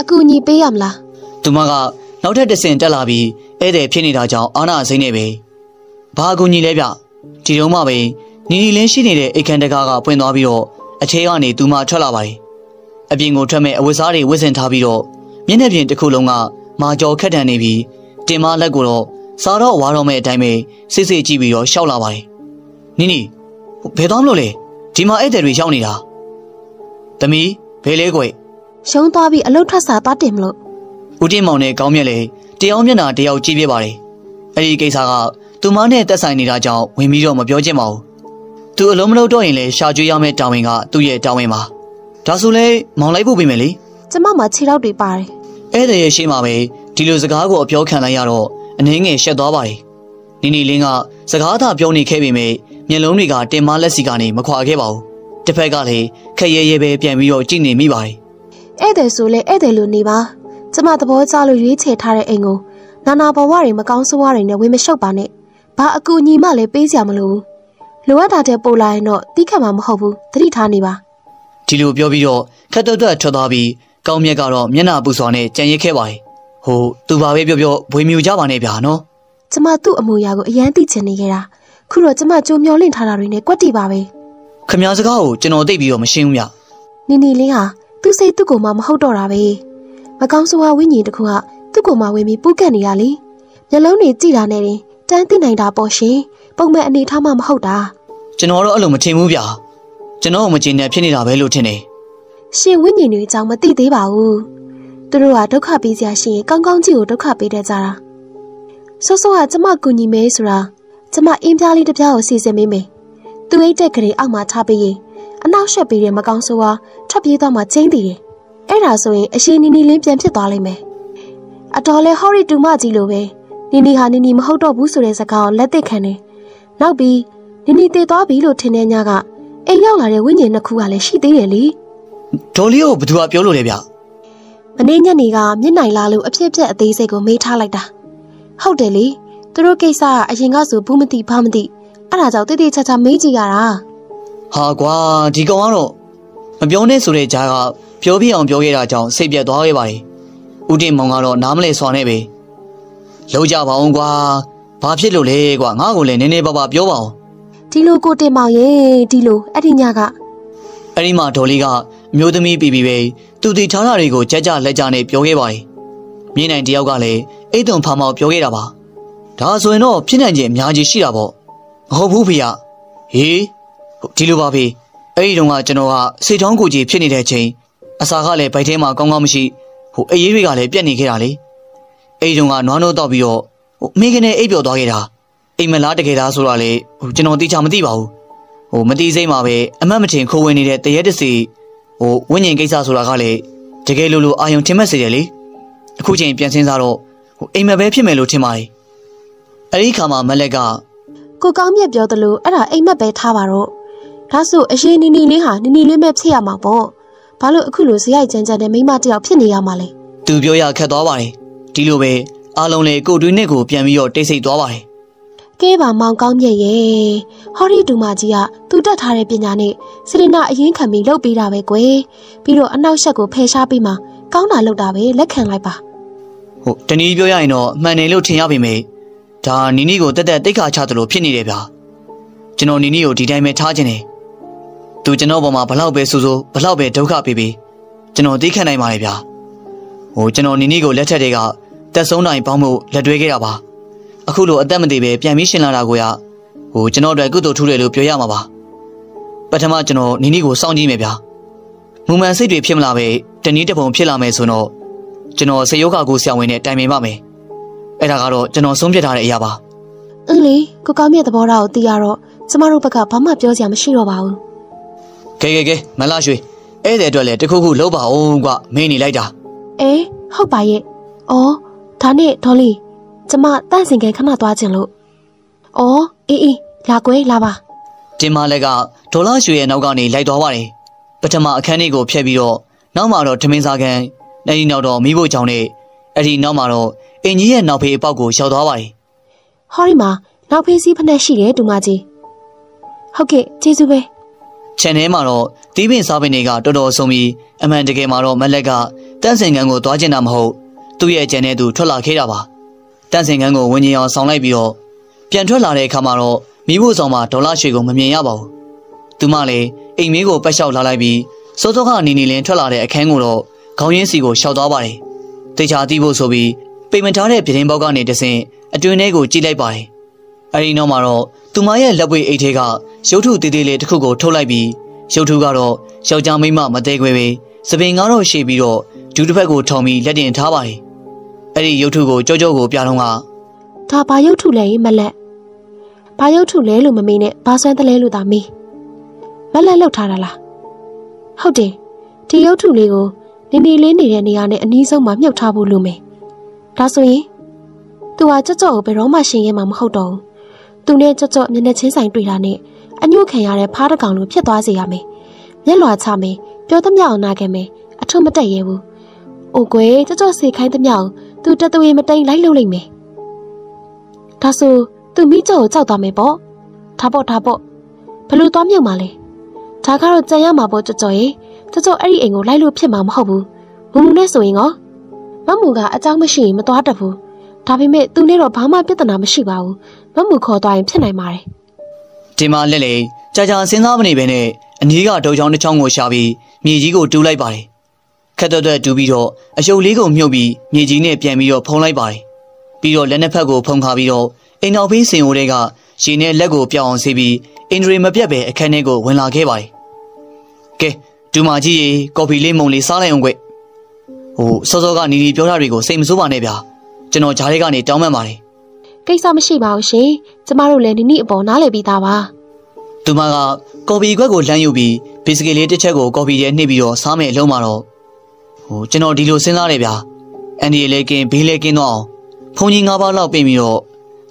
အကူအညီပေးရမလားသူမကနောက်ထပ်တစ်ဆင့်တက်လာပြီးဧည့်သည်ဖြစ်နေတာကြောင့်အာနာစိမ့်နေပဲဘာအကူညီလဲဗျဒီတုန်းမှပဲ နီနီလင်းရှိနေတဲ့အိတ်ခမ်းတကားကပွင့်သွားပြီးတော့အထဲကနေသူမထွက်လာပါတယ်အပြင်ကိုထွက်မဲ့အဝတ်စားတွေဝတ်ဆင်ထားပြီးတော့မျက်နှာပြင်တစ်ခုလုံးကမာကျော်ခက်တန်နေပြီးတင်မလက်ကိုတော့စားတော့ဝါတော့မဲ့အတိုင်းပဲစစ်စစ်ကြည့်ပြီးတော့ရှောက်လာပါတယ်နီနီဘယ်သွားမလို့လဲဒီမှာဧည့်သည်တွေရောက်နေတာသမီးဘယ်လဲကွယ်ရုံးသွားပြီးအလုတ်ထွက်စာသွားတင်မလို့ဦးတင်မောင်နဲ့ကောင်းမြတ်လေတယောက်မျက်နှာတယောက်ကြည့်ပြပါတယ်အဲ့ဒီကိစ္စကသူမနဲ့တက်ဆိုင်နေတာကြောင့်ဝင်ပြီးတော့မပြောချင်ပါဘူး သူအလုံးမလုံးတော့ရင်လည်းရှာကျွေးရမယ့်တာဝန်ကသူ့ရဲ့တာဝန်ပါဒါဆိုလဲမောင်လိုက်ဖို့ပြင်မယ်လေကျမမှာခြေထောက်တွေပါတယ်ဧည့်သည်ရဲ့ရှေ့မှာပဲဒီလိုစကားကိုအပြောခံလိုက်ရတော့အနှင်းငယ်ရှက်သွားပါတယ်နီနီလင်းကစကားသာပြောနေခဲ့ပေမဲ့မျက်လုံးတွေကတင်မလက်စီကနေမခွာခဲ့ပါဘူးတစ်ဖက်ကလည်းခက်ရဲရဲပဲပြန်ပြီးတော့ကြည့်နေမိပါတယ်ဧည့်သည်ဆိုလဲဧည့်သည်လိုနေပါကျမသဘောကျလို့ရွေးချယ်ထားတဲ့အိမ်ကိုနာနာဘဝတွေမကောင်းဆိုးဝါးတွေနဲ့ဝင်မရှုပ်ပါနဲ့ဘာအကူအညီမှလည်းပေးစရာမလိုဘူး လိုအပ်တာတဲ့ပို့လာရင်တော့တီးခတ်မှာမဟုတ်ဘူးသတိထားနေပါဒီလိုပြောပြီးတော့ခက်တွတ်တွတ်ထွက်သွားပြီးကောင်းမြတ်ကတော့မျက်နှာပူစွာနဲ့ကြံရစ်ခဲ့ပါတယ်ဟိုသူဘာပဲပြောပြောဘွေမြူကြပါနဲ့ဗျာနော်ကျမသူ့အမူအရာကိုအရန်သိချင်နေခဲ့တာခုတော့ကျမကြိုမျောလင့်ထားတာတွေနဲ့ကွက်တီပါပဲခမည်းစကားကိုကျွန်တော်သိပြီးတော့မရှင်းဘူးဗျနီနီလေးဟာသူ့စိတ်သူ့ကိုယ်မှမဟုတ်တော့တာပဲမကောင်းဆိုးဝါးဝိညာဉ်တစ်ခုကသူ့ကိုယ်မှဝင်ပြီးပူးကတ်နေရလေမျက်လုံးတွေကြည့်တာနဲ့တင်တန်းသိနိုင်တာပေါ့ရှင် ပုံမဲ့အနေထားမှမဟုတ်တာကျွန်တော်တော့အဲ့လိုမထင်ဘူးဗျာကျွန်တော်မကျင်တဲ့ဖြစ်နေတာပဲလို့ထင်တယ်ရှင်ဝိညာဉ်တွေအကြောင်းမသိသေးပါဘူးသူတို့ကဒုက္ခပေးစရာရှိရင်ကောင်းကောင်းကြည့်ကိုဒုက္ခပေးတတ်ကြတာဆော့ဆော့ကကျမကူညီမဲဆိုတာကျမအင်းပြားလေးတစ်ပြားကိုစီစဉ်ပေးမယ်သူအိတ်တက်ကလေးအောက်မှာထားပေးရင်အနောက်ရှက်ပေးတဲ့မကောင်းဆိုးဝါးထွက်ပြေးသွားမှကျင်းတည်တယ်အဲ့ဒါဆိုရင်အရှင်နီနီလင်းပြန်ဖြစ်သွားလိမ့်မယ်အတော်လဲဟော်ရီတူမကြီးလိုပဲနီနီဟာနီနီမဟုတ်တော့ဘူးဆိုတဲ့စကားကိုလက်သိခံတယ် နောက်ပြီးနီနီတည်သွားပြီလို့ထင်တဲ့ညကအိမ်ရောက်လာတဲ့ဝိညာဉ်နှစ်ခုကလည်းရှိသေးတယ်လေဒေါ်လေးကိုဘယ်သူကပြောလို့လဲဗျမနေ့ညနေကမျက်နိုင်လာလို့အဖြစ်အပျက်အသေးစိတ်ကိုမေးထားလိုက်တာဟုတ်တယ်လေသူတို့ကိစ္စကအရင်ကဆိုဘူးမသိဘာမသိအဲ့ဒါကြောင့်တိတိကျကျမေးကြည့်ရတာဟာကွာဒီကောင်ကတော့မပြောနဲ့ဆိုတဲ့ကြားကပြောပြအောင်ပြောခဲ့တာကြောင့်စိတ်ပြတ်သွားခဲ့ပါတယ်ဦးတင်မောင်ကတော့နားမလဲစွာနဲ့ပဲလုံးကြပါအောင်ကွာ ဘာဖြစ်လို့လဲကွာငါ့ကိုလည်းနည်းနည်းပါးပါပြောပါအောင်ဒီလိုကိုတင်မောင်ရေဒီလိုအဲ့ဒီညကအဲ့ဒီမှာဒေါ်လေးကအမျိုးသမီးပြီးပြီးပဲသူတည်ထားတာတွေကိုကြက်ကြလက်ကြနဲ့ပြောခဲ့ပါတယ်မြင်းနိုင်တယောက်ကလည်းအိတ်တုံဖာမောက်ပြောခဲ့တာပါဒါဆိုရင်တော့ဖြစ်နိုင်ခြင်းအများကြီးရှိတာပေါ့မဟုတ်ဘူးဖေရဟေးဟုတ်ဒီလိုပါဖေအဲ့ဒီတုန်းကကျွန်တော်ကစိတ်ထောင်းကိုကြီးဖြစ်နေတဲ့အချိန်အစာကလည်းဗိုက်ထဲမှာကောင်းကောင်းမရှိဟိုအေးတွေကလည်းပြက်နေခဲ့တာလေအဲ့ဒီတုန်းကနွားနိုးတော့ပြီးတော့ ဟိုမိခင်နဲ့အိပ်ပျော်သွားခဲ့တာအိမ်မလားတကယ်လားဆိုတာလေဟိုကျွန်တော်တိကျမသိပါဘူးဟိုမတိစိမ့်မှာပဲအမတ်မထင်ခိုးဝင်နေတဲ့တရက်တစီဟိုဝိညာဉ်ကိစ္စဆိုတာကလေတကယ်လို့လို့အာယုံထင်မဲ့စေတယ်လေအခုချိန်ပြန်စင်းစားတော့ဟိုအိမ်မက်ပဲဖြစ်မယ်လို့ထင်ပါတယ်အဲ့ဒီခါမှာမလက်ကကိုကောင်းမြတ်ပြောသလိုအဲ့ဒါအိမ်မက်ပဲထားပါတော့ဒါဆိုအရှင်နီနီလေးဟာနီနီလေးမဲ့ဖြစ်ရမှာပေါ့ဘာလို့အခုလိုဇယိုက်ကြမ်းကြမ်းတဲ့မိန်းမတစ်ယောက်ဖြစ်နေရမှာလဲသူပြောရခက်သွားပါတယ်ဒီလိုပဲ အားလုံးလေကိုတွင်းနဲ့ကိုပြန်ပြီးတော့တိတ်ဆိတ်သွားပါတယ်ကဲပါမောင်ကောင်းမြတ်ရဲ့ဟော်ရီဒူမာကြီးကသူတက်ထားတဲ့ပညာနဲ့စရနာအရင်ခံပြီးလှုပ်ပေးတာပဲကွယ်ပြီးတော့အနောက်ရှက်ကိုဖယ်ရှားပြီးမှကောင်းတာလုပ်တာပဲလက်ခံလိုက်ပါဟုတ်တနည်းပြောရရင်တော့မှန်တယ်လို့ထင်ရပေမယ့်ဒါနီနီကိုတက်တက်တိတ်ခါချသလိုဖြစ်နေတယ်ဗျာကျွန်တော်နီနီကိုဒီတိုင်းပဲထားခြင်းတယ်သူကျွန်တော်ပေါ်မှာဘလောက်ပဲဆိုဆိုဘလောက်ပဲဒုက္ခပေးပေးကျွန်တော်သိခံနိုင်ပါတယ်ဗျာဟိုကျွန်တော်နီနီကိုလက်ထက်တွေက တက်ဆုံးနိုင်ပေါင်းမှုလက်တွဲခဲ့တာပါအခုလိုအသက်မသေးပဲပြန်ပြီးရှင်လာတာကိုရဟိုကျွန်တော်တို့ကုသိုလ်ထူးတယ်လို့ပြောရမှာပါပထမကျွန်တော်နီနီကိုစောင့်ကြည့်မယ်ဗျာမူမှန်စိတ်တွေဖြစ်မလာပဲတနည်းတစ်ပုံဖြစ်လာမယ်ဆိုတော့ကျွန်တော်စေယောဂကိုဆရာဝန်နဲ့တိုင်ပင်ပါမယ်။အဲ့ဒါကတော့ကျွန်တော်ဆုံးဖြတ်ထားတဲ့အရာပါအင်းလေကိုကောင်းမြတ်သဘောထားကိုသိရတော့ကျမတို့ဘက်ကဘာမှပြောစရာမရှိတော့ပါဘူး။ကဲကဲကဲမလာရွှေအဲ့တဲ့အတွက်လည်းတစ်ခုခုလုပ်ပါအောင်ကွမင်းနေလိုက်တာအေးဟုတ်ပါရဲ့အော် ဒါနဲ့ဒေါ်လေးကျမတန့်စင်ကန်ခဏသွားခြင်းလို့အော်အေးအေးလာကွယ်လာပါ။တင်မလက်ကဒေါ်လာရွှေရဲ့နောက်ကနေလိုက်သွားပါတယ်။ပထမအခန်းလေးကိုဖျက်ပြီးတော့နောက်မှာတော့ထမင်းစားကန်အဲ့ဒီနောက်တော့မိဖို့ကြောင့်နဲ့အဲ့ဒီနောက်မှာတော့အင်ကြီးရဲ့နောက်ဖေးအပေါက်ကိုရောက်သွားပါတယ်ဟောဒီမှာနောက်ဖေးစည်းဖက်နှက်ရှိတယ်ဒူမကြီးဟုတ်ကဲ့ကျေးဇူးပဲ။ခြံထဲမှာတော့တီးပင်စားပင်တွေကတော်တော်ဆုံးပြီးအမှန်တကယ်မှာတော့မလက်ကတန့်စင်ကန်ကိုသွားကျင်တာမဟုတ် သူ့ရဲ့ကြံတဲ့သူထွက်လာခဲ့တာပါ။တန့်စင်ကန်ကိုဝင်းကြီးအောင်ဆောင်လိုက်ပြီးတော့ပြန်ထွက်လာတဲ့အခါမှာတော့မိဖို့ဆောင်မှာဒေါ်လာရွှေကိုမမြင်ရပါဘူး။သူမလည်းအိမ်မေးကိုပတ်လျှောက်လာလိုက်ပြီးစောစောကနေနေလင်းထွက်လာတဲ့အခန်းကိုတော့ခေါင်းရင်းစီကိုရှောက်သွားပါတယ်။တေချာတီးဖို့ဆိုပြီးပပိတ်မထားတဲ့ပြတင်းပေါက်ကနေတဆင်အတွင်းထဲကိုကြည့်လိုက်ပါတယ်အဲဒီနောက်မှာတော့သူမရဲ့လက်ပွေအိတ်ထဲကရုပ်ထုသေးသေးလေးတစ်ခုကိုထုတ်လိုက်ပြီးရုပ်ထုကတော့ယောက်ျားမိန်းမမသေးခွဲပဲစပင်ကားတော့ရှေ့ပြီးတော့ဒူးတစ်ဖက်ကိုထောင်ပြီးလက်တင်ထားပါတယ် အဲ့ဒီရုပ်ထုကိုကြောကြောကိုပြတော့ကဒါဘာရုပ်ထုလဲမလက်ဘာရုပ်ထုလဲလို့မမေးနဲ့ဘာဆွမ်းတလဲလို့သာမေးမလက်လောက်ထားတာလားဟုတ်တယ်ဒီရုပ်ထုလေးကိုနေနေလေးနေတဲ့နေရာနဲ့အနီးဆုံးမှာမြုပ်ထားဖို့လိုမယ်ဒါဆိုရင်သူဟာကြော့ကြော့ကိုဘယ်တော့မှရှင်ရဲမှာမဟုတ်တော့ဘူးသူနဲ့ကြော့ကြော့မျက်နှာချင်းဆိုင်တွေ့တာနဲ့အညှို့ခံရတဲ့ဖားတကောင်လိုဖြစ်သွားစေရမယ်မျက်လွှာချမယ်ပြောသမျှအောင်နာခဲ့မယ်အထုံးမတက်ရဲဘူးအိုကွယ်ကြော့ကြော့စေခိုင်းသမျှအောင် သူတသွေးမတိန်လိုက်လုပ်လိုက်မယ်။ဒါဆိုသူမိကျော်ကိုကြောက်သွားမယ်ပေါ့။ဒါပေါ့ဒါပေါ့ဘလို့သွားမြောက်မှာလဲ။ဒါကတော့ကြံရမှာပေါ့ကြော်ကြော်ရဲ့ကြော်ကြော်အဲ့ဒီအိမ်ကိုလိုက်လို့ဖြစ်မှာမဟုတ်ဘူး။မူမူနဲ့ဆိုရင်ကောမမူကအကြောင်းမရှိရင်မသွားတတ်ဘူး။ဒါပေမဲ့သူနဲ့တော့ဘာမှပြဿနာမရှိပါဘူး။မမူခေါ်သွားရင်ဖြစ်နိုင်ပါတယ်။ဒီမှာလက်လေကြာကြာစဉ်းစားမနေဘဲနဲ့အနည်းကဒုံချောင်းတစ်ချောင်းကိုရှာပြီးမြေကြီးကိုတူးလိုက်ပါတယ် ခက်တော့တော့တူးပြီးတော့အယုတ်လေးကိုမြုပ်ပြီးမြေကြီးနဲ့ပြန်ပြီးတော့ဖုံးလိုက်ပါတယ်ပြီးတော့လက်နှစ်ဖက်ကိုဖုံးခါပြီးတော့အိမ်နောက်ဖေးစင်အိုတွေကရေနဲ့လက်ကိုပြောင်းအောင်ဆေးပြီးအင်ဒရီမပြတ်ပဲအခန်းထဲကိုဝင်လာခဲ့ပါတယ်ကဲဒူမာကြီးရေကော်ဖီလေးမုံလေးစားလိုက်အောင်ကွဟိုစောစောကနီနီပြောတာတွေကိုစိတ်မဆိုးပါနဲ့ဗျာကျွန်တော်ဂျားလေးကနေတောင်းပန်ပါတယ်ကိစ္စမရှိပါဘူးရှင်ကျမတို့လည်းနိနိအပေါ်နားလည်ပြီးသားပါသူမကကော်ဖီခွက်ကိုလှမ်းယူပြီးဘစ်စကစ်လေးတစ်ချက်ကိုကော်ဖီထဲနှိပ်ပြီးတော့စားမယ်အလုံးမှာတော့ ဟိုကျွန်တော်ဒီလိုစဉ်းစားတယ်ဗျာအန်ဒီလေးကင်းဘေးလေးကင်းတော့အောင်ဖုန်ကြီး၅ပါးလောက်ပြင်ပြီးတော့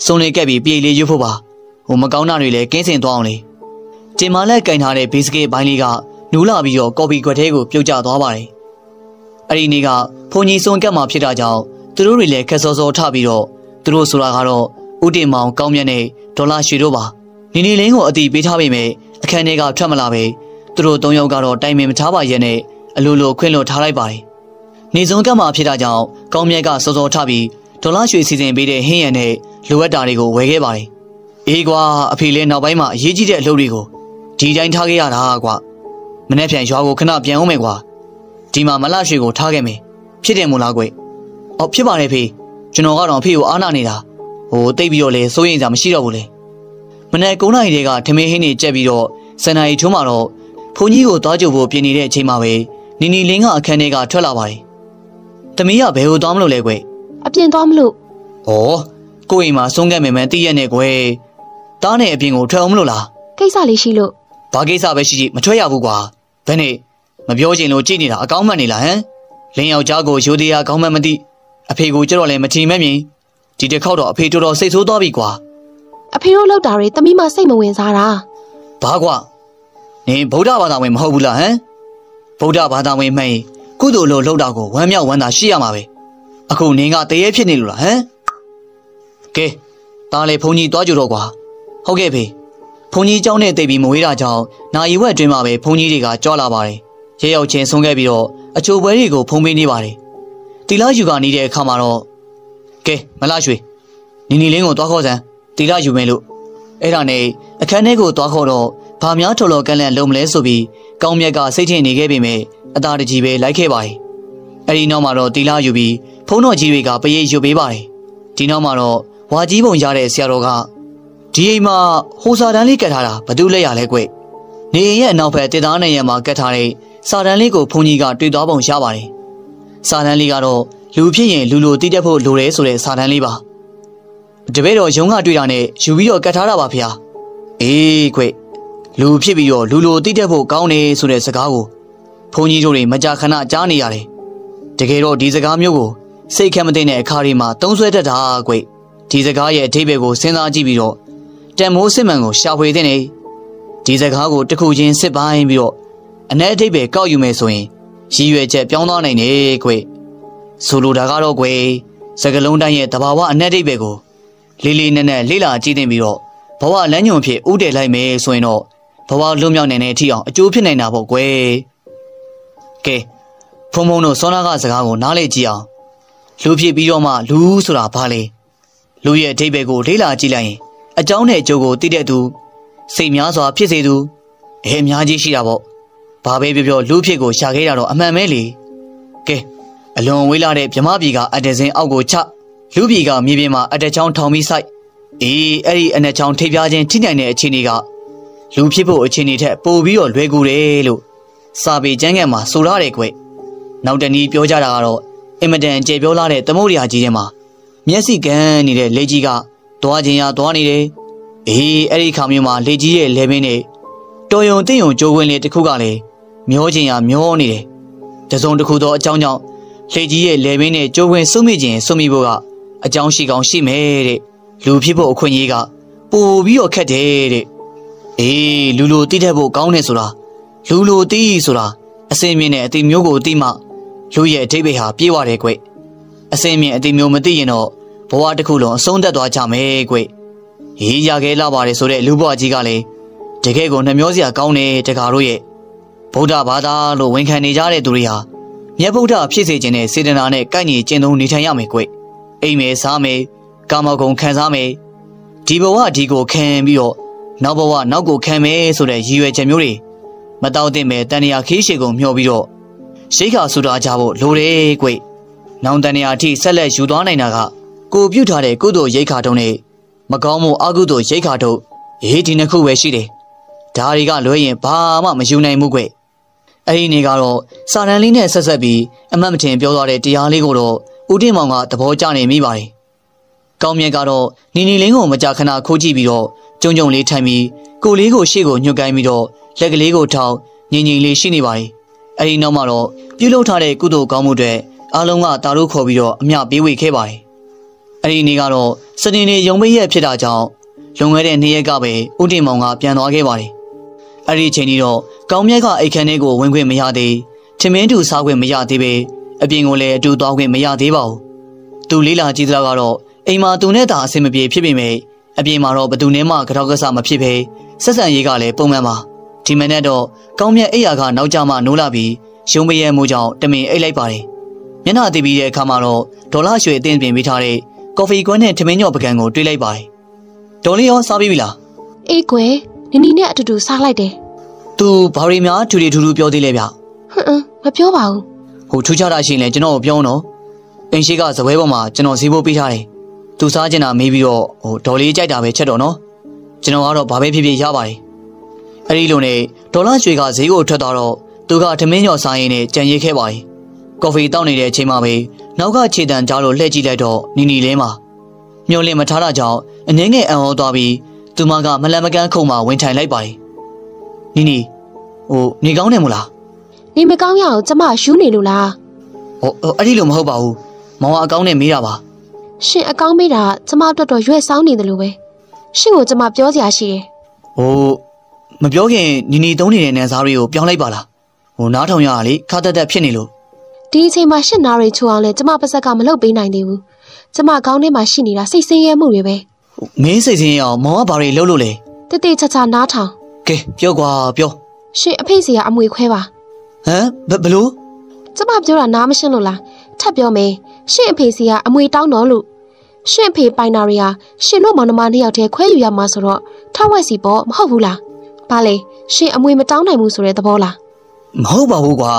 စုံလေးကက်ပြီးပြေးလေးရွတ်ဖို့ပါဟိုမကောင်းတာတွေလည်းကင်းစင်သွားအောင်လေတင်မာလက်ကင်ထားတဲ့ဘစ်စကစ်ဘိုင်းလေးကနူးလာပြီးတော့ကော်ဖီခွက်ထဲကိုပြုတ်ကျသွားပါတယ်အဲ့ဒီနေ့ကဖုန်ကြီးစုံကက်မှာဖြစ်တာကြောင့်သူတို့တွေလည်းခက်စောစောထပြီးတော့သူတို့ဆိုတာကတော့ဦးတင်မောင်ကောင်းမြတ်နဲ့ဒေါ်လာရွှေတို့ပါနီနီလင်းကိုအတိပေးထားပေမဲ့အခန်းထဲကထွက်မလာပဲသူတို့သုံးယောက်ကတော့တိုင်ပင်မထားပါရဲ့နဲ့ အလိုလိုခွင့်လွှတ်ထားလိုက်ပါတယ်။နေစုံကပ်မှာဖြစ်တာကြောင့်ကောင်းမြတ်ကစောစောထပြီးဒေါ်လာရွှေစီစဉ်ပေးတဲ့ဟင်းရံနဲ့လိုအပ်တာတွေကိုဝယ်ခဲ့ပါတယ်။အေးကွာအဖေလည်းနောက်ပိုင်းမှာအရေးကြီးတဲ့အလုပ်တွေကိုဒီတိုင်းထားခဲ့ရတာကွာ။မနေ့ပြန်ရွာကိုခဏပြန်အောင်မယ်ကွာ။ဒီမှာမလရွှေကိုထားခဲ့မယ်။ဖြစ်တယ်မို့လားကွ။အော်ဖြစ်ပါတယ်ဖေ။ကျွန်တော်ကတော့အဖေကိုအားနာနေတာ။ဟိုတိတ်ပြီးတော့လေစိုးရိမ်စရာမရှိတော့ဘူးလေ။မနေ့9နာရီတည်းကထမင်းဟင်းတွေကြက်ပြီးတော့စန္နာရီထုံးမှာတော့ဘုန်းကြီးကိုသွားကြဖို့ပြင်နေတဲ့အချိန်မှာပဲ နီနီလင်းကအခန်းထဲကထွက်လာပါတယ်။သမီးကဘယ်ကိုသွားမလို့လဲကွယ်အပြင်သွားမလို့။ဩကိုယ့်အိမ်မှာဆုံးခဲ့မယ်မယ်တည့်ရက်နဲ့ကွယ်။တားနဲ့အပြင်ကိုထွက်အောင်မလို့လားကိစ္စလေးရှိလို့။ဘာကိစ္စပဲရှိရှိမထွက်ရဘူးကွာ။ဘယ်နဲ့မပြောချင်လို့ကြည်နေတာအကောင်းမှန်နေလားဟမ်။လင်းယောက်ျားကိုရိုသေးရကောင်းမှန်မသိအဖေကိုကြတော့လည်းမထီမဲ့မြင်ဒီတစ်ခေါက်တော့အဖေတော်တော်စိတ်ဆိုးသွားပြီကွာ။အဖေတို့လောက်တာတွေသမီးမစိတ်မဝင်စားတာဘာကွာနင်ဗုဒ္ဓဘာသာဝင်မဟုတ်ဘူးလားဟမ် ဗုဒ္ဓဘာသာဝင်မှန်ရင်ကုသိုလ်လို့လှုပ်တာကိုဝမ်းမြောက်ဝမ်းသာရှိရမှာပဲအခုနင်ကတရေဖြစ်နေလို့လားဟမ်ကဲဒါလေဘုန်းကြီးတွားကြတော့ကွာဟုတ်ကဲ့ဖေဘုန်းကြီးเจ้าနဲ့တိတ်ပြီးမဝေးတာကြောင့်နာယီဝက်အတွင်းမှာပဲဘုန်းကြီးတွေကကြွလာပါတယ်ရဲရောက်ချင်းဆုံးခဲ့ပြီးတော့အချိုပွဲတွေကိုဖုံးပေးနေပါတယ်တီလာယူကနေတဲ့အခါမှာတော့ကဲမလားရွှေနီနီလင်းကိုတွားခေါ်စမ်းတီလာယူမယ်လို့ အဲ့ဒါနဲ့အခန်းထဲကိုသွားခေါ်တော့ ဗာများထော်လော်ကန်လန့်လုံးမလဲဆိုပြီးကောင်းမြတ်ကစိတ်ထင်နေခဲ့ပေမဲ့အသာတကြီးပဲလိုက်ခဲ့ပါတယ်။အဲ့ဒီနောက်မှာတော့တီလာယူပြီးဖုံးတော်ကြီးတွေကပရိတ်ယူပေးပါတယ်။ဒီနောက်မှာတော့ဝါကြီးပုံရတဲ့ဆရာတော်ကဒီအိမ်မှာဟိုစာတန်းလေးကတ်ထားတာဘသူလက်ရလဲကွ။နေအိမ်ရဲ့အနောက်ဘက်တစ်သားနေရံမှာကတ်ထားတဲ့စာတန်းလေးကိုဘုန်းကြီးကတွေ့သွားပုံရပါတယ်။စာတန်းလေးကတော့လူဖြစ်ရင်လူလိုတည်တတ်ဖို့လိုတယ်ဆိုတဲ့စာတန်းလေးပါ။တပည့်တော်ရုံးကတွေ့တာနဲ့ယူပြီးတော့ကတ်ထားတာပါဗျာအေးခွေ လူဖြစ်ပြီးတော့လူလိုတိတက်ဖို့ကောင်းတယ်ဆိုတဲ့စကားကိုဘုန်းကြီးတို့တွေမကြာခဏကြားနေရတယ်တကယ်တော့ဒီစကားမျိုးကိုစိတ်ခက်မသိတဲ့အခါတွေမှာသုံးဆွဲတတ်တာကွဒီစကားရဲ့အဓိပ္ပာယ်ကိုစဉ်းစားကြည့်ပြီးတော့တန်မိုးစစ်မှန်ကိုရှာဖွေတဲ့နေဒီစကားကိုတစ်ခုချင်းစစ်ပိုင်းပြီးတော့အ내အဓိပ္ပာယ်ကောက်ယူမယ်ဆိုရင်ရည်ရွယ်ချက်ပြောင်းသွားနိုင်တယ်ကွဆိုလိုတာကတော့ကွစကလုံးတိုင်းရဲ့တဘာဝအ내အဓိပ္ပာယ်ကိုလေးလေးနက်နက်လေးလာကြည့်တင်ပြီးတော့ဘဝလမ်းညွန်ဖြစ်ဥတည်လိုက်မယ်ဆိုရင်တော့ ဘဝလွတ်မြောက်နိုင်တဲ့အထိအောင်အကျိုးဖြစ်နိုင်တာပေါ့ကွယ်ကဲဖုံဖုံတို့စောနာကစကားကိုနားလေကြည့်အောင်လူဖြစ်ပြီးတော့မှလူဆိုတာဘာလဲလူရဲ့အဓိပ္ပာယ်ကိုလေးလာကြည့်လိုက်ရင်အကြောင်းနဲ့အကျိုးကိုသိတဲ့သူစိတ်များစွာဖြစ်စေသူအဲအများကြီးရှိတာပေါ့ဘာပဲပြောပြောလူဖြစ်ကိုရှာခဲ့တာတော့အမှန်ပဲလေကဲအလွန်ဝေးလာတဲ့မြမပြည်ကအတ္တစင်အောက်ကိုချလူပြည်ကမြေပြင်မှာအတက်ချောင်းထောင်ပြီးဆိုင်အေးအဲ့ဒီအနက်ချောင်းထိပ်ပြားခြင်းထိနိုင်တဲ့အခြေအနေက လူဖြစ်ဖို့အခြေအနေထက်ပိုပြီးတော့လွယ်ကူတယ်လို့စာပေကျမ်းကန်မှာဆိုရတယ်ကွနောက်တနည်းပြောကြတာကတော့အင်မတန်ကျေပြောလာတဲ့သမုဒ္ဒရာကြီးထဲမှာမျက်စိကန်းနေတဲ့လေကြီးကသွားခြင်းရသွားနေတယ်အေးအဲ့ဒီခါမျိုးမှာလေကြီးရဲ့လေပင်နဲ့တော်ယုံတင့်ယုံကြိုးဝင်လေတစ်ခုကလည်းမျောခြင်းရမျောနေတယ်တစုံတစ်ခုသောအကြောင်းကြောင့်လေကြီးရဲ့လေပင်နဲ့ကြိုးဝင်စွမိခြင်းစွမိဖို့ကအကြောင်းရှိကောင်းရှိမယ်တဲ့လူဖြစ်ဖို့အခွင့်အရေးကပိုပြီးတော့ခက်တယ်တဲ့ အေးလူလိုတိတတ်ဖို့ကောင်းတယ်ဆိုတာလူလိုတိဆိုတာအစင်မြင့်တဲ့အတိမျိုးကိုတိမှလူရဲ့အထိပ္ပယ်ဟာပြေးသွားတယ်ကွအစင်မြင့်အတိမျိုးမသိရင်တော့ဘဝတစ်ခုလုံးအဆုံးသတ်သွားကြမယ်ကွရေးရခဲ့လာပါတယ်ဆိုတဲ့လူဘဝကြီးကလည်းတကယ်ကိုနှမျောစရာကောင်းတယ်တကားတို့ရဲ့ဗုဒ္ဓဘာသာလို့ဝန်ခံနေကြတဲ့သူတွေဟာမြတ်ဗုဒ္ဓဖြစ်စေခြင်းနဲ့စေတနာနဲ့ကိုက်ညီကျင့်သုံးနေထိုင်ရမယ်ကွအိမ်မယ်စားမယ်ကာမဂုဏ်ခံစားမယ်ဒီဘဝဒီကိုခံပြီးတော့ နောက်ဘဝနောက်ကိုခံမယ်ဆိုတဲ့ရည်ရွယ်ချက်မျိုးတွေမတောက်တဲ့မဲ့တန်ရာခီးရှိကုန်မျှော်ပြီးတော့ရှိခါဆူတာကြဖို့လိုတယ်ကွ။နောင်တန်ရာအထိဆက်လက်ယူသွားနိုင်တာကကိုပြုတ်ထားတဲ့ကုသိုလ်ရိတ်ခါတုံးနဲ့မကောင်းမှုအကုသိုလ်ရိတ်ခါတုံးရေးဒီနှစ်ခုပဲရှိတယ်။ဒါတွေကလွဲရင်ဘာမှမယူနိုင်ဘူးကွ။အဲ့ဒီနေကတော့စာတန်လေးနဲ့ဆက်ဆက်ပြီးအမတ်မထင်ပြောသွားတဲ့တရားလေးကိုတော့ဦးတင်မောင်ကသဘောကျနေမိပါတယ်။ကောင်းမြတ်ကတော့နီနီလင်းကိုမကြာခဏခိုးကြည့်ပြီးတော့ ကြုံကြုံလေးထိုင်ပြီးကိုလေးကိုရှေ့ကိုညှို့ကိုင်းပြီးတော့လက်ကလေးကိုထောင်ငြိမ်ငြိမ်လေးရှိနေပါတယ်။အဲဒီနောက်မှာတော့ပြုလုပ်ထားတဲ့ကုသိုလ်ကောင်းမှုတွေအားလုံးကတာတို့ခေါ်ပြီးတော့အမျှပေးဝေခဲ့ပါတယ်။အဲဒီနေ့ကတော့စနေနေ့ရုံပိတ်ရက်ဖြစ်တာကြောင့်လွန်ခဲ့တဲ့နေ့ရက်ကပဲဦးတင်မောင်ကပြန်သွားခဲ့ပါတယ်။အဲဒီအချိန်ကြီးတော့ကောင်းမြတ်ကအိတ်ခမ်းထဲကိုဝင်ခွင့်မရသေးထမင်းတူစားခွင့်မရသေးပဲအပြင်ကိုလည်းအတူသွားခွင့်မရသေးပါဘူး။သူလေးလာကြည့်သလားကတော့အိမ်မှာသူနဲ့တာအဆင်မပြေဖြစ်ပေမဲ့ အပြင်မှာတော့ဘသူနဲ့မှကြောက်ကစားမဖြစ်ပဲဆက်ဆံရေးကလည်းပုံမှန်ပါဒီမနေ့တော့ကောင်းမြတ်အိယာကနောက်ကျမှနိုးလာပြီးရုံမရဲမှုကြောင့်တမင်အိတ်လိုက်ပါတယ်မျက်နှာတည်ပြီးတဲ့အခါမှာတော့ဒေါ်လာရွှေအသင်းပြင်ပေးထားတဲ့ကော်ဖီကွန်းနဲ့ထမင်းညော့ပကံကိုတွေးလိုက်ပါတယ်ဒေါ်လေးရောစားပြီးပြီလားအေးကွယ်နင်နီနဲ့အတူတူစားလိုက်တယ်သူဘာရီများထူထူထူထူပြောသေးလဲဗျဟမ်အင်းမပြောပါဘူးဟိုထူးခြားတာရှိရင်လည်းကျွန်တော်ကိုပြောတော့အင်းရှိကဇပွဲပေါ်မှာကျွန်တော်ဈေးဖို့ပေးထားတယ် သူစားကျင်တာမေးပြီးတော့ဟိုဒေါ်လေးကြိုက်တာပဲချက်တော့နော်ကျွန်တော်ကတော့ဘာပဲဖြစ်ဖြစ်ရပါတယ်အဲ့ဒီလိုနဲ့ဒေါ်လာရွှေကဈေးကိုထွက်သွားတော့သူကထမင်းညော်စားရင်းနဲ့ကြံရိတ်ခဲ့ပါတယ်ကော်ဖီတောက်နေတဲ့အချိန်မှာပဲနောက်ကခြေတံကြားလို့လှည့်ကြည့်လိုက်တော့နီနီလေးမှာမျောလင့်မထားတာကြောင့်အနှင်းငယ်အံ့ဩသွားပြီးသူမကမလန်မကန်းခုံမှာဝင်ထိုင်လိုက်ပါတယ်နီနီဟိုနေကောင်းတယ်မို့လားနေမကောင်းရအောင်ကျမယူနေလို့လားဟိုဟိုအဲ့ဒီလိုမဟုတ်ပါဘူးမောင်ကအကောင်းနဲ့မေးတာပါ ရှင်အကောင်းမေးတာကျမအတွက်တော့ရွက်ဆောင်နေတယ်လို့ပဲရှင်ကိုကျမပြောစရာရှိတယ်ဟိုမပြောခင်နီနီသုံးနေတဲ့နန်းစားတွေကိုပြောင်းလိုက်ပါလားဟိုနားထောင်ရတာလေခါတက်တက်ဖြစ်နေလို့ဒီအချိန်မှာရှစ်နာရီချိုအောင်လဲကျမပါဇက်ကမလုပ်ပေးနိုင်သေးဘူးကျမကောင်းထဲမှာရှိနေတာစိတ်ဆင်းရဲမှုတွေပဲဟိုမင်းစိတ်ဆင်းရအောင်မောင်ကဘာတွေလုပ်လို့လဲတိတိချာချာနားထောင်ကဲပြောကွာပြောရှင်အဖေစီကအမွေခွဲပါဟမ်ဘဘလို့ကျမပြောတာနားမရှင်းလို့လားထပ်ပြောမယ်ရှင်အဖေစီကအမွေတောင်းတော်လို့ ရှင်အဖေပိုင်နာရီဟာရှင်တို့မောင်နှမနှစ်ယောက်တည်းခွဲယူရမှာဆိုတော့ထောက်ဝက်စီပေါ့မဟုတ်ဘူးလားဘာလဲရှင်အမွေမတောင်းနိုင်ဘူးဆိုတဲ့သဘောလားမဟုတ်ပါဘူးကွာ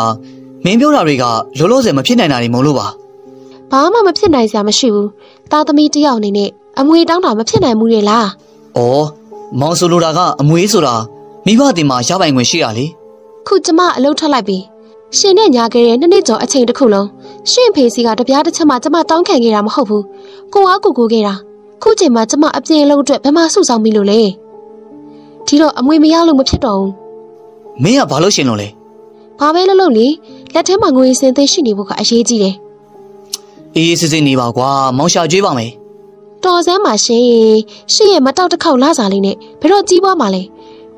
မင်းပြောတာတွေကလောလောဆယ်မဖြစ်နိုင်တာတွေမဟုတ်လို့ပါဘာမှမဖြစ်နိုင်စရာမရှိဘူးသားသမီးတစ်ယောက်အနေနဲ့အမွေတောင်းတာမဖြစ်နိုင်ဘူးလေလားဩမောင်ဆိုလိုတာကအမွေဆိုတာမိဘတင်မှာရပိုင်ခွင့်ရှိတာလေခုကျမအလုပ်ထွက်လိုက်ပြီ ရှင်နဲ့ညာခဲ့တဲ့နှစ်နှစ်ကျော်အချိန်တစ်ခုလုံးရှင်ဖေစီကတပြားတစ်ချက်မှကျမတောင်းခံခဲ့တာမဟုတ်ဘူးကိုအားကိုကိုခဲ့တာခုချိန်မှာကျမအပြင်အလုပ်အတွက်ဘယ်မှစုဆောင်မိလို့လဲဒီတော့အမွေမရလို့မဖြစ်တော့ဘူးမင်းကဘာလို့ရှင်လို့လဲဘာပဲလုပ်လို့လေလက်ထဲမှာငွေစင်သိမ်းရှိနေဖို့ကအရေးကြီးတယ်အေးအေးစစ်စစ်နေပါကွာမောင်ရှာကျွေးပါမယ်တော်စမ်းပါရှင်ရှင်ရဲ့မတောက်တစ်ခေါက်လာစားလေးနဲ့ဘယ်တော့ကြီးပွားမှာလဲ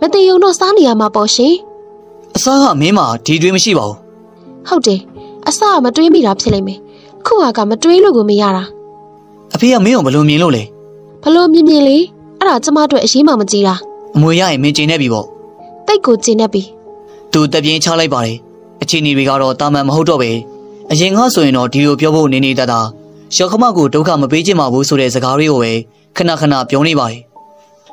မသိုံတော့စားနေရမှာပေါ့ရှင်အစားကမင်းမှာဒီတွေးမရှိပါဘူး ဟုတ်တယ်အစကမတွေးမိတာဖြစ်လိမ့်မယ်ခုဟာကမတွေးလို့ကိုမရတာအဖေကမင်းကိုဘယ်လိုမြင်လို့လဲဘလို့မြင်မြင်လေးအဲ့ဒါကျမတို့အရေးမှမကြီးတာအမွေရရင်မင်းကျင်နေပြီပေါ့တိတ်ကိုကျင်နေပြီသူတပြင်းချလိုက်ပါတယ်အချိန်ကြီးတွေကတော့တာမန်မဟုတ်တော့ပဲအရင်ကဆိုရင်တော့ဒီလိုပြောဖို့နေနေတတ်တာရှော့ခမကိုဒုက္ခမပေးချင်ပါဘူးဆိုတဲ့စကားတွေကိုပဲခဏခဏပြောနေပါတယ်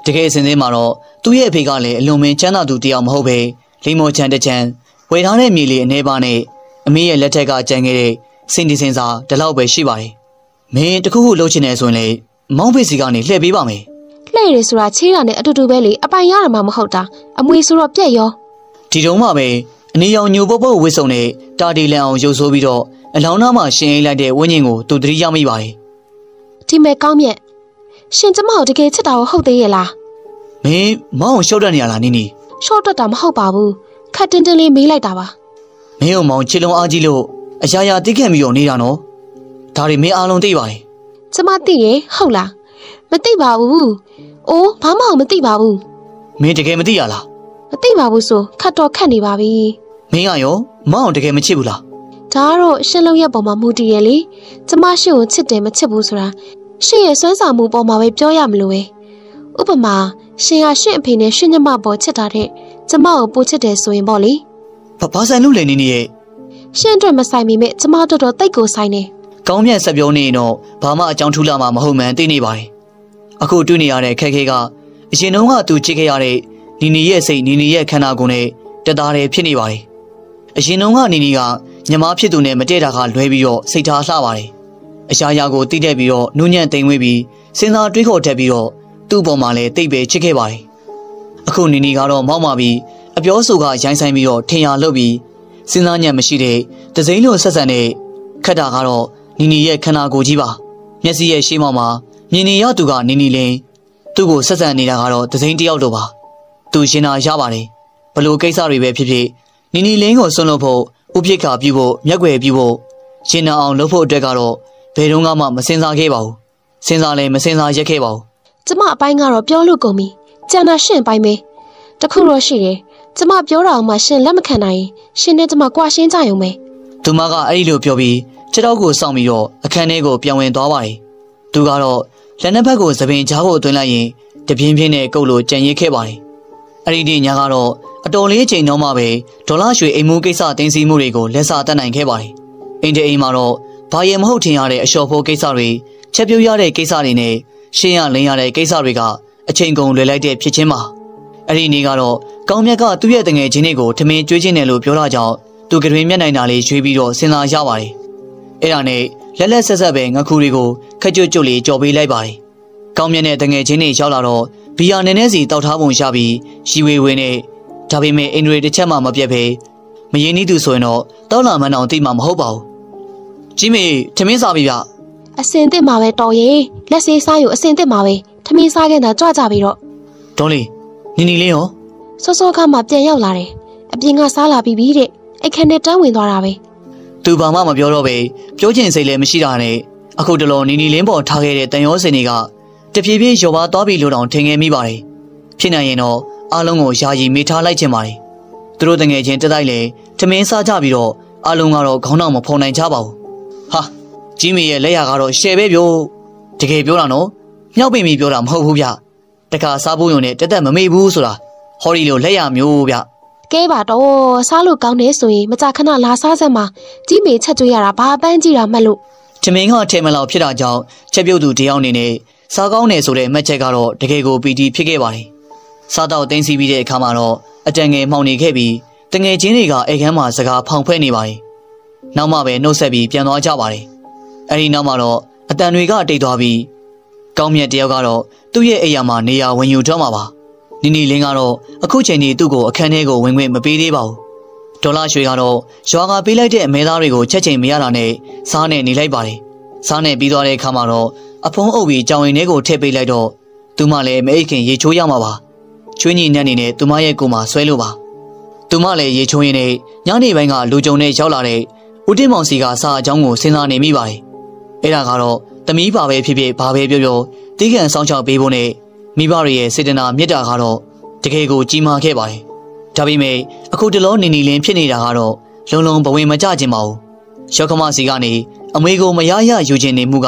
တကယ်အစင်းစင်းမှာတော့သူ့ရဲ့အဖေကလည်းအလွန်မင်းချမ်းသာသူတယောက်မဟုတ်ပဲလိမ္မော်ချမ်းတစ်ချမ်းဝယ်ထားတဲ့မြေလေးအနေပါနဲ့ အမေရဲ့လက်ထက်ကကြံခဲ့တဲ့စင်ဒီစင်စာဒီလောက်ပဲရှိပါတယ်မင်းတခုခုလှုပ်ချင်တယ်ဆိုရင်လေမောင်းဖေးစီကနေလှည့်ပေးပါမယ်လှည့်ရယ်ဆိုတာချေးတာနဲ့အတူတူပဲလေအပိုင်ရတာမှမဟုတ်တာအမွေဆိုတော့ပြက်ရောဒီတုန်းမှပဲအနီရောင်ညိုပုတ်ပုတ်ဝစ်စုံနဲ့တာတီလန်အောင်ရုပ်ဆိုးပြီးတော့အလောင်းသားမှာရှင်အိမ်လိုက်တဲ့ဝင်းရင်ကိုသူသတိရမိပါတယ်ဒီမဲ့ကောင်းမြတ်ရှင်ကျမကိုတကယ်ချစ်တာကိုဟုတ်သေးရဲ့လားမင်းမောင်းကိုရှော့တတ်နေရလားနီနီရှော့တက်တာမဟုတ်ပါဘူးခက်တင်းတင်းလေးမေးလိုက်တာပါ မင်းကိုမောင်းချစ်လုံးအားကြီးလို့အရာရာတိတ်ခတ်ပြီးတော့နေတာနော်ဒါတွေမင်းအားလုံးသိပါတယ်ကျမသိရဲ့ဟုတ်လားမသိပါဘူးအိုးဘာမှမသိပါဘူးမင်းတကယ်မသိရလားမသိပါဘူးဆိုခတ်တော့ခတ်နေပါပြီမင်းကရောမောင်းကိုတကယ်မချစ်ဘူးလားဒါကတော့ရှင်းလုံးရဲ့ပုံမှာမူတည်ရဲ့လေကျမရှင့်ကိုချစ်တယ်မချစ်ဘူးဆိုတာရှင့်ရဲ့စွမ်းဆောင်မှုပေါ်မှာပဲပြောရမလို့ပဲဥပမာရှင်ကရှင့်အဖေနဲ့ရှင့်ညမပေါ်ချစ်တာတဲ့ကျမကိုပိုချစ်တယ်ဆိုရင်ပေါ့လေ ဘာဘာဆိုင်လို့လဲနီနီရဲ့ရှင့်အတွက်မဆိုင်မိမဲ့ကျမတို့တော့တိတ်ကိုဆိုင်နေကောင်းမြတ်ဆက်ပြောနေရင်တော့ဘာမှအကြောင်းထူးလာမှာမဟုတ်မှန်းသိနေပါတယ်အခုတွေ့နေရတဲ့ခက်ခဲကအရင်တုန်းကသူချစ်ခဲ့ရတဲ့နီနီရဲ့စိတ်နီနီရဲ့ခန္ဓာကိုယ်နဲ့တသားတည်းဖြစ်နေပါတယ်အရင်တုန်းကနီနီကညီမဖြစ်သူနဲ့မတည့်တာကလွဲပြီးတော့စိတ်ထားလှပါတယ်အရာရာကိုတိတက်ပြီးတော့နူးညံ့တိမ်ဝေးပြီးစဉ်းစားတွေးခေါ်တတ်ပြီးတော့သူ့ပေါ်မှာလည်းတိတ်ပဲချစ်ခဲ့ပါတယ်အခုနီနီကတော့မောက်မာပြီး အပြောဆိုကရိုင်းဆိုင်ပြီးတော့ထင်ရလုပ်ပြီးစဉ်းစားညံ့မရှိတဲ့ဒစိမ့်လို့ဆက်ဆံတဲ့ခက်တာကတော့နီနီရဲ့ခန္ဓာကိုယ်ကြီးပါမျက်စိရဲ့ရှေးမောင်မှာမြင်နေရသူကနီနီလင်းသူ့ကိုဆက်ဆံနေတာကတော့ဒစိမ့်တစ်ယောက်လိုပါသူရှင်နာရပါတယ်ဘလို့ကိစ္စတွေပဲဖြစ်ဖြစ်နီနီလင်းကိုဆွန့်လွတ်ဖို့ဥပိ္ပခါပြုဖို့မျက်ွယ်ပြုဖို့ရှင်နာအောင်လုပ်ဖို့အတွက်ကတော့ဘယ်တော့မှမစင်စားခဲ့ပါဘူးစဉ်းစားလည်းမစင်စားရက်ခဲ့ပါဘူးကျမအပိုင်းကတော့ပြောလို့ကုန်ပြီကြံတာရှင့်အပိုင်းပဲတခုတော့ရှိတယ် ကျမပြောတာအောင်မှရှင်လက်မခံနိုင်ရင်ရှင်နဲ့ကျမကွာရှင်းကြရုံပဲသူမကအဲ့ဒီလိုပြောပြီးခြေထောက်ကိုစောင့်ပြီးတော့အခန်းထဲကိုပြန်ဝင်သွားပါတယ်သူကတော့လက်နှစ်ဖက်ကိုသပင်ကြားကိုအတွင်းလိုက်ရင်တပြင်းပြင်းနဲ့ကုတ်လို့ကြံရစ်ခဲ့ပါတယ်အဲ့ဒီဒီညကတော့အတော်လေးချိန်တော့မှပဲဒေါ်လာရွှေအိမ်မှုကိစ္စတင်စီမှုတွေကိုလက်စာတက်နိုင်ခဲ့ပါတယ်အိမ်တအိမ်မှာတော့ဘာရင်မဟုတ်ထင်ရတဲ့အလျှော်ဖိုးကိစ္စတွေချက်ပြုတ်ရတဲ့ကိစ္စတွေနဲ့ရှင်းရလင်းရတဲ့ကိစ္စတွေကအချိန်ကုန်လွယ်လိုက်တဲ့ဖြစ်ချင်းပါအဲ့ဒီနေ့ကတော့ ကောင်းမြတ်ကသူ့ရဲ့တငယ်ချင်းတွေကိုထမင်းကျွေးခြင်းတယ်လို့ပြောတာကြောင့်သူကတွင်မျက်နှာနာလေးရွေးပြီးတော့စဉ်းစားရပါတယ်အဲ့ဒါနဲ့လက်လက်ဆက်ဆက်ပဲငခုတွေကိုခက်ကြွကြွလေးကြော်ပေးလိုက်ပါတယ်ကောင်းမြတ်နဲ့တငယ်ချင်းတွေရောက်လာတော့ဘီယာနည်းနည်းစီတောက်ထားပုံရပြီးရီဝေဝေနဲ့ဒါပေမဲ့အင်ဒရီတစ်ချက်မှမပြတ်ပဲမရင်းနှီးသူဆိုရင်တော့တောက်လာမှန်းအောင်သိမှာမဟုတ်ပါဘူးကြီးမေထမင်းစားပြီဗျအစင်တစ်မှာပဲတော်ရင်လက်ဆေးစားယူအစင်တစ်မှာပဲထမင်းစားခဲ့တာကြွကြပြီးတော့ဒေါ်လေးနီနီလေးရော စောစောကမှပြန်ရောက်လာတယ်အပြင်ကစားလာပြီးပြီတဲ့အခန်းထဲတန်းဝင်သွားတာပဲသူဘာမှမပြောတော့ပဲပြောချင်စိတ်လည်းမရှိတာနဲ့အခုတလောနီနီလင်းပေါ်ထားခဲ့တဲ့တန်ရောစင်တွေကတဖြည်းဖြည်းလျော်ပါသွားပြီလို့တောင်ထင်ခဲ့မိပါတယ်ဖြစ်နိုင်ရင်တော့အားလုံးကိုယာယီမေးထားလိုက်ချင်ပါတယ်သူတို့တငယ်ချင်းတက်တိုက်လေထမင်းစားကြပြီးတော့အားလုံးကတော့ခေါင်းတော့မဖုံနိုင်ကြပါဘူးဟာကြီးမီရဲ့လက်ရကတော့ရှယ်ပဲပြောတကယ်ပြောတာနော်မြောက်ပင်မီပြောတာမဟုတ်ဘူးဗျတခါစားဖို့ရုံနဲ့တက်တက်မမေ့ဘူးဆိုတာ ဟော်ဒီလိုလက်ရမျိုးဗျကဲပါတော့စားလို့ကောင်းတယ်ဆိုရင်မကြခဏလာစားစမ်းပါကြီးမေချက်ကျွေးရတာဘာပန်းကြည့်တာမှတ်လို့ထမင်းကထဲမလောက်ဖြစ်တာကြောင့်ချက်ပြုတ်သူတယောက်အနေနဲ့စားကောင်းတယ်ဆိုတဲ့မှတ်ချက်ကတော့တကယ်ကိုပီတီဖြစ်ခဲ့ပါတယ်။စားတော့တင်းစီပြီးတဲ့အခါမှာတော့အတန်ငယ်မှောင်နေခဲ့ပြီးတငယ်ချင်းတွေကအိမ်ခန်းမှာစကားဖောင်ဖွဲ့နေပါတယ်။နောက်မှပဲနှုတ်ဆက်ပြီးပြန်သွားကြပါတယ်။အဲဒီနောက်မှာတော့အတန်တွေကတိတ်သွားပြီးကောင်းမြတ်တယောက်ကတော့သူ့ရဲ့အိမ်ယာမှာနေရာဝင်ယူတော့မှာပါ။ နီနီလင်းကတော့အခုချိန်ထိသူ့ကိုအခန်းထဲကိုဝင်ခွင့်မပေးသေးပါဘူး။ဒေါ်လာရွှေကတော့ရွာကပေးလိုက်တဲ့အမဲသားတွေကိုချက်ချိန်မရတာနဲ့စားနဲ့နေလိုက်ပါတယ်။စားနဲ့ပြီးသွားတဲ့အခါမှာတော့အဖုံးအုပ်ပြီးကြောင်ရင်ထဲကိုထည့်ပေးလိုက်တော့သူမလည်းမအိတ်ခင်ရေချိုးရမှာပါ။ချွေးညီညံ့နေတဲ့သူမရဲ့ကိုယ်မှာဆွဲလို့ပါ။သူမလည်းရေချိုးရင်းနဲ့ညနေပိုင်းကလူကြုံနဲ့ရောက်လာတဲ့ဦးတင်မောင်စီကစာအကြောင်းကိုစဉ်းစားနေမိပါတယ်။အဲ့ဒါကတော့သမီးပါပဲဖြစ်ဖြစ်ဘာပဲပြောပြောတီးခံဆောင်ချောက်ပေးဖို့နဲ့ မိဘတွေရဲ့စေတနာမေတ္တာကတော့တကယ်ကိုကြီးမားခဲ့ပါတယ်။ဒါပေမဲ့အခုတလောနေနေလင်းဖြစ်နေတာကတော့လုံလုံဘဝင်မကြခြင်းပါဘူး။ရော့ကမစီကနေအမွေကိုမရရယူခြင်းနေမှုက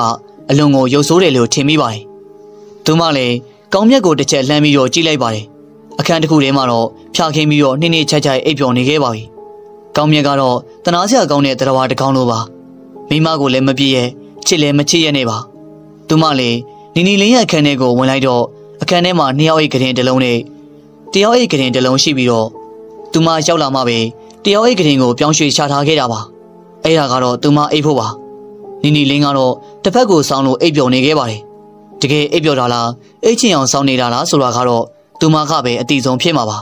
အလွန်ကိုရုပ်ဆိုးတယ်လို့ထင်မိပါတယ်။သူမလည်းကောင်းမြတ်ကိုတစ်ချက်လှမ်းပြီးတော့ကြည့်လိုက်ပါတယ်။အခန်းတစ်ခုထဲမှာတော့ဖြာခင်းပြီးတော့နှင်းနှင်းချိုက်ချိုက်အိပ်ပျော်နေခဲ့ပါပြီ။ကောင်းမြတ်ကတော့တနာစရာကောင်းတဲ့တရားတစ်ကောင်းလိုပါ။မိမကိုလည်းမပြည့်ရဲ့ချစ်လည်းမချစ်ရဲ့နေပါ။သူမလည်းနီနီလင်းရဲ့အခန်းထဲကိုဝင်လိုက်တော့ အခန်းထဲမှာနှစ်ယောက်အိတ်ကရင်တစ်လုံးနဲ့တယောက်အိတ်ကရင်တစ်လုံးရှိပြီးတော့သူမရောက်လာမှပဲတယောက်အိတ်ကရင်ကိုပြောင်းရွှေ့ချထားခဲ့တာပါ။အဲ့ဒါကတော့သူမအိတ်ဖို့ပါ။နီနီလင်းကတော့တစ်ဖက်ကိုဆောင်းလို့အိပ်ပျော်နေခဲ့ပါတယ်တကယ်အိပ်ပျော်တာလားအိတ်ချင်အောင်ဆောင်းနေတာလားဆိုတာကတော့သူမကပဲအတိဆုံးဖြစ်မှာပါ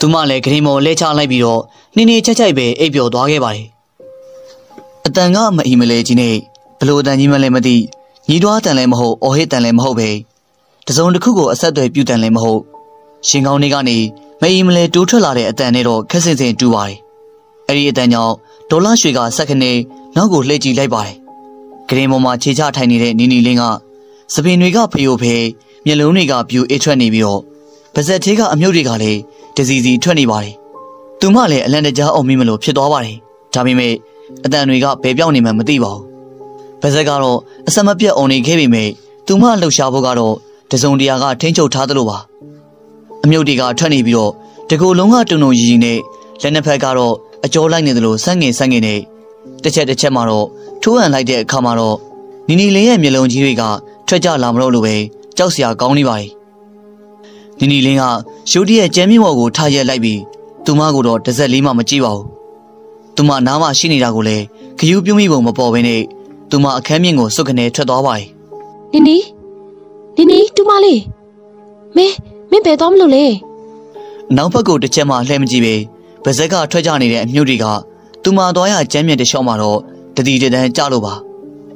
သူမလည်းဂရင်မော်လဲချလိုက်ပြီးတော့နင်းနေချက်ချိုက်ပဲအိပ်ပျော်သွားခဲ့ပါတယ်အတန်ကမအီမလဲကြီးနဲ့ဘလို့အတန်ကြီးမလဲမသိညီတော်တန်လည်းမဟုတ်အော်ဟစ်တန်လည်းမဟုတ်ပဲ တစုံတစ်ခုကိုအဆက်အသွယ်ပြုတန်လည်းမဟုတ်ရှင်ကောင်းတွေကနေမအီမလဲတိုးထွက်လာတဲ့အတန်နဲ့တော့ခက်စင်စင်တူပါတယ်အဲ့ဒီအတန်ကြောင့်ဒေါ်လာရွှေကစက်ခနေနောက်ကိုလှည့်ကြည့်လိုက်ပါတယ်ဂရင်ပေါ်မှာခြေချထိုင်နေတဲ့နီနီလင်းကစပင်တွေကဖယိုဖဲမျက်လုံးတွေကပြူအေးထွက်နေပြီးတော့ပါဇက်သေးကအမြုပ်တွေကလည်းတစီစီထွက်နေပါတယ်။သူမလည်းအလန်တကြားအောင်မိမလို့ဖြစ်သွားပါတယ်။ဒါပေမဲ့အတန်တွေကဘယ်ပြောင်းနေမှမသိပါဘူး။ပါဇက်ကတော့အစမပြတ်အောင်နေခဲ့ပေမဲ့သူမလှုပ်ရှားဖို့ကတော့ တစုံတရာကထိ ंछ ုပ်ထားသလိုပါ။အမြုပ်တွေကထွက်နေပြီးတော့တကူလုံးကတုံတုံရီရီနဲ့လက်နှစ်ဖက်ကတော့အကျော်လိုက်နေသလိုဆန့်ငင်ဆန့်ငင်နဲ့တစ်ချက်တစ်ချက်မှာတော့ထိုးဟန်လိုက်တဲ့အခါမှာတော့နီနီလင်းရဲ့မျက်လုံးကြီးတွေကထွက်ကြလာမလို့လို့ပဲကြောက်စရာကောင်းနေပါ යි နီနီလင်းကရုတ်တရက်ကျမ်းမြင့်ဘော်ကိုထားရက်လိုက်ပြီးသူမကတော့တစ်စက်လေးမှမကြည့်ပါဘူးသူမနားမှရှိနေတာကိုလည်းခယူးပြုံးမိပုံမပေါ်ဘဲနဲ့သူမအခန်းမြင့်ကိုစွတ်ကနေထွက်သွားပါ යි နင်နီ နင်နီတူမလေးမင်းမင်းဘယ်တော့မလို့လဲနောက်ဘက်ကိုတစ်ချက်မှလှည့်မကြည့်ပဲဗဇက်ကထွက်ကြနေတဲ့အမြုပ်တွေကသူမသွားရကျမ်းမြင့်တစ်လျှောက်မှာတော့တတိတတန်းကြလို့ပါ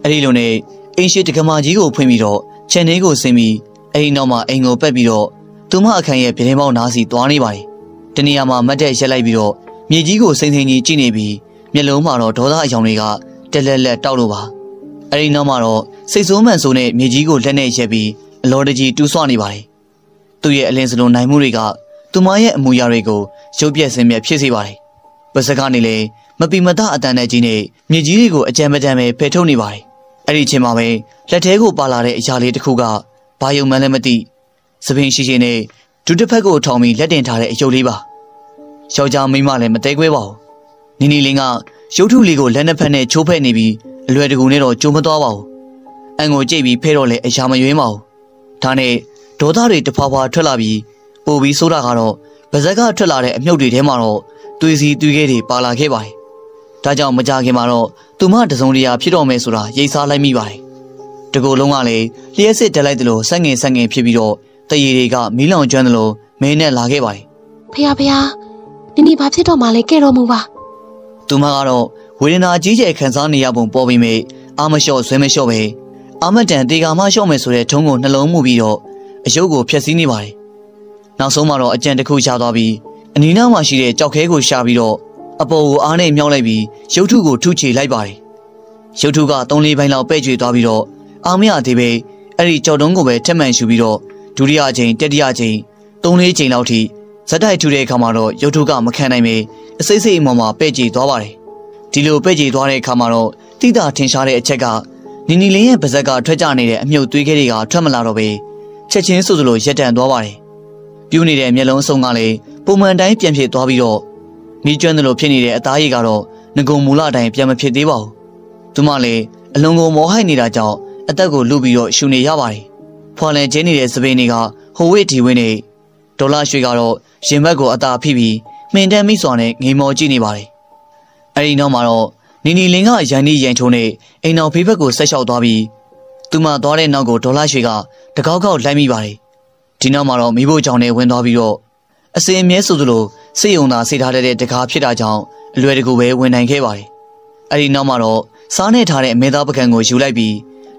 အဲ့ဒီလိုနဲ့အင်းရှိတကမာကြီးကိုဖွင့်ပြီးတော့ခြံလေးကိုဆင်းပြီးအဲ့ဒီနောက်မှာအိမ်ကိုပက်ပြီးတော့သူမအခန်းရဲ့ပြတင်းပေါက်နားစီသွားနေပါတယ်။တနေရာမှာမတ်တက်ရက်လိုက်ပြီးတော့မြေကြီးကိုစိမ့်စိမ့်ကြီးကြည့်နေပြီးမျက်လုံးမှာတော့ဒေါသအယောင်တွေကတက်လက်လက်တောက်လို့ပါ။အဲ့ဒီနောက်မှာတော့စိတ်ဆိုးမှန်ဆိုးနဲ့မြေကြီးကိုလက်နဲ့ရက်ပြီး အလော်တကြီးတူးဆွနေပါတယ်။သူ့ရဲ့အလင်းစလုံးနိုင်မှုတွေကသူမရဲ့အမူအရာတွေကိုရုပ်ပြက်စင်ပြက်ဖြစ်စေပါတယ်။ပစကနေလေမပီမတအတန်တဲ့ကြီးနဲ့မြေကြီးတွေကိုအကြမ်းမတမ်းပဲဖယ်ထုတ်နေပါတယ်။အဲ့ဒီချိန်မှာပဲလက်ထဲကိုပါလာတဲ့အရာလေးတစ်ခုကဘာယုံမှန်းလည်းမသိသပင်ရှိရှိနဲ့ဒုတစ်ဖက်ကိုထောင်ပြီးလက်တင်ထားတဲ့အယုတ်လေးပါယောက်ျားမိန်းမလည်းမသေးခွဲပါဘူးနီနီလင်းကရုပ်ထုလေးကိုလက်နှစ်ဖက်နဲ့ချိုးဖဲ့နေပြီးအလွယ်တကူနဲ့တော့ကြုံမသွားပါဘူးအန်ကိုကြိတ်ပြီးဖဲတော့လေအရာမယွင်းပါဘူး ဒါနဲ့ဒေါသတွေတဖွာဖွာထွက်လာပြီးပို့ပြီးဆိုးတာကတော့ဗဇက်ကထွက်လာတဲ့အမြုပ်တွေထဲမှာတော့သွေးစီသွေးခဲတွေပါလာခဲ့ပါတယ်ဒါကြောင့်မကြခင်မှာတော့သူမတစုံတရာဖြစ်တော့မယ်ဆိုတာရိတ်စားလိုက်မိပါတယ်တကူလုံးကလည်းလျှက်စစ်တက်လိုက်သလိုဆက်ငင်ဆက်ငင်ဖြစ်ပြီးတော့တရေတွေကမီးလောင်ကျွမ်းသလိုမင်းနဲ့လာခဲ့ပါတယ်ဖះဖះနင်နီဘာဖြစ်တော့မှလဲကဲတော်မူပါ။သူမကတော့ဝေဒနာကြီးကျယ်ခံစားနေရပုံပေါ်ပြီးမိအာမလျှော့ဆွဲမလျှော့ပဲ အာမတန်တေကာမလျှော့မယ်ဆိုတဲ့ထုံးကိုနှလုံးမူပြီးတော့အယုတ်ကိုဖျက်ဆီးနေပါတယ်။နောက်ဆုံးမှာတော့အကြံတစ်ခုရှာသွားပြီးအနီးနားမှာရှိတဲ့ကြောက်ခဲကိုရှာပြီးတော့အပေါ်ကိုအားနဲ့မြောင်းလိုက်ပြီးရုပ်ထုကိုထုချေလိုက်ပါတယ်။ရုပ်ထုက၃လေးပိုင်းလောက်ပဲ့ကျွေသွားပြီးတော့အာမရသေးပဲအဲ့ဒီကြောက်တုံးကိုပဲထက်မှန်ရှူပြီးတော့ဒုတိယအကြိမ်တတိယအကြိမ်သုံးလေးကြိမ်လောက်ထိဇက်တိုက်ထူတဲ့အခါမှာတော့ရုပ်ထုကမခံနိုင်ပဲအစိမ့်စိမ့်အမော်မှာပဲ့ကြည်သွားပါတယ်ဒီလိုပဲ့ကြည်သွားတဲ့အခါမှာတော့တိတာထင်ရှားတဲ့အချက်က နီနီလင်းရဲ့ပါဇက်ကထွက်ကြနေတဲ့အမြုပ်သွေးခဲတွေကထွက်မလာတော့ပဲချက်ချင်းဆိုသလိုရက်တန်သွားပါတယ်ပြူနေတဲ့မျက်လုံးစုံကလည်းပုံမှန်တိုင်းပြန်ဖြစ်သွားပြီးတော့မိကျွမ်းသလိုဖြစ်နေတဲ့အသားရည်ကတော့ငကုံမူလအတိုင်းပြန်မဖြစ်သေးပါဘူးသူမလည်းအလွန်ကိုမောဟိုက်နေတာကြောင့်အသက်ကိုလူပြီးတော့ရှူနေရပါတယ်ဖွာလန်ကျင်းနေတဲ့စပင်းတွေကဟိုဝိတ်ဒီဝင်းနေဒေါ်လာရွှေကတော့ရင်ဘက်ကိုအသာဖိပြီးမှင်တမ်းမိစွာနဲ့ငိမ်မောကြည့်နေပါတယ်။အဲဒီနောက်မှာတော့ နီနီလင်းကရန်နီရန်ထုံးနဲ့အိမ်တော်ဖေးဘက်ကိုဆက်လျှောက်သွားပြီးသူမသွားတဲ့နောက်ကိုဒေါ်လာရွှေကတကောက်ကောက်လိုက်မိပါတယ်။ဒီနောက်မှာတော့မိဖို့ကြောင့်နဲ့ဝင်သွားပြီးတော့အစင်အမြဲဆိုသလိုစိတ်ယုံသာစိတ်ထားတဲ့တကားဖြစ်တာကြောင့်အလွယ်တကူပဲဝင်နိုင်ခဲ့ပါတယ်။အဲဒီနောက်မှာတော့စားနေထားတဲ့အမေသားပကံကိုယူလိုက်ပြီး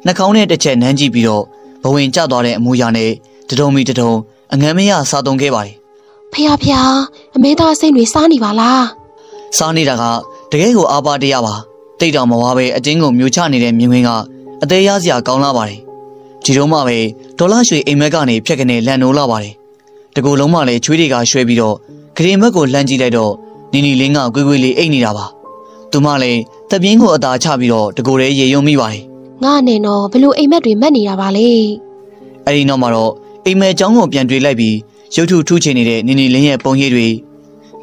နှာခေါင်းနဲ့တစ်ချက်နမ်းကြည့်ပြီးတော့ဘဝင်ကျသွားတဲ့အမူအရာနဲ့တဒုံမီတဒုံအငမ်းမရစားသုံးခဲ့ပါတယ်ဖះဖះအမေသားစိတ်တွေစားနေပါလား။စားနေတာက တကယ်ကိုအားပါတရပါ။တိတ်တောင်မဝါပဲအတင်းကိုမြူချနေတဲ့မြင်ကွင်းကအသေးရစရာကောင်းလာပါတယ်။ဒီတော့မှပဲဒေါ်လာရွှေအိမ်မက်ကနေဖြက်ကနေလန်နိုးလာပါတယ်။တကူလုံးမှလည်းချွေးတွေကရွှဲပြီးတော့ဂရင်မက်ကိုလှမ်းကြည့်လိုက်တော့နီနီလင်းကကွေးကွေးလေးအိတ်နေတာပါ။သူမလည်းတပြင်းကိုအသာချပြီးတော့တကူလေးရေယုံမိပါတယ်ငါနဲ့တော့ဘလို့အိမ်မက်တွေမက်နေတာပါလေ။အဲဒီနောက်မှာတော့အိမ်မက်ကျောင်းကိုပြန်တွေ့လိုက်ပြီးရုပ်ထုထူးချင်နေတဲ့နီနီလင်းရဲ့ပုံရိပ်တွေ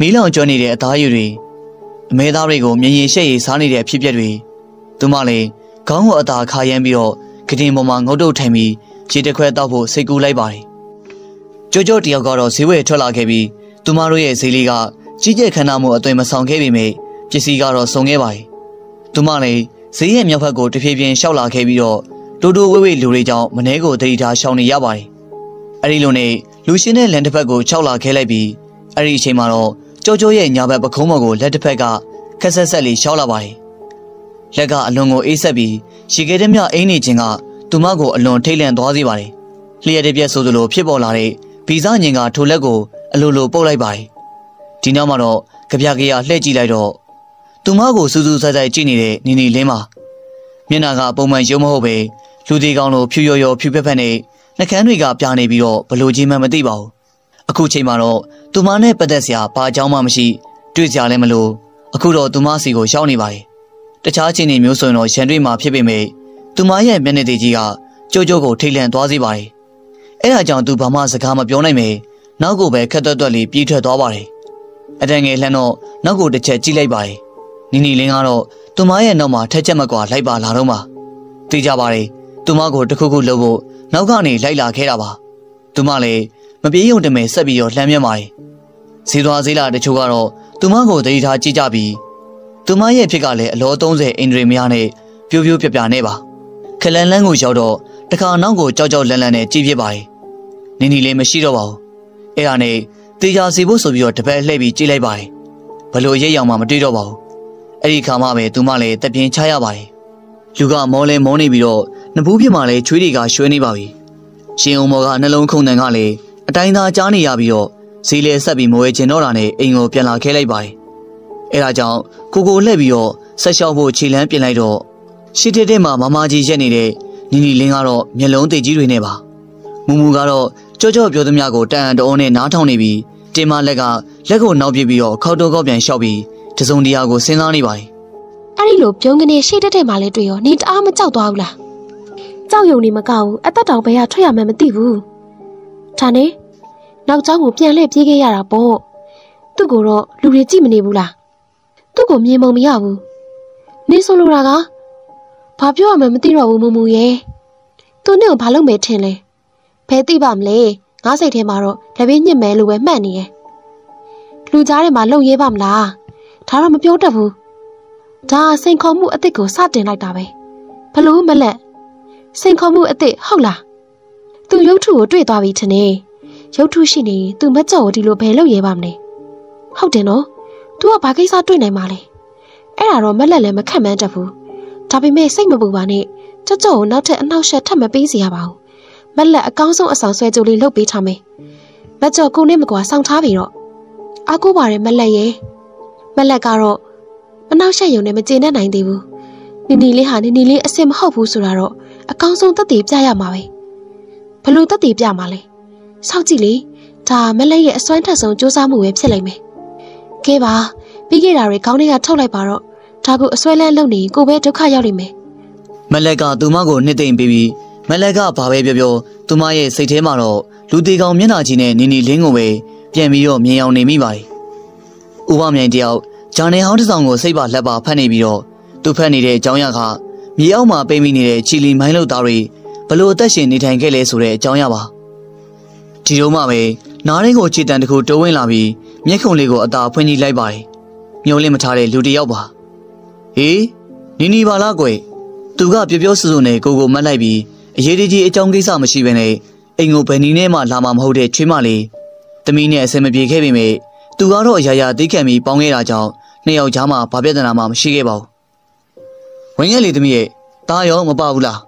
မီးလောင်ကျွမ်းနေတဲ့အသားရည်တွေ အမဲသားတွေကိုမြင်ရင်ရှက်ရည်စားနေတဲ့အဖြစ်အပျက်တွေသူမလည်းခေါင်းကိုအသာခါရမ်းပြီးတော့ကတင်ပေါ်မှာငုတ်တုတ်ထိုင်ပြီးခြေတစ်ခွဲတောက်ဖို့စိတ်ကူးလိုက်ပါတယ်။ကြောကြောတယောက်ကတော့ဈေးဝယ်ထွက်လာခဲ့ပြီးသူမတို့ရဲ့ဈေးလေးကကြီးကျယ်ခမ်းနားမှုအသွင်မဆောင်ခဲ့ပေမဲ့ပစ္စည်းကတော့စုံခဲ့ပါတယ်။သူမလည်းဈေးရဲ့မြောက်ဘက်ကိုတဖြည်းဖြည်းရှောက်လာခဲ့ပြီးတော့တိုးတိုးဝေးဝေးလူတွေကြောင့်မနှဲကိုတတိထားရှောင်နေရပါတယ်။အဲဒီလိုနဲ့လူရှင်တဲ့လန်တစ်ဖက်ကိုခြောက်လာခဲ့လိုက်ပြီးအဲဒီအချိန်မှာတော့ ကြောကြောရဲ့ညာဘက်ပခုံးပေါ်ကိုလက်တစ်ဖက်ကခက်ဆက်ဆက်လေးရှောက်လာပါတယ်။လက်ကအလွန်ကိုအေးဆက်ပြီးရေခဲတဲ့မြအိင်းနေခြင်းကသူမကိုအလွန်ထိတ်လန့်သွားစေပါတယ်။လျှက်တစ်ပြက်ဆိုသလိုဖြစ်ပေါ်လာတဲ့ဗီဇညင်ကထိုလက်ကိုအလိုလိုပုတ်လိုက်ပါတယ်။ဒီနောက်မှာတော့ကြပြကြရလှည့်ကြည့်လိုက်တော့သူမကိုစူးစူးဆိုင်ဆိုင်ကြည့်နေတဲ့နီနီလင်းမှာမျက်နှာကပုံမှန်ရုံမဟုတ်ပဲလူသေးကောင်းလိုဖြူရော်ရော်ဖြူဖက်ဖက်နဲ့နှကန်းတွေကပြာနေပြီးတော့ဘလို့ချင်းမှမသိပါဘူး အခုချိန်မှာတော့သူမနဲ့ပတ်သက်စရာဘာအကြောင်းမှမရှိ တွေ့ကြလည်းမလို့အခုတော့သူမစီကိုရှောင်းနေပါတယ်တခြားချင်းတွေမျိုးဆိုရင်တော့ရန်တွေ့မှာဖြစ်ပေမဲ့သူမရဲ့မျက်နှာသေးကြီးကကြိုးကြိုးကိုထိတ်လန့်သွားစေပါတယ်အဲ့ဒါကြောင့်သူဘာမှစကားမပြောနိုင်ပဲနောက်ကိုပဲခက်သွက်သွက်လေးပြေးထွက်သွားပါတယ်အတန်ငယ်လှမ်းတော့နောက်ကိုတစ်ချက်ကြည့်လိုက်ပါတယ်နီနီလင်းကတော့သူမရဲ့နောက်မှာထက်ချက်မကွာလိုက်ပါလာတော့မှသိကြပါတယ်သူမကိုတခုခုလုပ်ဖို့နောက်ကနေလိုက်လာခဲ့တာပါသူမလည်း မပြေးုံတမဲဆက်ပြီးတော့လှမ်းမြက်ပါတယ်ဈေးသွားဈေးလာတချို့ကတော့သူမကိုတတိထားကြည့်ကြပြီးသူမရဲ့ဖြစ်ကလည်းအလော30အင်ဒရီမယားနဲ့ပြိုးပြိုးပြပြနဲ့ပါခလန်လန်းကိုရောက်တော့တခါနောက်ကိုကြောက်ကြောက်လန့်လန့်နဲ့ကြည့်ဖြစ်ပါတယ်နင်းနီလေးမရှိတော့ပါဘူးအဲ့ဒါနဲ့တေချာစီဖို့ဆိုပြီးတော့တပတ်လှည့်ပြီးကြည့်လိုက်ပါတယ်ဘလို့ရိပ်ရောင်မှမတွေ့တော့ပါဘူးအဲ့ဒီခါမှပဲသူမလည်းတပြင်းချရပါတယ်လူကမောလဲမောနေပြီးတော့နဘူးပြစ်မှလည်းချွေးတွေကရွှဲနေပါပြီရှင်အောင်မော်ကနှလုံးခုန်တန်ကလည်း အတိုင်းသာကြားနေရပြီးတော့ဈေးလဲဆက်ပြီးမဝဲကျင်တော့တာနဲ့အိမ်ကိုပြန်လာခဲ့လိုက်ပါတယ်အဲဒါကြောင့်ကိုကိုလှည့်ပြီးတော့ဆက်လျှောက်ဖို့ခြေလန်းပြင်လိုက်တော့ရှစ်တဲ့တဲ့မှာမမကြီးရက်နေတဲ့နီနီလင်းကတော့မျက်လုံးသိကြီးတွေနဲ့ပါမူမူကတော့ကြောကြောပြောသမျှကိုတန်အံတော်နဲ့နားထောင်နေပြီးတင်မလက်ကလက်ကိုနောက်ပြပြီးတော့ခောက်တော့ကောက်ပြန်လျှောက်ပြီးတစုံတရာကိုစဉ်းစားနေပါတယ်အဲ့ဒီလိုပြုံးကနေရှေ့တက်တဲ့မှာလဲတွေ့ရောနေတအားမကြောက်သွားဘူးလားကြောက်ယုံနေမကောက်ဘူးအသက်တောင်ဘယ်ကထွက်ရမှန်းမသိဘူး ဒါနဲ့နောက်ကျောင်းကိုပြန်လှည့်ပြေးခဲ့ရတာပေါ့သူ့ကိုတော့လူတွေကြည့်မနေဘူးလားသူ့ကိုမြင်မုံမရဘူးနေဆိုလိုတာကဘာပြောရမှန်းမသိတော့ဘူးမူမူရဲ့သူနဲ့ကိုဘာလုပ်မယ်ထင်လဲဘယ်သိပါမလဲငါးစိတ်ထဲမှာတော့လက်ဘေးညစ်မယ်လို့ပဲမှတ်နေရဲ့လူကြားထဲမှာလုံရဲပါမလားဒါတော့မပြောတတ်ဘူးဒါစိန်ခေါ်မှုအစ်စ်ကိုစတင်လိုက်တာပဲဘလို့မလက်စိန်ခေါ်မှုအစ်စ်ဟုတ်လား သူရုပ်ထုကိုတွေ့သွားပြီထင်နေရုပ်ထုရှိနေသူမကြော်ဒီလိုဘယ်လုပ်ရဲပါမလဲဟုတ်တယ်နော် तू ကဘာကိစ္စတွေ့နိုင်မှာလဲအဲ့ဒါတော့မလက်လည်းမခက်မှန်းတတ်ဘူးဒါပေမဲ့စိတ်မပူပါနဲ့ကြော့ကြော့ကိုနောက်ထပ်အနှောက်အယှက်ထပ်မပေးစီရပါဘူးမလက်အကောင်းဆုံးအဆောင်ဆွဲကြိုးလေးလုပ်ပေးထားမယ်မကြော်ကိုနဲ့မကွာစောင့်ထားပြီတော့အကူပါရဲ့မလက်ရဲ့မလက်ကတော့မနှောက်ယှက်ရုံနဲ့မကျေနပ်နိုင်သေးဘူးနီနီလေးဟာနီနီလေးအစ်စ်မဟုတ်ဘူးဆိုတာတော့အကောင်းဆုံးသက်သေပြရမှာပဲ ဘလို့သက်သေပြမှာလဲစောက်ကြည့်လေဒါမလက်ရဲ့အစွမ်းထက်ဆုံးစူးစမ်းမှုပဲဖြစ်လိမ့်မယ်ကဲပါပြီးခဲ့တာတွေခေါင်းထဲကထုတ်လိုက်ပါတော့ဒါကိုအစွဲလန်းလုပ်နေကိုပဲဒုက္ခရောက်လိမ့်မယ်မလက်ကသူမကိုနှစ်သိမ့်ပြီးပြီးမလက်ကဘာပဲပြောပြောသူမရဲ့စိတ်ထဲမှာတော့လူသေးကောင်မျက်နှာကြီးနဲ့နီနီလင်းကိုပဲပြန်ပြီးတော့မြင်အောင်နေမိပါတယ်။ဥပမြိုင်တယောက်ဂျာနယ်ဟောင်းတစ်ဆောင်ကိုစိတ်ပါလက်ပါဖတ်နေပြီးတော့သူဖတ်နေတဲ့အကြောင်းအရာကမြေအောက်မှာပိတ်မိနေတဲ့ချီလီမိုင်းလို့သားတွေ ဘလို့အသက်ရှင်နေထိုင်ခဲ့လဲဆိုတဲ့အကြောင်းအရာပါ။ဒီတော့မှပဲနားရင်းကိုခြေတံတစ်ခုတိုးဝင်လာပြီးမျက်ခုံလေးကိုအသာဖွင့်ကြည့်လိုက်ပါတယ်။မျောလင့်မထားတဲ့လူတစ်ယောက်ပါ။ဟေးနီနီပါလားကွယ်။သူကပြောပြောဆူဆူနဲ့ကိုကိုမတ်လိုက်ပြီးအရေးတကြီးအကြောင်းကိစ္စမရှိဘဲနဲ့အိမ်ကိုဘယ်နည်းနဲ့မှလာမှာမဟုတ်တဲ့ချွေးမလေးတမီးနဲ့အဆင်မပြေခဲ့ပေမဲ့သူကတော့အရာရာသိခံပြီးပေါင်းခဲ့တာကြောင့်နှစ်ယောက်ကြားမှာဘာပြဿနာမှမရှိခဲ့ပါဘူး။ဝင်ငယ်လေးတမီးရဲ့ตาရောမပဘူးလား။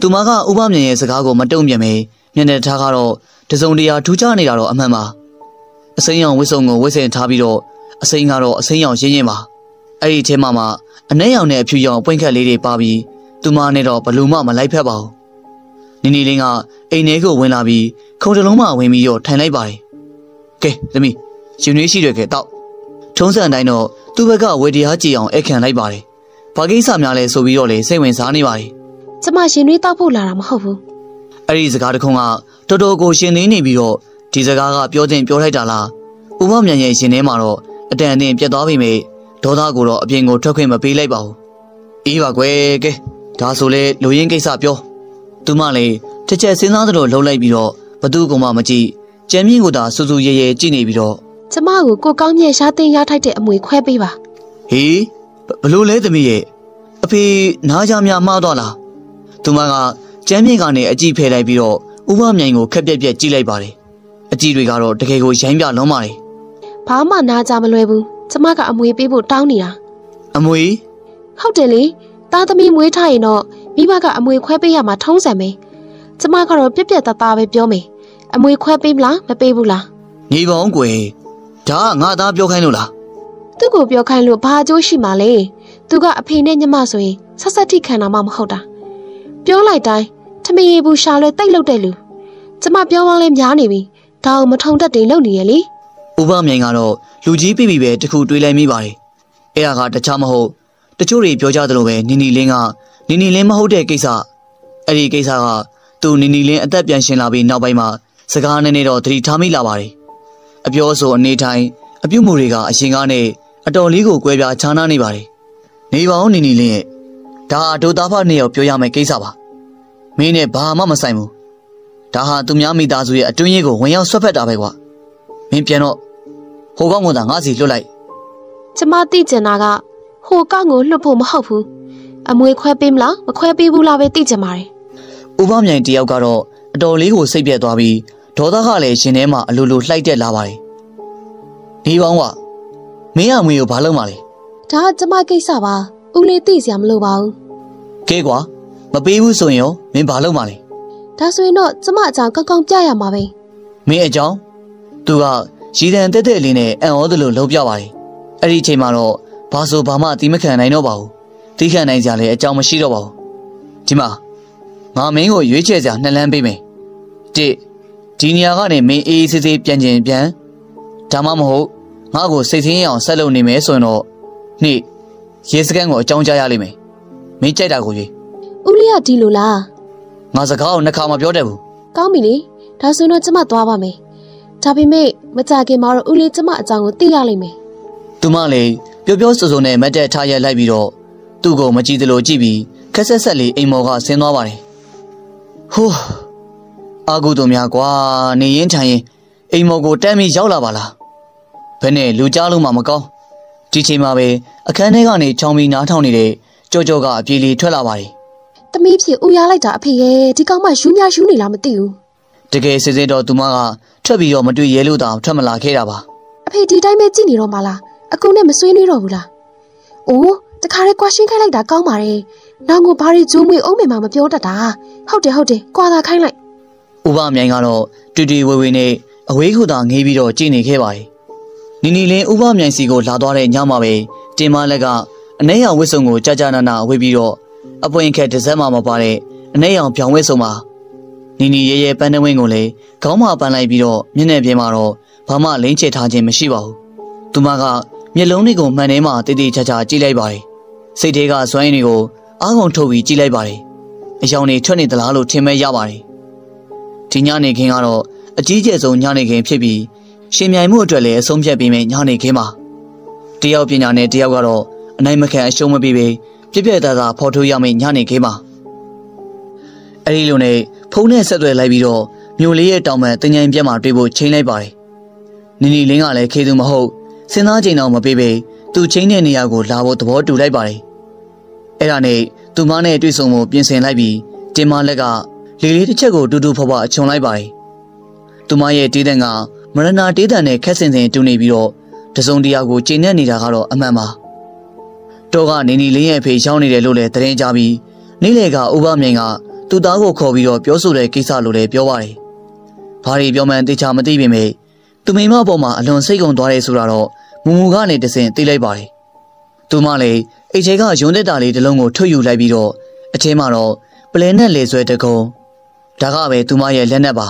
သူမကဥပမြင်ရဲ့စကားကိုမတုံ့ပြန်ပဲမျက်နှာထားကတော့တစုံတရာထူးခြားနေတာတော့အမှန်ပါ။အစိမ်းရောင်ဝစ်စုံကိုဝစ်ဆင်ထားပြီးတော့အစိမ်းကတော့အစိမ်းရောင်ရင်းရင်းပါ။အဲ့ဒီထဲမှာမှအနှဲရောင်နဲ့အဖြူရောင်ပွင့်ခက်လေးတွေပါပြီးသူမနဲ့တော့ဘလူးမှမလိုက်ဖက်ပါဘူး။နီနီလင်းကအိမ်ထဲကိုဝင်လာပြီးခုံတလုံးမှဝင်ပြီးတော့ထိုင်လိုက်ပါတယ်။ကဲသမီးရှင်နွေးရှိတွေကဲတော့ထုံးစံတိုင်းတော့သူ့ဘက်ကဝေတရားကြည်အောင်အခန့်လိုက်ပါတယ်။ဘာကိစ္စများလဲဆိုပြီးတော့လေစိတ်ဝင်စားနေပါတယ်။ ကျမရှင်နွေးတောက်ဖို့လာတာမဟုတ်ဘူး။အဲ့ဒီစကားတခုကတော်တော်ကိုရှင်နေနေပြီးတော့ဒီစကားကပြောတင်ပြောလိုက်တာလား။ဥပမြန်ရဲ့ရှင်ထဲမှာတော့အတန်အတင်းပြတ်သွားပြီမေဒေါသကိုတော့အပြင်ကိုထွက်ခွင့်မပေးလိုက်ပါဘူး။အေးပါကွယ်ကဲဒါဆိုလေလူရင်းကိစ္စပြော။သူမလည်းတစ်ချက်စဉ်းစားသလိုလှုပ်လိုက်ပြီးတော့ဘသူကမှမကြည့်ကျမ်းမြင့်ကိုသာစူးစူးရဲရဲကြည့်နေပြီးတော့ကျမကိုကိုကောင်းမြတ်ရှားသိမ်းရထိုက်တဲ့အမွေခွဲပေးပါဟေးဘလို့လဲသမီးရဲ့အဖေနားကြများမှားသွားလား သူမကကျမ်းမြေကနေအကြည့်ဖယ်လိုက်ပြီးတော့ဥပမြိုင်ကိုခက်ပြက်ပြက်ကြည့်လိုက်ပါတယ်အကြည့်တွေကတော့တကယ်ကိုရိုင်းပြလုံးပါတယ်ဘာမှနားကြမလွယ်ဘူးကျမကအမွေပေးဖို့တောင်းနေတာအမွေဟုတ်တယ်လေသားသမီးမွေးထားရင်တော့မိဘကအမွေခွဲပေးရမှာထုံးစံပဲကျမကတော့ပြက်ပြက်သားသားပဲပြောမယ်အမွေခွဲပေးမလားမပေးဘူးလားနေပါအောင်ကွယ်ဒါကငါသားပြောခိုင်းလို့လားသူ့ကိုပြောခိုင်းလို့ဘာအကျိုးရှိမှာလဲသူကအဖေနဲ့ညီမဆိုရင်ဆက်ဆက်ထိခံတာမှမဟုတ်တာ ပြောလိုက်တိုင်းထမင်းရဘူးရှာလွဲတိတ်လုတ်တဲ့လူကျမပြောမှလဲများနေပြီဒါအောင်မထုံတတ်တယ်လုံနေရလေဥပမြိုင်ကတော့လူကြီးပြီပြီပဲတခုတွေးလိုက်မိပါတယ်အဲ့ဒါကတခြားမဟုတ်တချို့တွေပြောကြသလိုပဲနီနီလင်းကနီနီလင်းမဟုတ်တဲ့ကိစ္စအဲ့ဒီကိစ္စကသူနီနီလင်းအသက်ပြန်ရှင်လာပြီးနောက်ပိုင်းမှာစကားနည်းနည်းတော့သတိထားမိလာပါတယ်အပြောဆိုအနေထိုင်အပြုမှုတွေကအရင်ကနဲ့အတော်လေးကိုကွဲပြားခြားနားနေပါတယ်နေပါဦးနီနီလင်းရဲ့ဒါဟာဒိုသားဖနှစ်ယောက်ပြောရမယ့်ကိစ္စပါ မင်းနဲ့ဘာမှမဆိုင်ဘူးဒါဟာသူများမိသားစုရဲ့အတွင်းရေးကိုဝင်ရောက်ဆွတ်ဖက်တာပဲကွာမင်းပြန်တော့ဟိုကောင်ကသာငါစီလွတ်လိုက်ကျမသိကျင်တာကဟိုကောက်ကိုလွတ်ဖို့မဟုတ်ဘူးအမွေခွဲပေးမလားမခွဲပေးဘူးလားပဲသိကျင်ပါတယ်ဥပမြိုင်တယောက်ကတော့အတော်လေးကိုစိတ်ပြက်သွားပြီးဒေါသကလည်းရှင်ထဲမှာအလိုလိုလှိုက်တက်လာပါတယ်ဒီပေါင်းကမင်းအမွေကိုဘာလုပ်မှလဲဒါကကျမကိစ္စပါဦးလေးသိစရာမလိုပါဘူးကဲကွာ မပေးဘူးဆိုရင်ရောမင်းဘာလုပ်မှလဲဒါဆိုရင်တော့ကျမအကြောင်းကောင်းကောင်းပြရမှာပဲမင်းအကြောင်းသူကရည်တန်တက်တက်လေးနဲ့အံ့ဩသလိုလှုပ်ပြပါတယ်အဲ့ဒီအချိန်မှာတော့ဘာဆိုဘာမှအတိမခံနိုင်တော့ပါဘူးတိခံနိုင်ကြလည်းအကြောင်းမရှိတော့ပါဘူးဒီမှာငါမင်းကိုရွေးချယ်စရာနှစ်လမ်းပေးမယ်တစ်ဒီနေရာကနေမင်းအေးအေးဆေးဆေးပြန်ကျင်ပြန်ဒါမှမဟုတ်ငါ့ကိုစိတ်ဆင်းရအောင်ဆက်လုပ်နေမယ်ဆိုရင်တော့နှစ်ရေစကန်ကိုအကြောင်းကြားရလိမ့်မယ်မင်းကြိုက်တာကိုရွေး ဦးလေးကဒီလိုလားငါစကားကိုနှစ်ခါမှပြောတတ်ဘူးကောင်းပြီလေဒါဆိုရင်တော့ကျမသွားပါမယ်ဒါပေမဲ့မကြခင်မှာတော့ဦးလေးကျမအကြောင်းကိုသိရလိမ့်မယ်သူမလည်းပျော်ပျော်စွစွနဲ့မတ်တက်ထားရက်လိုက်ပြီးတော့သူ့ကိုမကြည့်သလိုကြည့်ပြီးခက်ဆက်ဆက်လေးအိမ်မော်ကဆင်းသွားပါတယ်ဟိုးအာကုတို့များကွာနေရင်ထိုင်ရင်အိမ်မော်ကိုတမ်းပြီးရောက်လာပါလားဘယ်နဲ့လူကြားလို့မှမကောင်းဒီချိန်မှာပဲအခန်းထဲကနေချောင်းပြီးနားထောင်နေတဲ့ကြောကြောကအပြေးလေးထွက်လာပါတယ်။ သမီးဖြစ်ဦးရလိုက်တာအဖေရဲ့ဒီကောင်မှယူများယူနေလားမသိဘူးတကယ်စစ်စစ်တော့သူမကထွက်ပြီးတော့မတွေ့ရဲလို့တောင်ထွက်မလာခဲ့တာပါ။အဖေဒီတိုင်းပဲကြည့်နေတော့မှလား။အကူနဲ့မဆွေးနွေးတော့ဘူးလား။အိုးတခါတည်းကွာရှင်းခိုင်းလိုက်တာကောင်းပါရဲ့။နောင်ကိုဘာတွေဂျိုးမွေအုံးမေမှမပြောတတ်တာ။ဟုတ်တယ်ဟုတ်တယ်ကွာသာခိုင်းလိုက်ဥပမြိုင်ကတော့တူတူဝေဝေနဲ့အဝေးခုသာငေးပြီးတော့ကြည်နေခဲ့ပါတယ်။နီနီလင်းဥပမြိုင်စီကိုလာသွားတဲ့ညမှာပဲတင်မလက်ကအနှဲရောင်ဝစ်စုံကိုကြာကြာနာနာဝေးပြီးတော့ အပွင့်ခက်တစ်စက်မှမပါတဲ့အနှဲရောင်ပြောင်ဝစ်စုံမှာနီနီရဲရဲပန်းတဝင်းကိုလည်းခေါင်းမပန်းလိုက်ပြီးတော့မျက်နှာပြင်မှာတော့ဘာမှလိမ့်ချထားခြင်းမရှိပါဘူး။သူမကမျက်လုံးတွေကိုမှန်ထဲမှာတည်တည်ချာချာကြည့်လိုက်ပါတယ်။စိတ်ထဲကစွမ်းရည်တွေကိုအားကုန်ထုတ်ပြီးကြည့်လိုက်ပါတယ်။အယောင်တွေထွက်နေသလားလို့ထင်မဲ့ရပါတယ်။ဒီညနေခင်းကတော့အကြီးကျယ်ဆုံးညနေခင်းဖြစ်ပြီးရှင်မြိုင်မှုအတွက်လည်းအဆုံးဖြတ်ပေးမယ်ညနေခင်းပါတယောက်ပညာနဲ့တယောက်ကတော့အနိုင်မခံအရှုံးမပေးပဲ ပြည့်ပြည့်သားသားဖော်ထုတ်ရမယ့်ညနေခင်းပါအဲ့ဒီလိုနဲ့ဖုန်းနဲ့ဆက်သွယ်လိုက်ပြီးတော့မြို့လေးရဲ့တောင်ပံတင်ញိုင်ပြက်မှာတွေ့ဖို့ချိန်လိုက်ပါတယ်နီနီလင်းကလည်းခေသူမဟုတ်စဉ်းစားချိန်တော့မပေးပဲသူချိန်တဲ့နေရာကိုလာဖို့သဘောတူလိုက်ပါတယ်အဲ့ဒါနဲ့သူမနဲ့တွေ့ဆုံဖို့ပြင်ဆင်လိုက်ပြီးတင်မလက်ကလေလေးတစ်ချက်ကိုတူတူဖွားဖွားခြုံလိုက်ပါတယ်။သူမရဲ့တေးတန်ကမရဏတေးတန်နဲ့ခက်ဆင်ဆင်တူနေပြီးတော့တစုံတရာကိုကျင့်နေနေတာကတော့အမှန်ပါ။ တော့ကနေနီလေးရဲ့အဖေရောက်နေတယ်လို့လည်းသတင်းကြပြီးနေ့လေကဥပမြိုင်ကသူ့သားကိုခေါ်ပြီးတော့ပြောဆိုတဲ့ကိစ္စလို့လည်းပြောပါတယ်။ဘာတွေပြောမှန်းသိချာမသိပေမဲ့သူမိမအပေါ်မှာအလွန်စိတ်ကုန်သွားတယ်ဆိုတာတော့မူမူကနေတစင်သိလိုက်ပါတယ်။သူမလည်းအိတ်ချေကယွန်းတက်တာလေးတစ်လုံးကိုထွက်ယူလိုက်ပြီးတော့အချင်းမှာတော့ပလဲနဲ့လေဆွဲတကုံဒါကပဲသူမရဲ့လက်နက်ပါ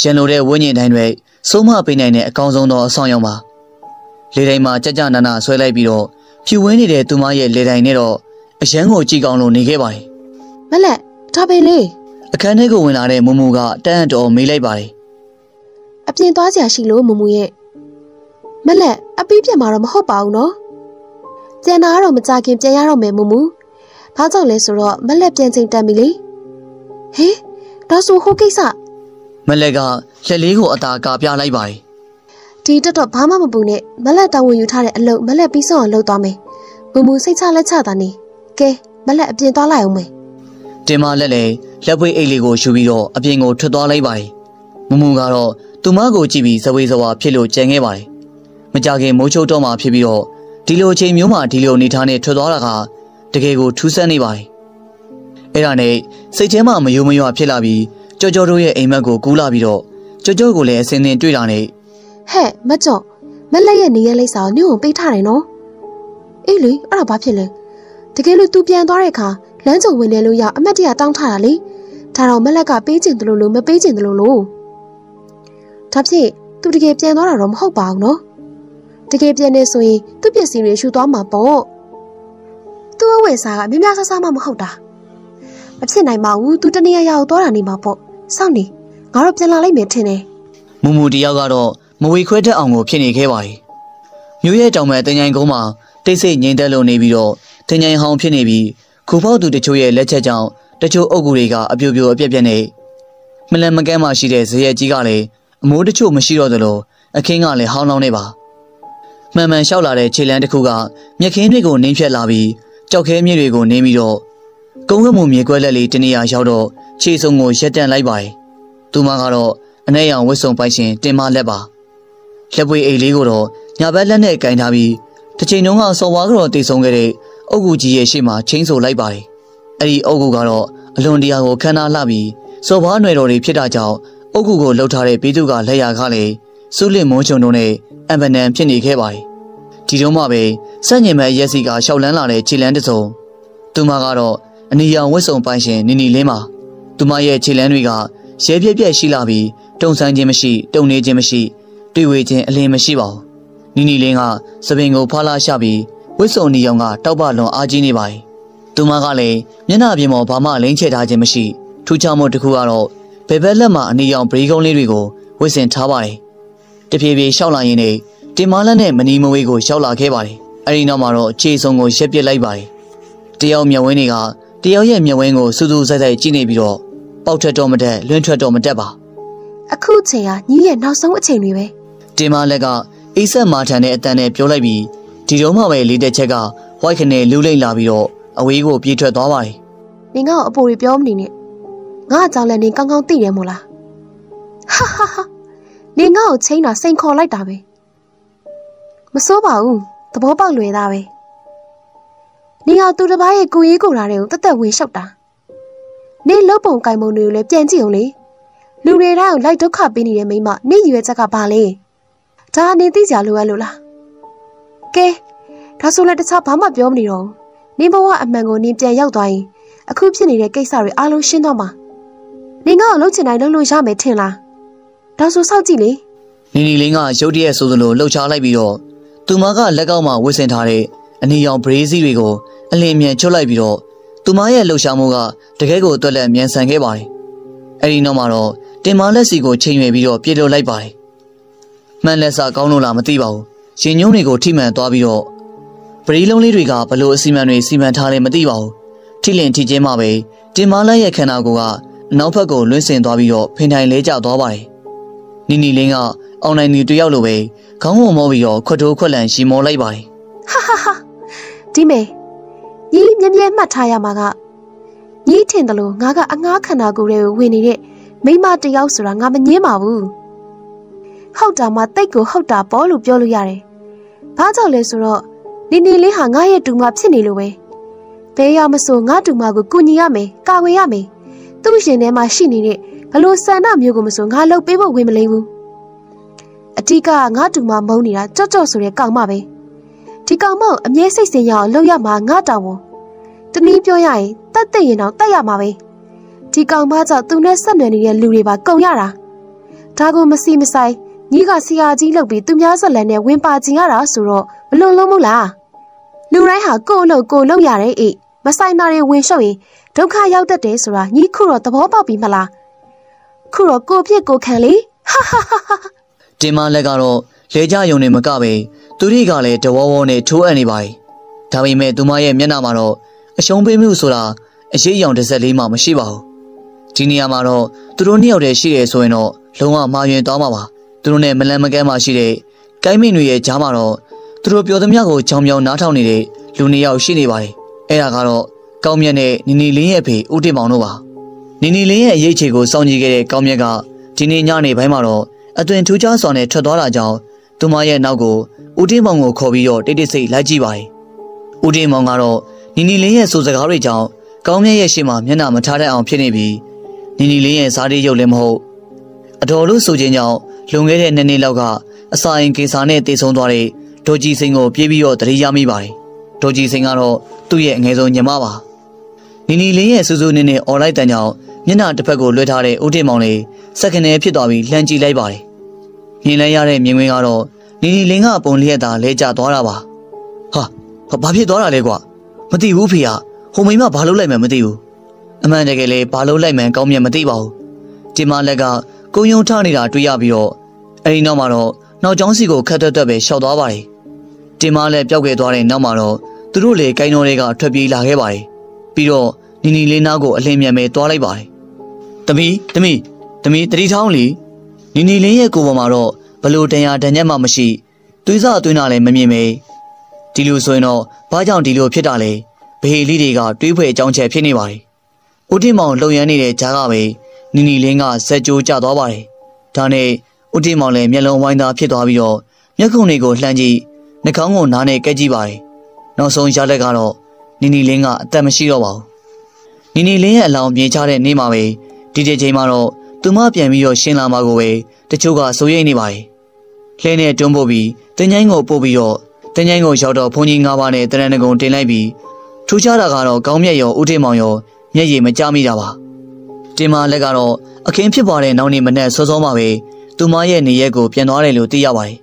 ရန်လိုတဲ့ဝိညာဉ်တိုင်းတွေစိုးမပေးနိုင်တဲ့အကောင်းဆုံးသောအဆောင်ရောင်ပါလေတိုင်းမှာကြကြနာနာဆွဲလိုက်ပြီးတော့ ဖြူဝင်းနေတဲ့သူမရဲ့လေတိုင်းနဲ့တော့အရန်ကိုကြည်ကောင်းလို့နေခဲ့ပါတယ်။မလက်ဒါပဲလေအခန်းထဲကိုဝင်လာတဲ့မူမူကတန်းအတော်မေးလိုက်ပါတယ်အပြင်သွားစရာရှိလို့မမူရဲ့။မလက်အပီးပြန်มาတော့မဟုတ်ပါဘူးနော်။ပြန်လာတော့မကြခင်ပြန်ရတော့မယ်မမူ။ဘာကြောင့်လဲဆိုတော့မလက်ပြန်ချိန်တက်ပြီလေ။ဟေးဒါဆိုဟိုကိစ္စမလက်ကလက်လေးကိုအသာကာပြလိုက်ပါတယ် ဒီတက်တော့ဘာမှမပူနဲ့မလက်တောင်းဝင်ယူထားတဲ့အလုပ်မလက်ပြီးဆုံးအောင်လုပ်သွားမယ်။မမူစိတ်ချလက်ချတာနေကဲမလက်အပြင်သွားလိုက်အောင်မယ်တင်မလက်လည်းလက်ပွေးအိတ်လေးကိုယူပြီးတော့အပြင်ကိုထွက်သွားလိုက်ပါတယ်မမူကတော့သူမကိုကြည့်ပြီးဇဝေဇဝါဖြစ်လို့ကြံခဲ့ပါတယ်မကြခင်မိုးချုပ်တော့မှဖြစ်ပြီးတော့ဒီလိုအချိန်မျိုးမှာဒီလိုအနေထားနဲ့ထွက်သွားတာကတကယ်ကိုထူးဆန်းနေပါတယ်အဲ့ဒါနဲ့စိတ်ထဲမှာမယိုမယွဖြစ်လာပြီးကြော်ကြော်တို့ရဲ့အိမ်မက်ကိုကူးလာပြီးတော့ကြော်ကြော်ကိုလည်းအစင်းစင်းတွေ့လာနေ ဟဲ့မကြော့မလက်ရဲ့နေရလိမ့်စာကိုညို့ကိုပေးထားတယ်နော်အေးလေအဲ့ဒါဘာဖြစ်လဲတကယ်လို့သူပြန်သွားတဲ့အခါလမ်းကြုံဝင်တယ်လို့ရအမတ်တရတောင်းထားတာလေဒါတော့မလက်ကပေးချင်တယ်လို့လို့မပေးချင်တယ်လို့လို့ဒါဖြစ်သူတကယ်ပြန်သွားတာတော့မဟုတ်ပါဘူးနော်တကယ်ပြန်နေဆိုရင်သူ့ပစ္စည်းတွေရှူသွားမှာပေါ့သူ့အဝယ်စားကများများဆဆမှမဟုတ်တာမဖြစ်နိုင်ပါဘူးသူတနေရာရာကိုသွားတာနေမှာပေါ့စောင့်နေငါတို့ပြန်လာလိုက်မယ်ထင်တယ်မူမူတယောက်ကတော့ မဝေခွဲတတ်အောင်ကိုဖြစ်နေခဲ့ပါတယ်မြို့ရဲ့တောင်မဲ့တင်ញိုင်ကုန်းမှာတိတ်ဆိတ်ငြိမ်သက်လုံနေပြီးတော့တင်ញိုင်ဟောင်းဖြစ်နေပြီးခူဖောက်သူတချို့ရဲ့လက်ချက်ကြောင့်တချို့အုပ်ကူတွေကအပြိုပြိုအပြက်ပြက်နေမလန်မကန်းမှရှိတဲ့ဇရက်ကြီးကလည်းအမိုးတချို့မရှိတော့သလိုအခင်းကလည်းဟောင်းလောင်းနေပါမှန်မှန်လျှောက်လာတဲ့ခြေလမ်းတစ်ခုကမြက်ခင်းတွေကိုနင်းဖြတ်လာပြီးကြောက်ခဲမြစ်တွေကိုနင်းပြီးတော့ကုန်းကမှုမြေကွက်လက်လေးတနေရာရောက်တော့ခြေစုံကိုရက်တန့်လိုက်ပါတယ်သူမကတော့အနေရောင်ဝစ်စုံပိုက်ရှင်တင်မလက်ပါ လက်ပွေအိတ်လေးကိုတော့ညာဘက်လက်နဲ့ကင်ထားပြီးတစ်ချိန်လုံးကစော်ဝါကတော့တိတ်ဆုံးခဲ့တဲ့အုတ်ကူကြီးရဲ့ရှေ့မှာချင်းဆိုလိုက်ပါတယ်အဲ့ဒီအုတ်ကူကတော့အလွန်တရာကိုခမ်းနားလှပြီးစော်ဝါနယ်တော်တွေဖြစ်တာကြောင့်အုတ်ကူကိုလှုပ်ထားတဲ့ပြည်သူကလက်ရာခါလေစုလစ်မုံချုံတို့နဲ့အံပနံဖြစ်နေခဲ့ပါတယ်ဒီတော့မှပဲစက်ညင်မဲ့ရက်စီကရှောက်လန်းလာတဲ့ခြေလန်းတစ်စုံသူမကတော့အနီရောင်ဝစ်စုံပိုင်ရှင်နီနီလင်းပါသူမရဲ့ခြေလန်းတွေကရဲပြက်ပြက်ရှိလာပြီးတုံဆန်းခြင်းမရှိ တုံနေခြင်းမရှိ တွေ့ဝေခြင်းအလင်းမရှိပါဘူးနီနီလင်းကသပင်ကိုဖားလာရှပြီးဝစ်စုံနီရောင်ကတောက်ပလွန်အားကြီးနေပါတယ်သူမကလည်းမျက်နှာပြင်ပေါ်ဘာမှလိမ့်ချထားခြင်းမရှိထူးခြားမှုတစ်ခုကတော့ဘယ်ဘက်လက်မှာအနီရောင်ပရိကုံးလေးတွေကိုဝစ်စင်ထားပါတယ်တဖြည်းဖြည်းရှောက်လာရင်းနဲ့တင်မာလက်နဲ့မနီမဝေးကိုရှောက်လာခဲ့ပါတယ်အဲဒီနောက်မှာတော့ခြေစုံကိုရက်ပစ်လိုက်ပါတယ်တယောက်မျက်ဝင်းတွေကတယောက်ရဲ့မျက်ဝင်းကိုစူးစူးဆိုင်ဆိုင်ကြည့်နေပြီးတော့ပေါက်ထွက်တော့မတက်လွင့်ထွက်တော့မတက်ပါအခုချိန်ကညီရဲ့နောက်ဆုံးအချိန်တွေပဲ တင်မာလက်ကအိဆက်မာထန်တဲ့အတန်နဲ့ပြောလိုက်ပြီးဒီတော့မှပဲလေးတဲ့ချက်ကဝိုက်ခနဲ့လူးလိမ့်လာပြီးတော့အဝေးကိုပြေးထွက်သွားပါတယ်နင်ကတော့အပေါ်တွေပြောမနေနဲ့ငါအကြောင်းလည်းနင်ကောင်းကောင်းသိတယ်မို့လားဟာဟာဟာနင်ငါ့ကိုချိန်တာစိန်ခေါ်လိုက်တာပဲမစိုးပါဘူးသဘောပေါက်လွယ်တာပဲနင်ကသူတစ်ပားရဲ့ကိုရေးကိုလာတဲ့ကိုတက်တက်ဝင်လျှောက်တာနင်လုံပုံကင်ပုံတွေကိုလည်းပြန်ကြည့်အောင်လေလူတွေတိုင်းကိုလိုက်ဒုက္ခပေးနေတဲ့မိန်းမနင့်ရွယ်ချက်ကဘာလဲ ဒါနင်သိကြလို့ရလို့လားကဲဒါဆိုလည်းတခြားဘာမှပြောမနေတော့ဘူးနင်ဘဝအမှန်ကိုနင်ပြန်ရောက်သွားရင်အခုဖြစ်နေတဲ့ကိစ္စတွေအားလုံးရှင်းတော့မှာနင်ကတော့လှုပ်ချင်တိုင်းလှုပ်လို့ရမယ်ထင်လားဒါဆိုစောက်ကြည့်လေနီနီလင်းကရုတ်တရက်ဆိုသလိုလှုပ်ရှားလိုက်ပြီးတော့သူမကလက်ကောက်မှာဝှက်ဆင်ထားတဲ့အနီရောင်ဘရေးစီတွေကိုအလင်းမြန်ချွတ်လိုက်ပြီးတော့သူမရဲ့လှုပ်ရှားမှုကတကယ်ကိုတွက်လက်မြန်ဆန်ခဲ့ပါတယ်အဲဒီနောက်မှာတော့တင်မလက်စီကိုချိန်ရွယ်ပြီးတော့ပြေလို့လိုက်ပါတယ် မှန်လက်စာကောင်းလို့လားမသိပါဘူးရင်ညုံတွေကိုထိမှန်သွားပြီးတော့ပရီလုံးလေးတွေကဘလို့အစီမံတွေစီမံထားလဲမသိပါဘူးထိလင်ထိချင်းမှပဲတင်မလက်ရဲ့ခန္ဓာကိုယ်ကအနောက်ဘက်ကိုလွင့်ဆင်သွားပြီးတော့ဖိထိုင်လဲကျသွားပါတယ်နီနီလင်းကအောင်နိုင်သူတယောက်လိုပဲခေါင်းဝမောပြီးတော့ခွတ်တိုးခွက်လန်ရှီမောလိုက်ပါတယ်ဟာဟာဟာဒီမေညီမြဲမြဲမှတ်ထားရမှာကညီထင်တယ်လို့ငါကအငားခန္ဓာကိုယ်တွေကိုဝင်နေတဲ့မိမတယောက်ဆိုတာငါမငင်းပါဘူး ဟုတ်တာမှတိတ်ကိုဟုတ်တာပေါ့လို့ပြောလို့ရတယ်ဘာကြောင့်လဲဆိုတော့နီနီလေးဟာငါရဲ့တူမဖြစ်နေလို့ပဲဘယ်ရမဆိုငါတူမကိုကူညီရမယ်ကာဝေရမယ်သူ့ရှင်ထဲမှာရှိနေတဲ့ဘလို့ဆန္ဒမျိုးကိုမဆိုငါလှုပ်ပေးဖို့ဝင်မလိမ့်ဘူးအထီးကငါတူမမုန်းနေတာကြော့ကြော့ဆိုတဲ့ကောင်မပဲဒီကောင်မောင်အမြဲစိတ်ဆင်ရအောင်လုပ်ရမှာငါတောင်းဝန်တနည်းပြောရရင်တတ်သိရင်တော့တတ်ရမှာပဲဒီကောင်မကြောင့်သူနဲ့ဆက်နွယ်နေတဲ့လူတွေပါကုန်ရတာဒါကိုမစီမဆိုင် ညီကဆရာကြီးလုပ်ပြီးသူများဆက်လန်နဲ့ဝင်ပါကျင်ရတာဆိုတော့မလွန်လုံးမို့လားလူတိုင်းဟာကိုယ့်အလုပ်ကိုယ်လုပ်ရတယ်အေးမဆိုင်တာတွေဝင်ရှုပ်ရင်ဒုက္ခရောက်တတ်တယ်ဆိုတာညီခုတော့သဘောပေါက်ပြီမလားခုတော့ကိုဖြစ်ကိုခံလေဟာဟာဟာဟာတင်မလက်ကတော့လေကြယုံနေမကပဲသူရိကလည်းတဝဝနဲ့ထိုးအပ်နေပါတယ်ဒါပေမဲ့သူမရဲ့မျက်နှာမှာတော့အရှုံးပေးမှုဆိုတာအရေးအယောင်တစ်စက်လေးမှမရှိပါဘူးဒီနေရာမှာတော့သူတို့နှစ်ယောက်တည်းရှိတယ်ဆိုရင်တော့လုံးဝမှားယွင်းသွားမှာပါ သူတို့နဲ့မလန်မကန်းမှရှိတဲ့ကိုင်းမင်းတွေရဲ့ကြားမှာတော့သူတို့ပြောသမျှကိုကြောင်ကြောင်နားထောင်နေတဲ့လူနှစ်ယောက်ရှိနေပါတယ်အဲ့ဒါကတော့ကောင်းမြတ်နဲ့နီနီလင်းရဲ့ဖေဦးတင်မောင်တို့ပါနီနီလင်းရဲ့အရေးချေကိုစောင့်ကြည့်ခဲ့တဲ့ကောင်းမြတ်ကဒီနေ့ညနေပိုင်းမှာတော့အသွင်ထူးခြားစွာနဲ့ထွက်သွားတာကြောင့်သူမရဲ့နောက်ကိုဦးတင်မောင်ကိုခေါ်ပြီးတော့တိတ်တိတ်ဆိတ်လိုက်ကြည့်ပါတယ်ဦးတင်မောင်ကတော့နီနီလင်းရဲ့ဆိုစကားတွေကြောင့်ကောင်းမြတ်ရဲ့ရှေ့မှာမျက်နှာမထားတတ်အောင်ဖြစ်နေပြီးနီနီလင်းရဲ့ဇာတိရုပ်လည်းမဟုတ်အတော်လို့ဆိုခြင်းကြောင့် လွန်ခဲ့တဲ့နှစ်နှစ်လောက်ကအစာရင်ကေစာနဲ့တည်ဆုံသွားတဲ့ဒေါ်ကြီးစိန်ကိုပြေးပြီးတော့တတိယမိပါတယ်ဒေါ်ကြီးစိန်ကတော့သူ့ရဲ့အငယ်ဆုံးညီမပါနီနီလင်းရဲ့စူးစူးနင်းနဲ့អော်လိုက်တန်ကြောင့်မျက်နှာတစ်ဖက်ကိုလွှဲထားတဲ့ဦးတင်မောင်လေးစက္ကနဲဖြစ်သွားပြီးလှမ်းကြည့်လိုက်ပါတယ်မြင်လဲရတဲ့မြင်ကွင်းကတော့နီနီလင်းကပုံလျက်သာလဲကျသွားတာပါဟာဘာဖြစ်သွားတာလဲကွာမသိဘူးဖေဟာဟိုမိမဘာလုပ်လိုက်မှမသိဘူးအမှန်တကယ်လေဘာလုပ်လိုက်မှန်းကောင်းမြတ်မသိပါဘူးဒီမလက်က ကုံယုံထနေတာတွေ့ရပြီးတော့အဲဒီနောက်မှာတော့နောက်ကျောင်းစီကိုခတ်တက်တက်ပဲရှောက်သွားပါတယ်တင်မလက်ပျောက်ခဲ့သွားတဲ့နောက်မှာတော့သူတို့လေကိုင်းတော်တွေကထွက်ပြေးလာခဲ့ပါတယ်ပြီးတော့နီနီလေးနားကိုအလင်းမြန်ပဲတွားလိုက်ပါတယ်တမီတမီတမီတတိထောင်းလီနီနီလင်းရဲ့ကိုယ်ပေါ်မှာတော့ဘလို့တန်ရာတန်ညက်မှမရှိသွေးစားသွင်းတာလည်းမမြင်မေဒီလိုဆိုရင်တော့ဘာကြောင့်ဒီလိုဖြစ်တာလဲဘေးလေးတွေကတွေးဖွယ်အကြောင်းချက်ဖြစ်နေပါတယ်ဦးတင်မောင်လှုံရမ်းနေတဲ့ကြားကပဲ နီနီလင်းကဇက်ကြိုးကျသွားပါတယ်ဒါနဲ့ဦးတင်မောင်လည်းမျက်လုံးဝိုင်းသားဖြစ်သွားပြီးတော့မျက်ခုံတွေကိုလှမ်းကြည့်နှာခေါင်းကိုနားနဲ့ကက်ကြည့်ပါတယ်နောက်ဆုံးရလက်ကတော့နီနီလင်းကအသက်မရှိတော့ပါဘူးနီနီလင်းရဲ့အလောင်းပြေးချတဲ့နေ့မှာပဲဒီတစ်ချိန်မှာတော့သူမပြန်ပြီးတော့ရှင်းလာမှာကိုပဲတချို့ကစိုးရိမ်နေပါတယ်လှဲနဲ့တွန်းပို့ပြီးတင်ချိုင်းကိုပို့ပြီးတော့တင်ချိုင်းကိုရောက်တော့ဘုန်းကြီး၅ပါးနဲ့တရဏဂုံတင်လိုက်ပြီးထူးခြားတာကတော့ကောင်းမြတ်ရောဦးထင်မောင်ရောမျက်ရည်မကြမိတာပါ တင်မာလက်ကတော့အခင်းဖြစ်ပွားတဲ့နောက်နေ့မနက်စောစောမှပဲသူမရဲ့နေရက်ကိုပြန်သွားတယ်လို့သိရပါတယ်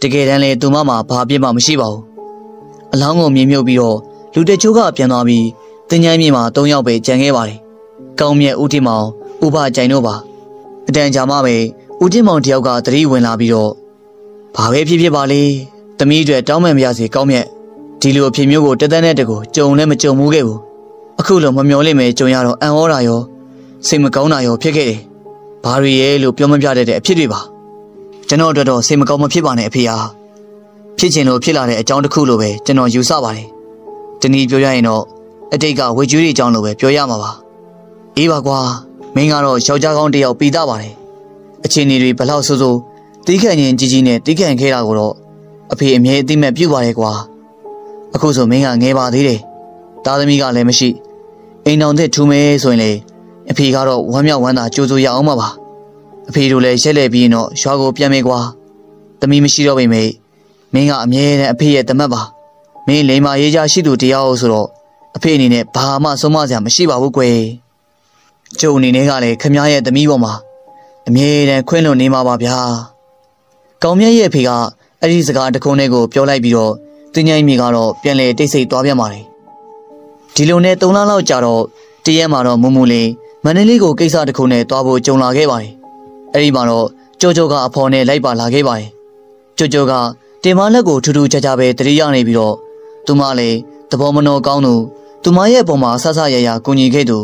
တကယ်တမ်းလေသူမမှာဘာပြစ်မှမရှိပါဘူးအလောင်းကိုမြင်မြုပ်ပြီးတော့လူတချို့ကပြန်သွားပြီးတင်ချိုင်းမြေမှာ၃ယောက်ပဲကြံခဲ့ပါတယ်ကောင်းမြတ်ဦးထင်မောင်ဥပကြိုင်တို့ပါအတန်ကြာမှပဲဦးထင်မောင်တယောက်ကသတိဝင်လာပြီးတော့ဘာပဲဖြစ်ဖြစ်ပါလေသမီးတွေတောင်းမှန်မရစေကောင်းမြတ်ဒီလိုအဖြစ်မျိုးကိုတသက်နဲ့တကူကြုံလည်းမကြုံမှုခဲ့ဘူးအခုလိုမမျော်လင့်မဲကြုံရတော့အံ့ဩတာရော စိတ်မကောင်းတာရောဖြစ်ခဲ့တယ်ဘာတွေရဲ့လို့ပြောမပြတတ်တဲ့အဖြစ်တွေပါကျွန်တော်တို့တော့စိတ်မကောင်းမဖြစ်ပါနဲ့အဖေဟာဖြစ်ချင်လို့ဖြစ်လာတဲ့အကြောင်းတစ်ခုလိုပဲကျွန်တော်ယူဆပါတယ်တနည်းပြောရရင်တော့အတိတ်ကဝေကျွေးတွေအကြောင်းလိုပဲပြောရမှာပါအေးပါကွာမင်းကတော့ယောက်ျားကောင်းတစ်ယောက်ပြီးသားပါတယ်အချင်းတွေဘလောက်ဆိုးဆိုးတီးခန့်ရင်ကြီးကြီးနဲ့တီးခန့်ခဲ့တာကိုတော့အဖေအမြဲအသိမဲ့ပြုတ်ပါတယ်ကွာအခုဆိုမင်းကငဲပါသေးတယ်သားသမီးကလည်းမရှိအိမ်တော်သစ်ထူမဲဆိုရင်လေ အဖေကတော့ဝမ်းမြောက်ဝမ်းသာကြိုးစိုးရအောင်ပါပါအဖေတို့လည်းရက်လက်ပြီးတော့ရွာကိုပြန်မယ်ကွာသမီးမရှိတော့ပေမဲ့မင်းကအမြဲတမ်းအဖေရဲ့တမတ်ပါမင်းလိမ္မာရေးကြရှိသူတရားဟုတ်ဆိုတော့အဖေအနေနဲ့ဘာမှဆုံးမစရာမရှိပါဘူးကွယ်ကျုံအနေနဲ့ကလည်းခမရဲ့သမီးပေါ်မှာအမြဲတမ်းခွင့်လွန်နေမှာပါဗျာကောင်းမြတ်ရဲ့အဖေကအဲ့ဒီစကားတခုံးလေးကိုပြောလိုက်ပြီးတော့တင်းញိုင်းမြေကတော့ပြန်လေတိတ်ဆိတ်သွားပြန်ပါတယ်ဒီလိုနဲ့၃လလောက်ကြာတော့တရက်မှာတော့မူမူလေး မန္တလေးကိုကိစ္စတစ်ခုနဲ့တွားဖို့ကြုံလာခဲ့ပါတယ်အဲ့ဒီမှာတော့ကြိုကြိုကအဖော်နဲ့လိုက်ပါလာခဲ့ပါတယ်ကြိုကြိုကတင်မလက်ကိုထူးထူးခြားခြားပဲတတိယနေပြီးတော့သူမလည်းသဘောမနှောကောင်းသူသူမရဲ့ပုံမှာဆဆရရကူညီခဲ့သူ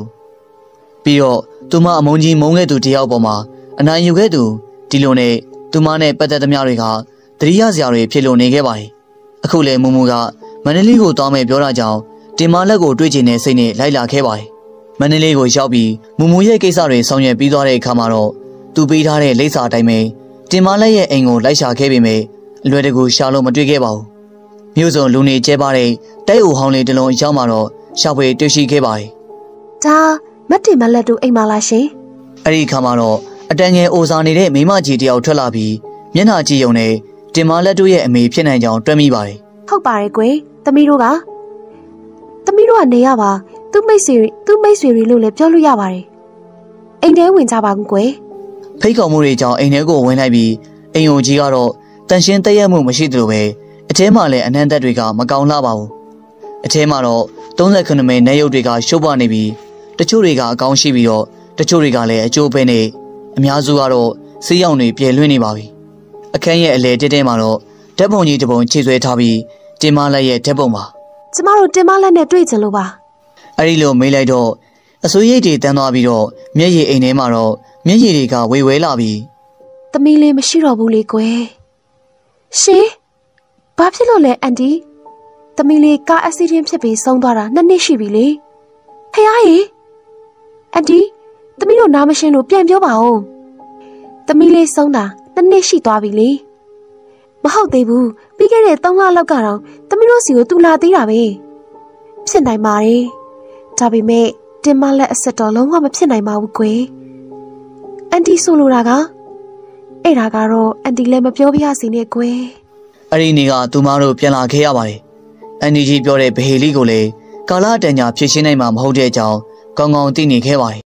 ပြီးတော့သူမအမုန်းကြီးမုန်းခဲ့သူတယောက်ပေါ်မှာအနိုင်ယူခဲ့သူဒီလိုနဲ့သူမနဲ့ပတ်သက်သမျှတွေကတတိယစရာတွေဖြစ်လို့နေခဲ့ပါတယ်အခုလေမူမူကမန္တလေးကိုတောင်းမယ်ပြောတာကြောင့်တင်မလက်ကိုတွေ့ချင်တဲ့စိတ်နဲ့လိုက်လာခဲ့ပါတယ် မန္တလေးကိုရောက်ပြီးမူမူရဲ့ကိစ္စတွေဆောင်ရွက်ပြီးသွားတဲ့အခါမှာတော့သူပေးထားတဲ့လိပ်စာအတိုင်းပဲတင်မလက်ရဲ့အိမ်ကိုလိုက်ရှာခဲ့ပေမဲ့အလွယ်တကူရှာလို့မတွေ့ခဲ့ပါဘူးမြို့စုံလူနေကျဲပါတဲ့တိုက်အိုဟောင်းလေးတစ်လုံးရောက်မှတော့ရှာဖွေတွေ့ရှိခဲ့ပါတယ်ဒါမတ်တင်မလက်တို့အိမ်မလားရှင်အဲ့ဒီအခါမှာတော့အတန်ငယ်အိုစာနေတဲ့မိမကြီးတယောက်ထွက်လာပြီးမျက်နှာကြည့်ုံနဲ့တင်မလက်တို့ရဲ့အမေဖြစ်နိုင်ကြောင်းတွက်မိပါတယ်ဟုတ်ပါတယ်ကွယ်သမီးတို့ကသမီးတို့ကနေရပါ သူ့မိတ်ဆွေသူ့မိတ်ဆွေတွေလို့လည်းပြောလို့ရပါတယ်အိမ်ထဲဝင်ကြပါကူကွယ်ဖိတ်ခေါ်မှုတွေကြောင့်အိမ်ထဲကိုဝင်လိုက်ပြီးအိမ်ုံကြီးကတော့တန်ရှင်းတည့်ရမှုမရှိသလိုပဲအထဲမှာလည်းအနှံ့သက်တွေကမကောင်းလာပါဘူးအထဲမှာတော့38မိနစ်နေရုပ်တွေကရှုပ်ပွားနေပြီးတချို့တွေကအကောင်းရှိပြီးတော့တချို့တွေကလည်းအကျိုးပဲနေအများစုကတော့ဆေးရောင်တွေပြဲလွင့်နေပါပြီအခန်းရဲ့အလဲတဲတဲမှာတော့ဓာတ်ပုံကြီးတစ်ပုံခြေဆွဲထားပြီးတင်မလက်ရဲ့ဓာတ်ပုံပါကျမတို့တင်မလက်နဲ့တွေ့ကြလို့ပါ အဲ့ဒီလိုမေးလိုက်တော့အစိုးရိတ်တွေတန်းသွားပြီးတော့မျက်ရည်အိမ်ထဲမှာတော့မျက်ရည်တွေကဝေဝဲလာပြီးသမီးလေးမရှိတော့ဘူးလေကွယ်ရှင်ဘာဖြစ်လို့လဲအန်တီသမီးလေးကားအက်ဆီဒင့်ဖြစ်ပြီးဆုံးသွားတာနှစ်နှစ်ရှိပြီလေဖះရေအန်တီသမီးတို့နားမရှင်းလို့ပြန်ပြောပါဦးသမီးလေးဆုံးတာနှစ်နှစ်ရှိသွားပြီလေမဟုတ်သေးဘူးပြီးခဲ့တဲ့3လလောက်ကတော့သမီးတို့စီကိုတူလာသေးတာပဲဖြစ်နိုင်ပါတယ် ဒါပေမဲ့တင်မလက်အဆက်တော်လုံးဝမဖြစ်နိုင်ပါဘူးကွယ်အန်တီဆိုလိုတာကအဲ့ဒါကတော့အန်တီလည်းမပြောပြရစီနဲ့ကွယ်အဲ့ဒီနေ့ကသူမတို့ပြန်လာခဲ့ရပါတယ်အန်ဒီကြီးပြောတဲ့ဗဟေလိကိုလည်းကာလာတန်ညာဖြစ်ရှင်းနိုင်မှာမဟုတ်တဲ့အကြောင်းကောင်းကောင်းသိနေခဲ့ပါတယ်